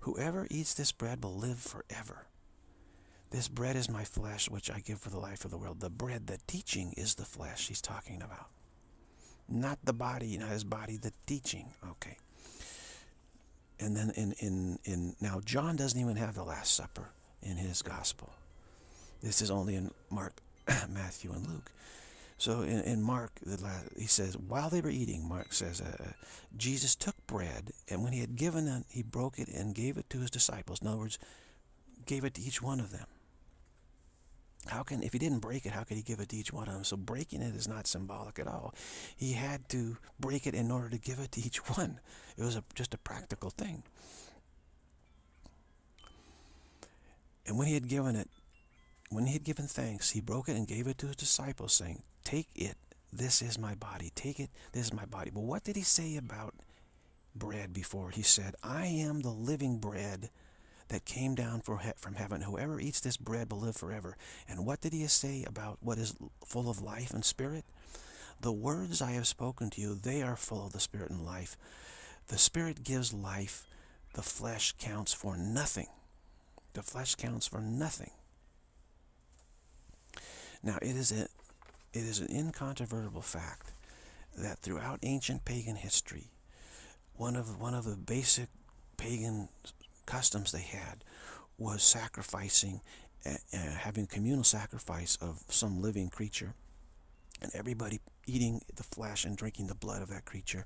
Speaker 1: Whoever eats this bread will live forever. This bread is my flesh, which I give for the life of the world. The bread, the teaching, is the flesh he's talking about. Not the body, not his body, the teaching. Okay. And then in, in, in now John doesn't even have the Last Supper in his gospel. This is only in Mark, [clears throat] Matthew, and Luke. So in, in Mark, he says, while they were eating, Mark says, uh, Jesus took bread, and when he had given it, he broke it and gave it to his disciples. In other words, gave it to each one of them. How can, if he didn't break it, how could he give it to each one of them? So breaking it is not symbolic at all. He had to break it in order to give it to each [laughs] one. It was a, just a practical thing. And when he had given it, when he had given thanks, he broke it and gave it to his disciples, saying, Take it, this is my body. Take it, this is my body. But what did he say about bread before? He said, I am the living bread that came down from heaven. Whoever eats this bread will live forever. And what did he say about what is full of life and spirit? The words I have spoken to you, they are full of the spirit and life. The spirit gives life. The flesh counts for nothing. The flesh counts for nothing. Now, it is, a, it is an incontrovertible fact that throughout ancient pagan history, one of, one of the basic pagan customs they had was sacrificing, uh, having communal sacrifice of some living creature, and everybody eating the flesh and drinking the blood of that creature,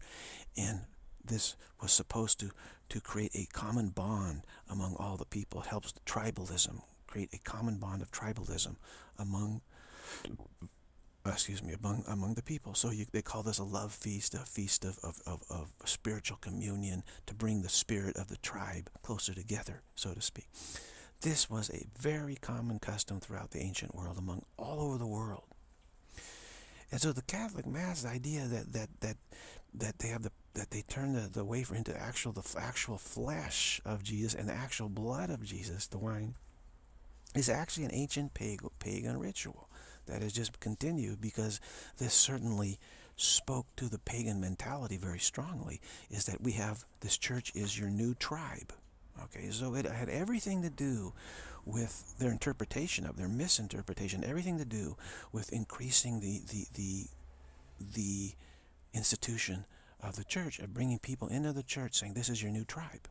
Speaker 1: and this was supposed to, to create a common bond among all the people. Helps tribalism, create a common bond of tribalism among Uh, excuse me, among among the people. So you, they call this a love feast, a feast of, of, of, of, spiritual communion to bring the spirit of the tribe closer together, so to speak. This was a very common custom throughout the ancient world, among all over the world. And so the Catholic Mass, the idea that that that that they have the that they turn the, the wafer into actual the actual flesh of Jesus and the actual blood of Jesus, the wine, is actually an ancient pagan, pagan ritual that has just continued because this certainly spoke to the pagan mentality very strongly is that we have this church is your new tribe. Okay so it had everything to do with their interpretation of their misinterpretation everything to do with increasing the the the the institution of the church of bringing people into the church saying this is your new tribe.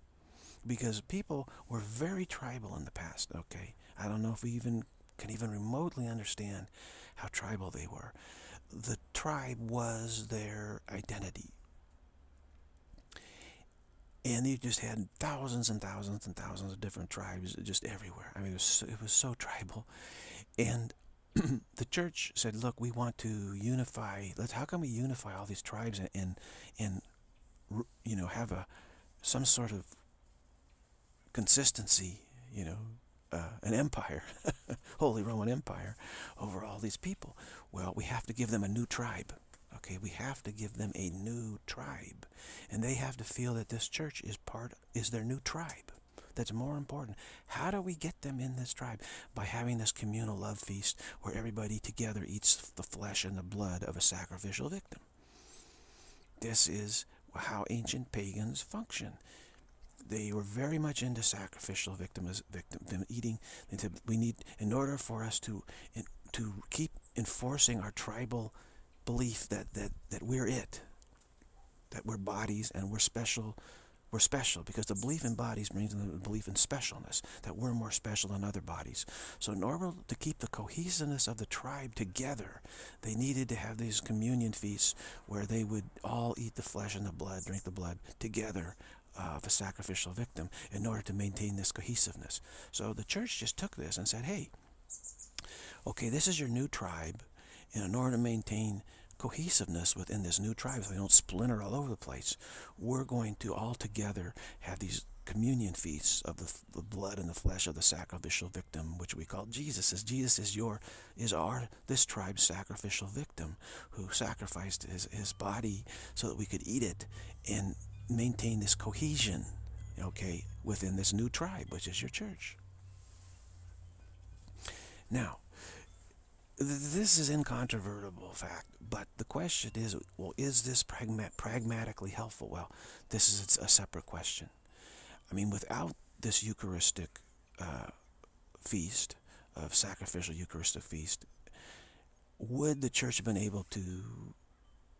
Speaker 1: Because people were very tribal in the past okay? I don't know if we even can even remotely understand how tribal they were the tribe was their identity. And they just had thousands and thousands and thousands of different tribes just everywhere. I mean, it was so, it was so tribal. And [clears throat] the church said, look, we want to unify. Let's, how can we unify all these tribes and, and, and you know, have a, some sort of consistency, you know, uh, an empire, [laughs] Holy Roman Empire, over all these people. Well, we have to give them a new tribe. Okay, we have to give them a new tribe. And they have to feel that this church is part is their new tribe. That's more important. How do we get them in this tribe? By having this communal love feast where everybody together eats the flesh and the blood of a sacrificial victim. This is how ancient pagans function they were very much into sacrificial victim, victim eating. We need, in order for us to to keep enforcing our tribal belief that that that we're it, that we're bodies and we're special. We're special because the belief in bodies brings in the belief in specialness, that we're more special than other bodies. So in order to keep the cohesiveness of the tribe together, they needed to have these communion feasts where they would all eat the flesh and the blood, drink the blood together of a sacrificial victim in order to maintain this cohesiveness. So the church just took this and said, hey, okay, this is your new tribe, and in order to maintain cohesiveness within this new tribe so they don't splinter all over the place, we're going to all together have these communion feasts of the, the blood and the flesh of the sacrificial victim, which we call Jesus. As Jesus is your is our this tribe's sacrificial victim who sacrificed his, his body so that we could eat it and maintain this cohesion, okay, within this new tribe, which is your church. Now, this is incontrovertible fact, but the question is, well, is this pragma pragmatically helpful? Well, this is a separate question. I mean, without this Eucharistic uh, feast, of sacrificial Eucharistic feast, would the church have been able to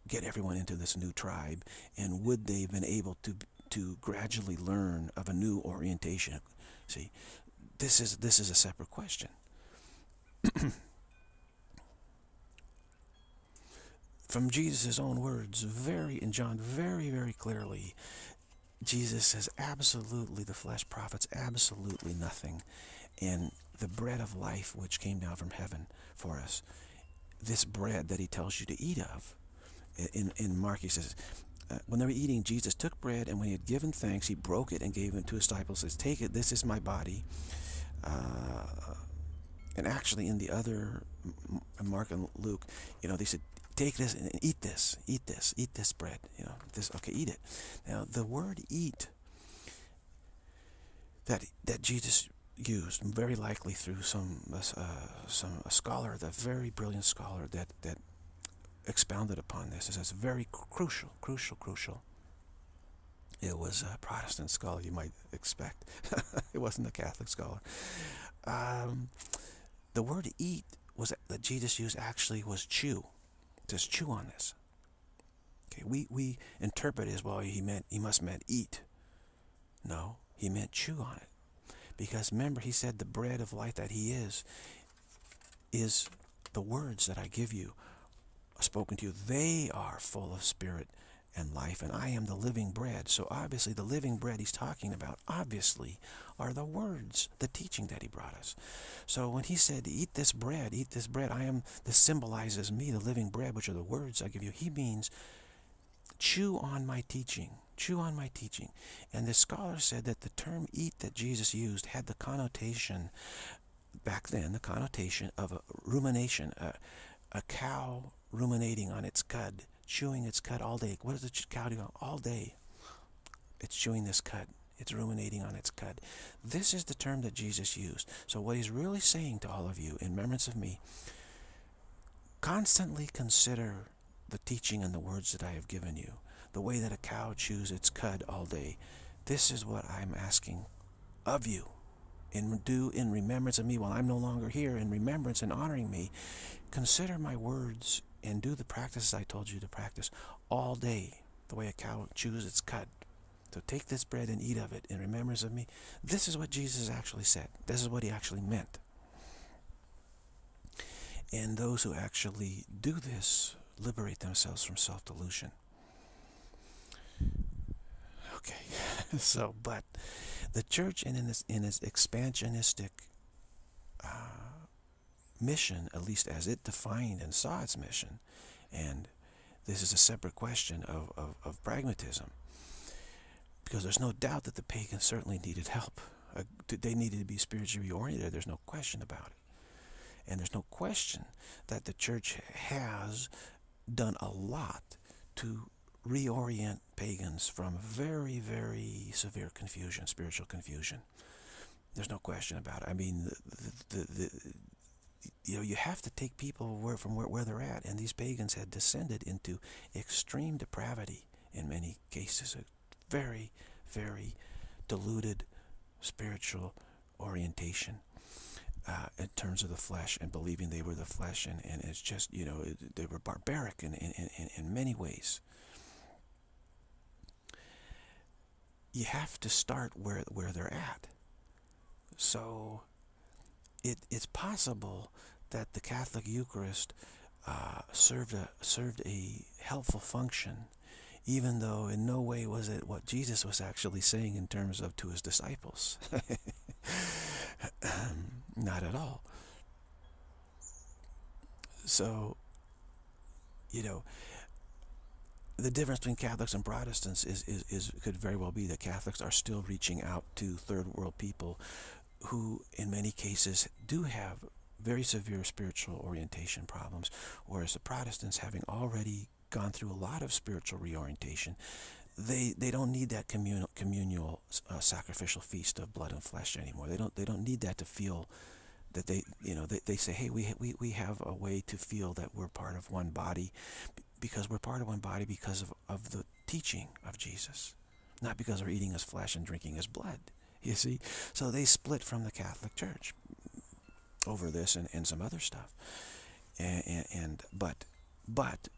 Speaker 1: get everyone into this new tribe, and would they have been able to to gradually learn of a new orientation? See, this is this is a separate question. [clears throat] From Jesus' own words, very in John, very very clearly, Jesus says absolutely the flesh profits absolutely nothing, and the bread of life which came down from heaven for us, this bread that he tells you to eat of, in, in Mark, he says, uh, when they were eating, Jesus took bread, and when he had given thanks, he broke it and gave it to his disciples. Says, "Take it. This is my body." Uh, and actually, in the other Mark and Luke, you know, they said, "Take this and eat this. Eat this. Eat this bread. You know, this. Okay, eat it." Now, the word "eat" that that Jesus used, very likely through some uh, some a scholar, the very brilliant scholar that that expounded upon this. Says very crucial, crucial, crucial. It was a Protestant scholar, you might expect. [laughs] it wasn't a Catholic scholar. Um, the word eat was that Jesus used actually was chew. Just chew on this. Okay, we, we interpret as well he meant he must meant eat. No, he meant chew on it. Because remember, he said the bread of life that he is, is the words that I give you spoken to you, they are full of spirit and life, and I am the living bread. So obviously the living bread he's talking about, obviously, are the words, the teaching that he brought us. So when he said, eat this bread, eat this bread, I am, this symbolizes me, the living bread, which are the words I give you. He means, chew on my teaching. Chew on my teaching. And the scholar said that the term eat that Jesus used had the connotation, back then, the connotation of a rumination, a, a cow ruminating on its cud, chewing its cud all day. What does the cow do all day? It's chewing this cud. It's ruminating on its cud. This is the term that Jesus used. So what he's really saying to all of you, in remembrance of me, constantly consider the teaching and the words that I have given you, the way that a cow chews its cud all day. This is what I'm asking of you. And do in remembrance of me while I'm no longer here, in remembrance and honoring me, consider my words and do the practices I told you to practice all day, the way a cow chews its cud. So take this bread and eat of it in remembrance of me. This is what Jesus actually said. This is what he actually meant. And those who actually do this liberate themselves from self-delusion. Okay, [laughs] so, but the church and in its, in its expansionistic uh, mission, at least as it defined and saw its mission, and this is a separate question of, of, of pragmatism, because there's no doubt that the pagans certainly needed help. Uh, they needed to be spiritually oriented. There's no question about it. And there's no question that the church has done a lot to reorient pagans from very, very severe confusion, spiritual confusion. There's no question about it. I mean, the, the, the, you know, you have to take people where, from where, where they're at, and these pagans had descended into extreme depravity in many cases, a very, very diluted spiritual orientation uh, in terms of the flesh and believing they were the flesh, and, and it's just, you know, they were barbaric in, in, in, in many ways. You have to start where, where they're at. So it, it's possible that the Catholic Eucharist uh, served, a, served a helpful function even though in no way was it what Jesus was actually saying in terms of to his disciples. [laughs] Not at all. So, you know, the difference between Catholics and Protestants is, is, is could very well be that Catholics are still reaching out to third world people who in many cases do have very severe spiritual orientation problems, whereas the Protestants having already gone through a lot of spiritual reorientation, they they don't need that communal communal uh, sacrificial feast of blood and flesh anymore. They don't they don't need that to feel that they you know they, they say hey we we we have a way to feel that we're part of one body because we're part of one body because of of the teaching of Jesus, not because we're eating his flesh and drinking his blood. [laughs] You see, so they split from the Catholic Church over this and, and some other stuff, and, and, and but but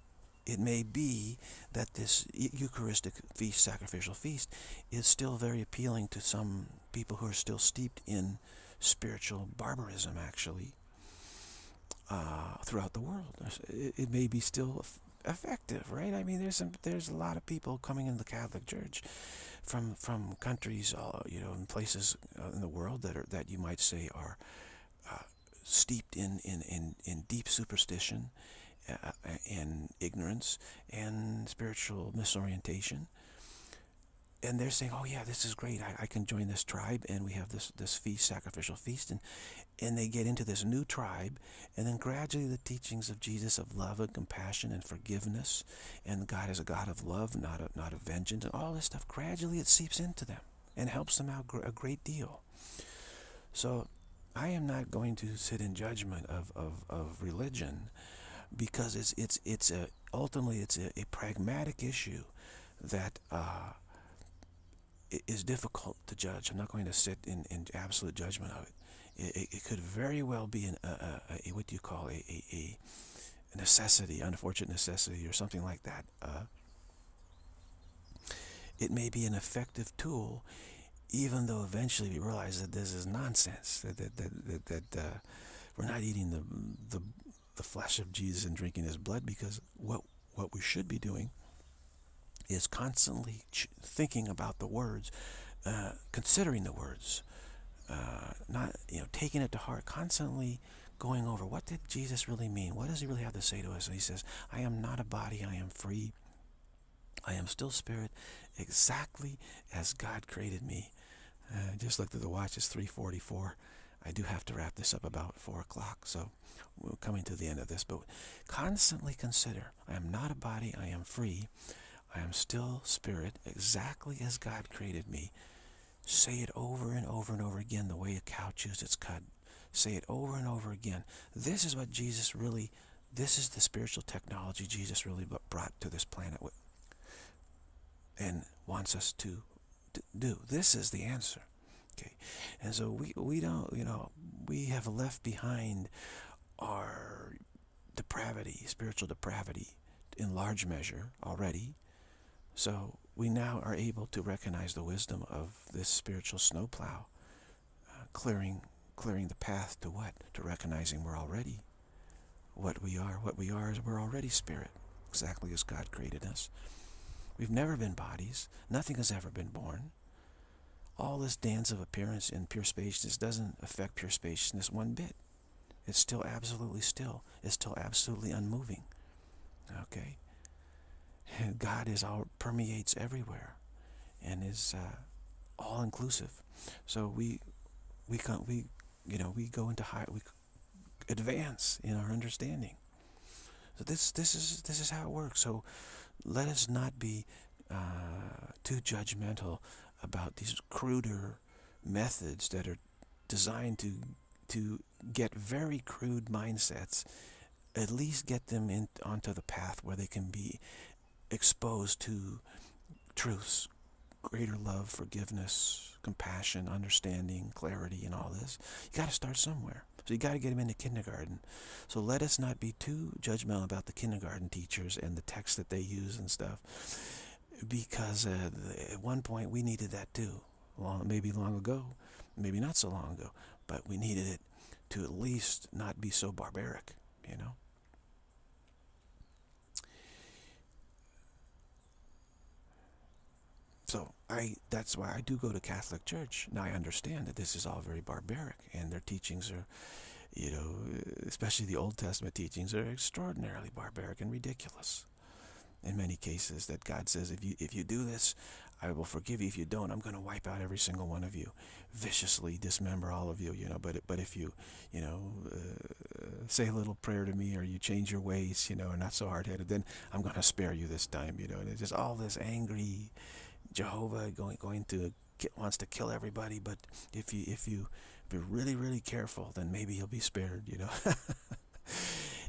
Speaker 1: it may be that this Eucharistic feast, sacrificial feast, is still very appealing to some people who are still steeped in spiritual barbarism, actually, uh, throughout the world. It, it, may be still effective, right? I mean, there's some, there's a lot of people coming into the Catholic Church from from countries, uh, you know, in places uh, in the world that are that you might say are uh, steeped in, in in in deep superstition uh, and ignorance and spiritual misorientation. And they're saying, oh yeah, this is great. I, I can join this tribe and we have this, this feast, sacrificial feast. And, and they get into this new tribe and then gradually the teachings of Jesus of love and compassion and forgiveness and God is a God of love, not a, not of vengeance and all this stuff, gradually it seeps into them and helps them out a great deal. So I am not going to sit in judgment of, of, of religion because it's it's it's a ultimately it's a, a pragmatic issue that uh, is difficult to judge. I'm not going to sit in, in absolute judgment of it. It, it, could very well be an, a, a, a, what do you call a, a, a necessity, unfortunate necessity, or something like that. Uh, it may be an effective tool, even though eventually we realize that this is nonsense. That that that that, that uh, we're not eating the the the flesh of Jesus and drinking his blood because what, what we should be doing is constantly thinking about the words, uh, considering the words, uh, not you know taking it to heart, constantly going over what did Jesus really mean? What does he really have to say to us? And he says, I am not a body, I am free. I am still spirit, exactly as God created me. Uh, just looked at the watch, it's 344. I do have to wrap this up about 4 o'clock, so we're coming to the end of this. But constantly consider, I am not a body, I am free. I am still spirit, exactly as God created me. Say it over and over and over again the way a cow chews its cud. Say it over and over again. This is what Jesus really, this is the spiritual technology Jesus really brought to this planet and wants us to do. This is the answer. Okay, and so we we don't you know we have left behind our depravity, spiritual depravity, in large measure already. So we now are able to recognize the wisdom of this spiritual snowplow, uh, clearing clearing the path to what? To recognizing we're already what we are. What we are is we're already spirit, exactly as God created us. We've never been bodies. Nothing has ever been born. All this dance of appearance in pure spaciousness doesn't affect pure spaciousness one bit. It's still absolutely still. It's still absolutely unmoving. Okay? [sighs] God is all permeates everywhere and is uh, all inclusive. So we we can we you know we go into high we advance in our understanding. So this this is this is how it works. So let us not be uh, too judgmental about these cruder methods that are designed to to get very crude mindsets, at least get them in onto the path where they can be exposed to truths, greater love, forgiveness, compassion, understanding, clarity, and all this. You got to start somewhere. So you got to get them into kindergarten. So let us not be too judgmental about the kindergarten teachers and the text that they use and stuff, because uh, at one point we needed that too. Long, maybe long ago, maybe not so long ago, but we needed it to at least not be so barbaric, you know. So I that's why I do go to Catholic Church. Now I understand that this is all very barbaric and their teachings are you know, especially the Old Testament teachings are extraordinarily barbaric and ridiculous in many cases that God says if you if you do this I will forgive you if you don't I'm going to wipe out every single one of you viciously dismember all of you you know but but if you you know uh, say a little prayer to me or you change your ways you know are not so hard-headed then I'm going to spare you this time you know and it's just all this angry Jehovah going going to wants to kill everybody, but if you if you be really really careful, then maybe he'll be spared. You know. [laughs]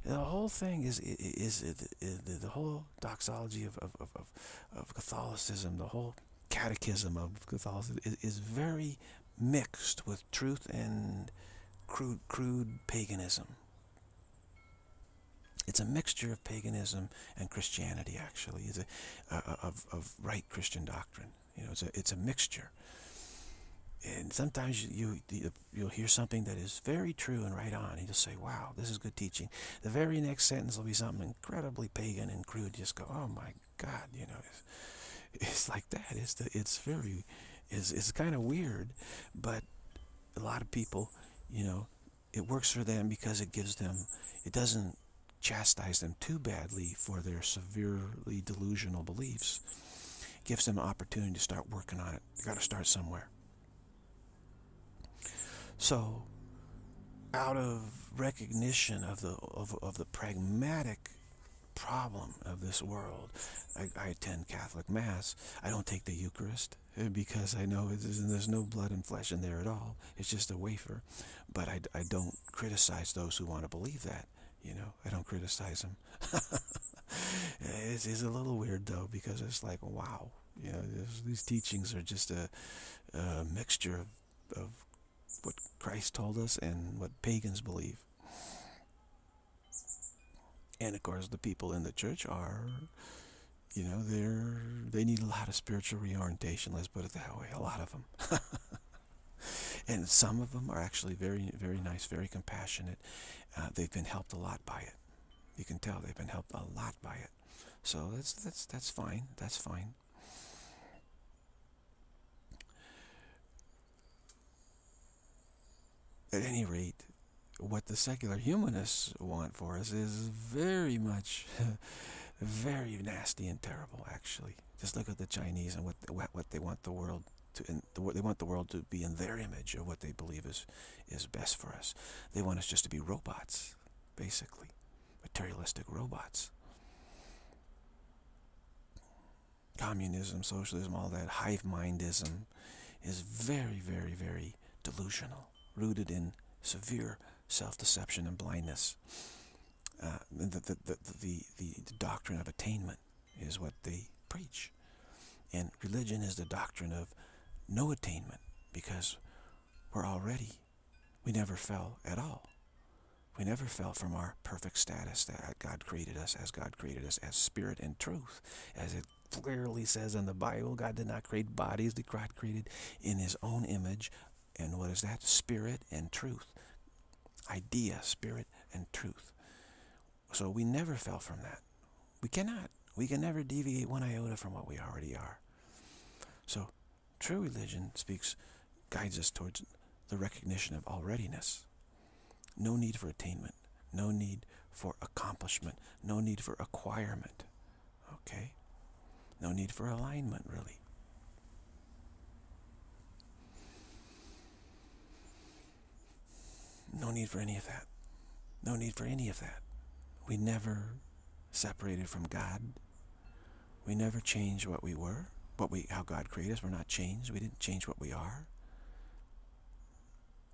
Speaker 1: the whole thing is is, is, is the whole doxology of, of, of, of Catholicism, the whole catechism of Catholicism is, is very mixed with truth and crude crude paganism. It's a mixture of paganism and Christianity, actually, it's a, uh, of, of right Christian doctrine. You know, it's a, it's a mixture. And sometimes you, you, you'll hear something that is very true and right on. And you'll say, wow, this is good teaching. The very next sentence will be something incredibly pagan and crude. You just go, oh my God, you know, it's, it's like that. It's, the, it's very, it's, it's kind of weird, but a lot of people, you know, it works for them because it gives them, it doesn't chastise them too badly for their severely delusional beliefs. Gives them an opportunity to start working on it. You got to start somewhere. So, out of recognition of the of, of the pragmatic problem of this world, I, I attend Catholic Mass. I don't take the Eucharist eh, because I know there's no blood and flesh in there at all. It's just a wafer. But I, I don't criticize those who want to believe that. You know, I don't criticize them. [laughs] it's, it's a little weird though because it's like, wow, you know, these teachings are just a, a mixture of, of what Christ told us and what pagans believe. And of course, the people in the church are, you know, they're they need a lot of spiritual reorientation. Let's put it that way. A lot of them. [laughs] and some of them are actually very, very nice, very compassionate. Uh, they've been helped a lot by it. You can tell they've been helped a lot by it. So that's that's that's fine. That's fine. At any rate, what the secular humanists want for us is very much, [laughs] very nasty and terrible. Actually, just look at the Chinese and what what what they want the world to, in the, they want the world to be in their image of what they believe is, is best for us. They want us just to be robots, basically, materialistic robots. Communism, socialism, all that hive mindism is very, very, very delusional, rooted in severe self-deception and blindness. Uh, the, the, the, the, the doctrine of attainment is what they preach. And religion is the doctrine of no attainment because we're already, we never fell at all. We never fell from our perfect status that God created us as God created us as spirit and truth. As it clearly says in the Bible, God did not create bodies, God created in his own image. And what is that? Spirit and truth. Idea, spirit, and truth. So we never fell from that. We cannot. We can never deviate one iota from what we already are. So true religion speaks, guides us towards the recognition of alreadiness. No need for attainment. No need for accomplishment. No need for acquirement. Okay? No need for alignment, really. No need for any of that. No need for any of that. We never separated from God. We never changed what we were, what we how God created us. We're not changed. We didn't change what we are.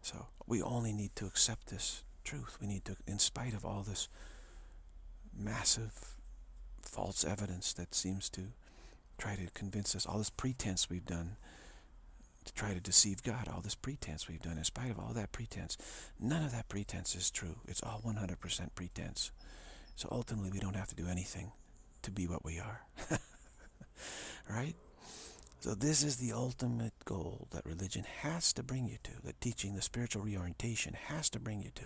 Speaker 1: So we only need to accept this truth. We need to, in spite of all this massive false evidence that seems to try to convince us, all this pretense we've done to try to deceive God, all this pretense we've done, in spite of all that pretense, none of that pretense is true. It's all 100% pretense. So ultimately, we don't have to do anything to be what we are. [laughs] right? So this is the ultimate goal that religion has to bring you to, that teaching the spiritual reorientation has to bring you to,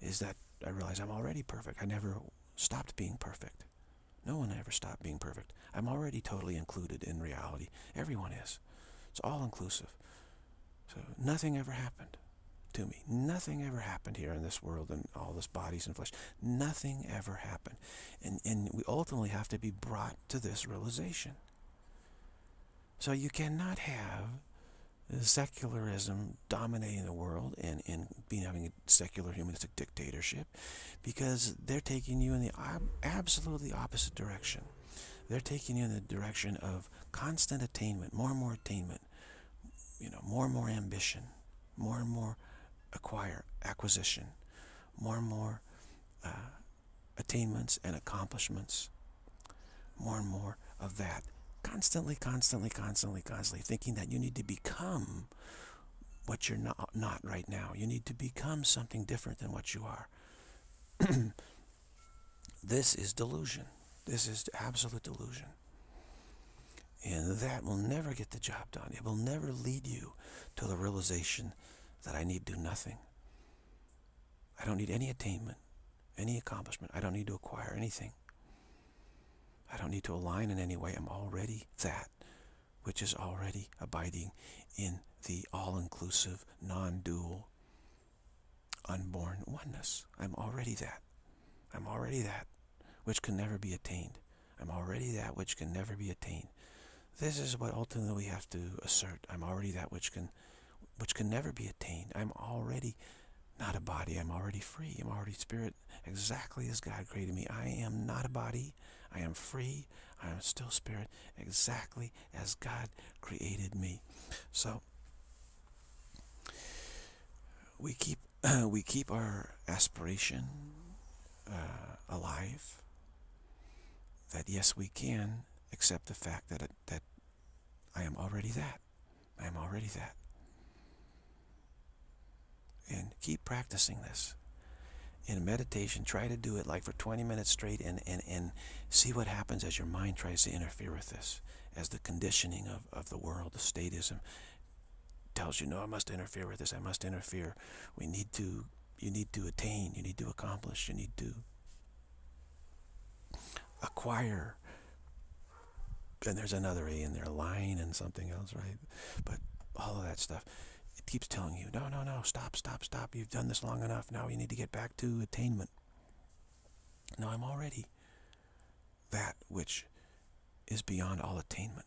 Speaker 1: is that I realize I'm already perfect. I never stopped being perfect. No one ever stopped being perfect. I'm already totally included in reality. Everyone is. It's all inclusive. So nothing ever happened to me. Nothing ever happened here in this world and all this bodies and flesh. Nothing ever happened. And, and we ultimately have to be brought to this realization. So you cannot have secularism dominating the world and, and being having a secular humanistic dictatorship because they're taking you in the absolutely opposite direction. They're taking you in the direction of constant attainment, more and more attainment, you know, more and more ambition, more and more acquire, acquisition, more and more uh, attainments and accomplishments, more and more of that. Constantly, constantly, constantly, constantly thinking that you need to become what you're not, not right now. You need to become something different than what you are. [clears throat] this is delusion. This is absolute delusion. And that will never get the job done. It will never lead you to the realization that I need to do nothing. I don't need any attainment, any accomplishment. I don't need to acquire anything. I don't need to align in any way. I'm already that which is already abiding in the all-inclusive, non-dual, unborn oneness. I'm already that. I'm already that which can never be attained. I'm already that which can never be attained. This is what ultimately we have to assert. I'm already that which can which can never be attained. I'm already not a body. I'm already free. I'm already spirit, exactly as God created me. I am not a body. I am free. I am still spirit, exactly as God created me. So we keep [clears throat] we keep our aspiration uh, alive. That yes, we can accept the fact that it, that I am already that. I am already that and keep practicing this in meditation try to do it like for 20 minutes straight and, and, and see what happens as your mind tries to interfere with this as the conditioning of, of the world the statism tells you no I must interfere with this. I must interfere. We need to you need to attain. You need to accomplish. You need to acquire. And there's another A in there line and something else right? But all of that stuff keeps telling you, no, no, no, stop, stop, stop. You've done this long enough. Now you need to get back to attainment. No, I'm already that which is beyond all attainment.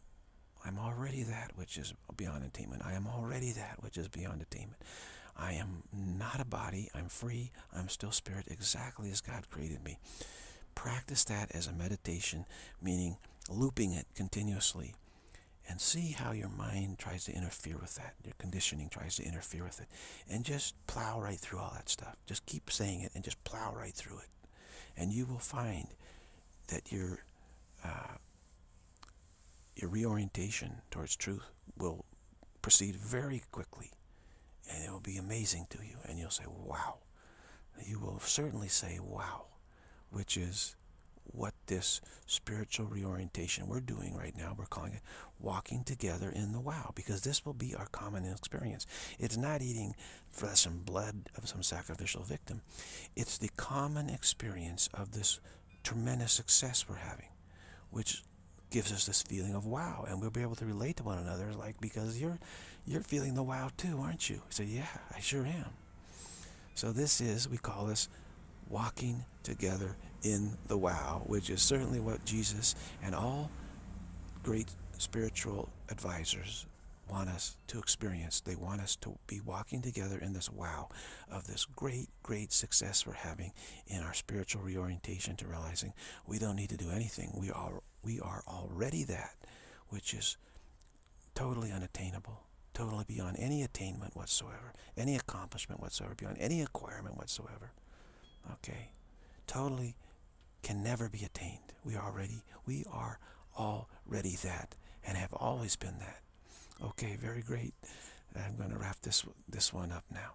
Speaker 1: I'm already that which is beyond attainment. I am already that which is beyond attainment. I am not a body. I'm free. I'm still spirit exactly as God created me. Practice that as a meditation, meaning looping it continuously and see how your mind tries to interfere with that. Your conditioning tries to interfere with it. And just plow right through all that stuff. Just keep saying it and just plow right through it. And you will find that your, uh, your reorientation towards truth will proceed very quickly. And it will be amazing to you. And you'll say, wow. You will certainly say, wow, which is what this spiritual reorientation we're doing right now, we're calling it walking together in the wow, because this will be our common experience. It's not eating flesh and blood of some sacrificial victim. It's the common experience of this tremendous success we're having, which gives us this feeling of wow, and we'll be able to relate to one another, like because you're you're feeling the wow too, aren't you? So yeah, I sure am. So this is we call this walking together in the wow, which is certainly what Jesus and all great spiritual advisors want us to experience. They want us to be walking together in this wow of this great, great success we're having in our spiritual reorientation to realizing we don't need to do anything. We are, we are already that, which is totally unattainable, totally beyond any attainment whatsoever, any accomplishment whatsoever, beyond any acquirement whatsoever. Okay? Totally can never be attained. We are already, we are already that and have always been that. Okay, very great. I'm going to wrap this this one up now.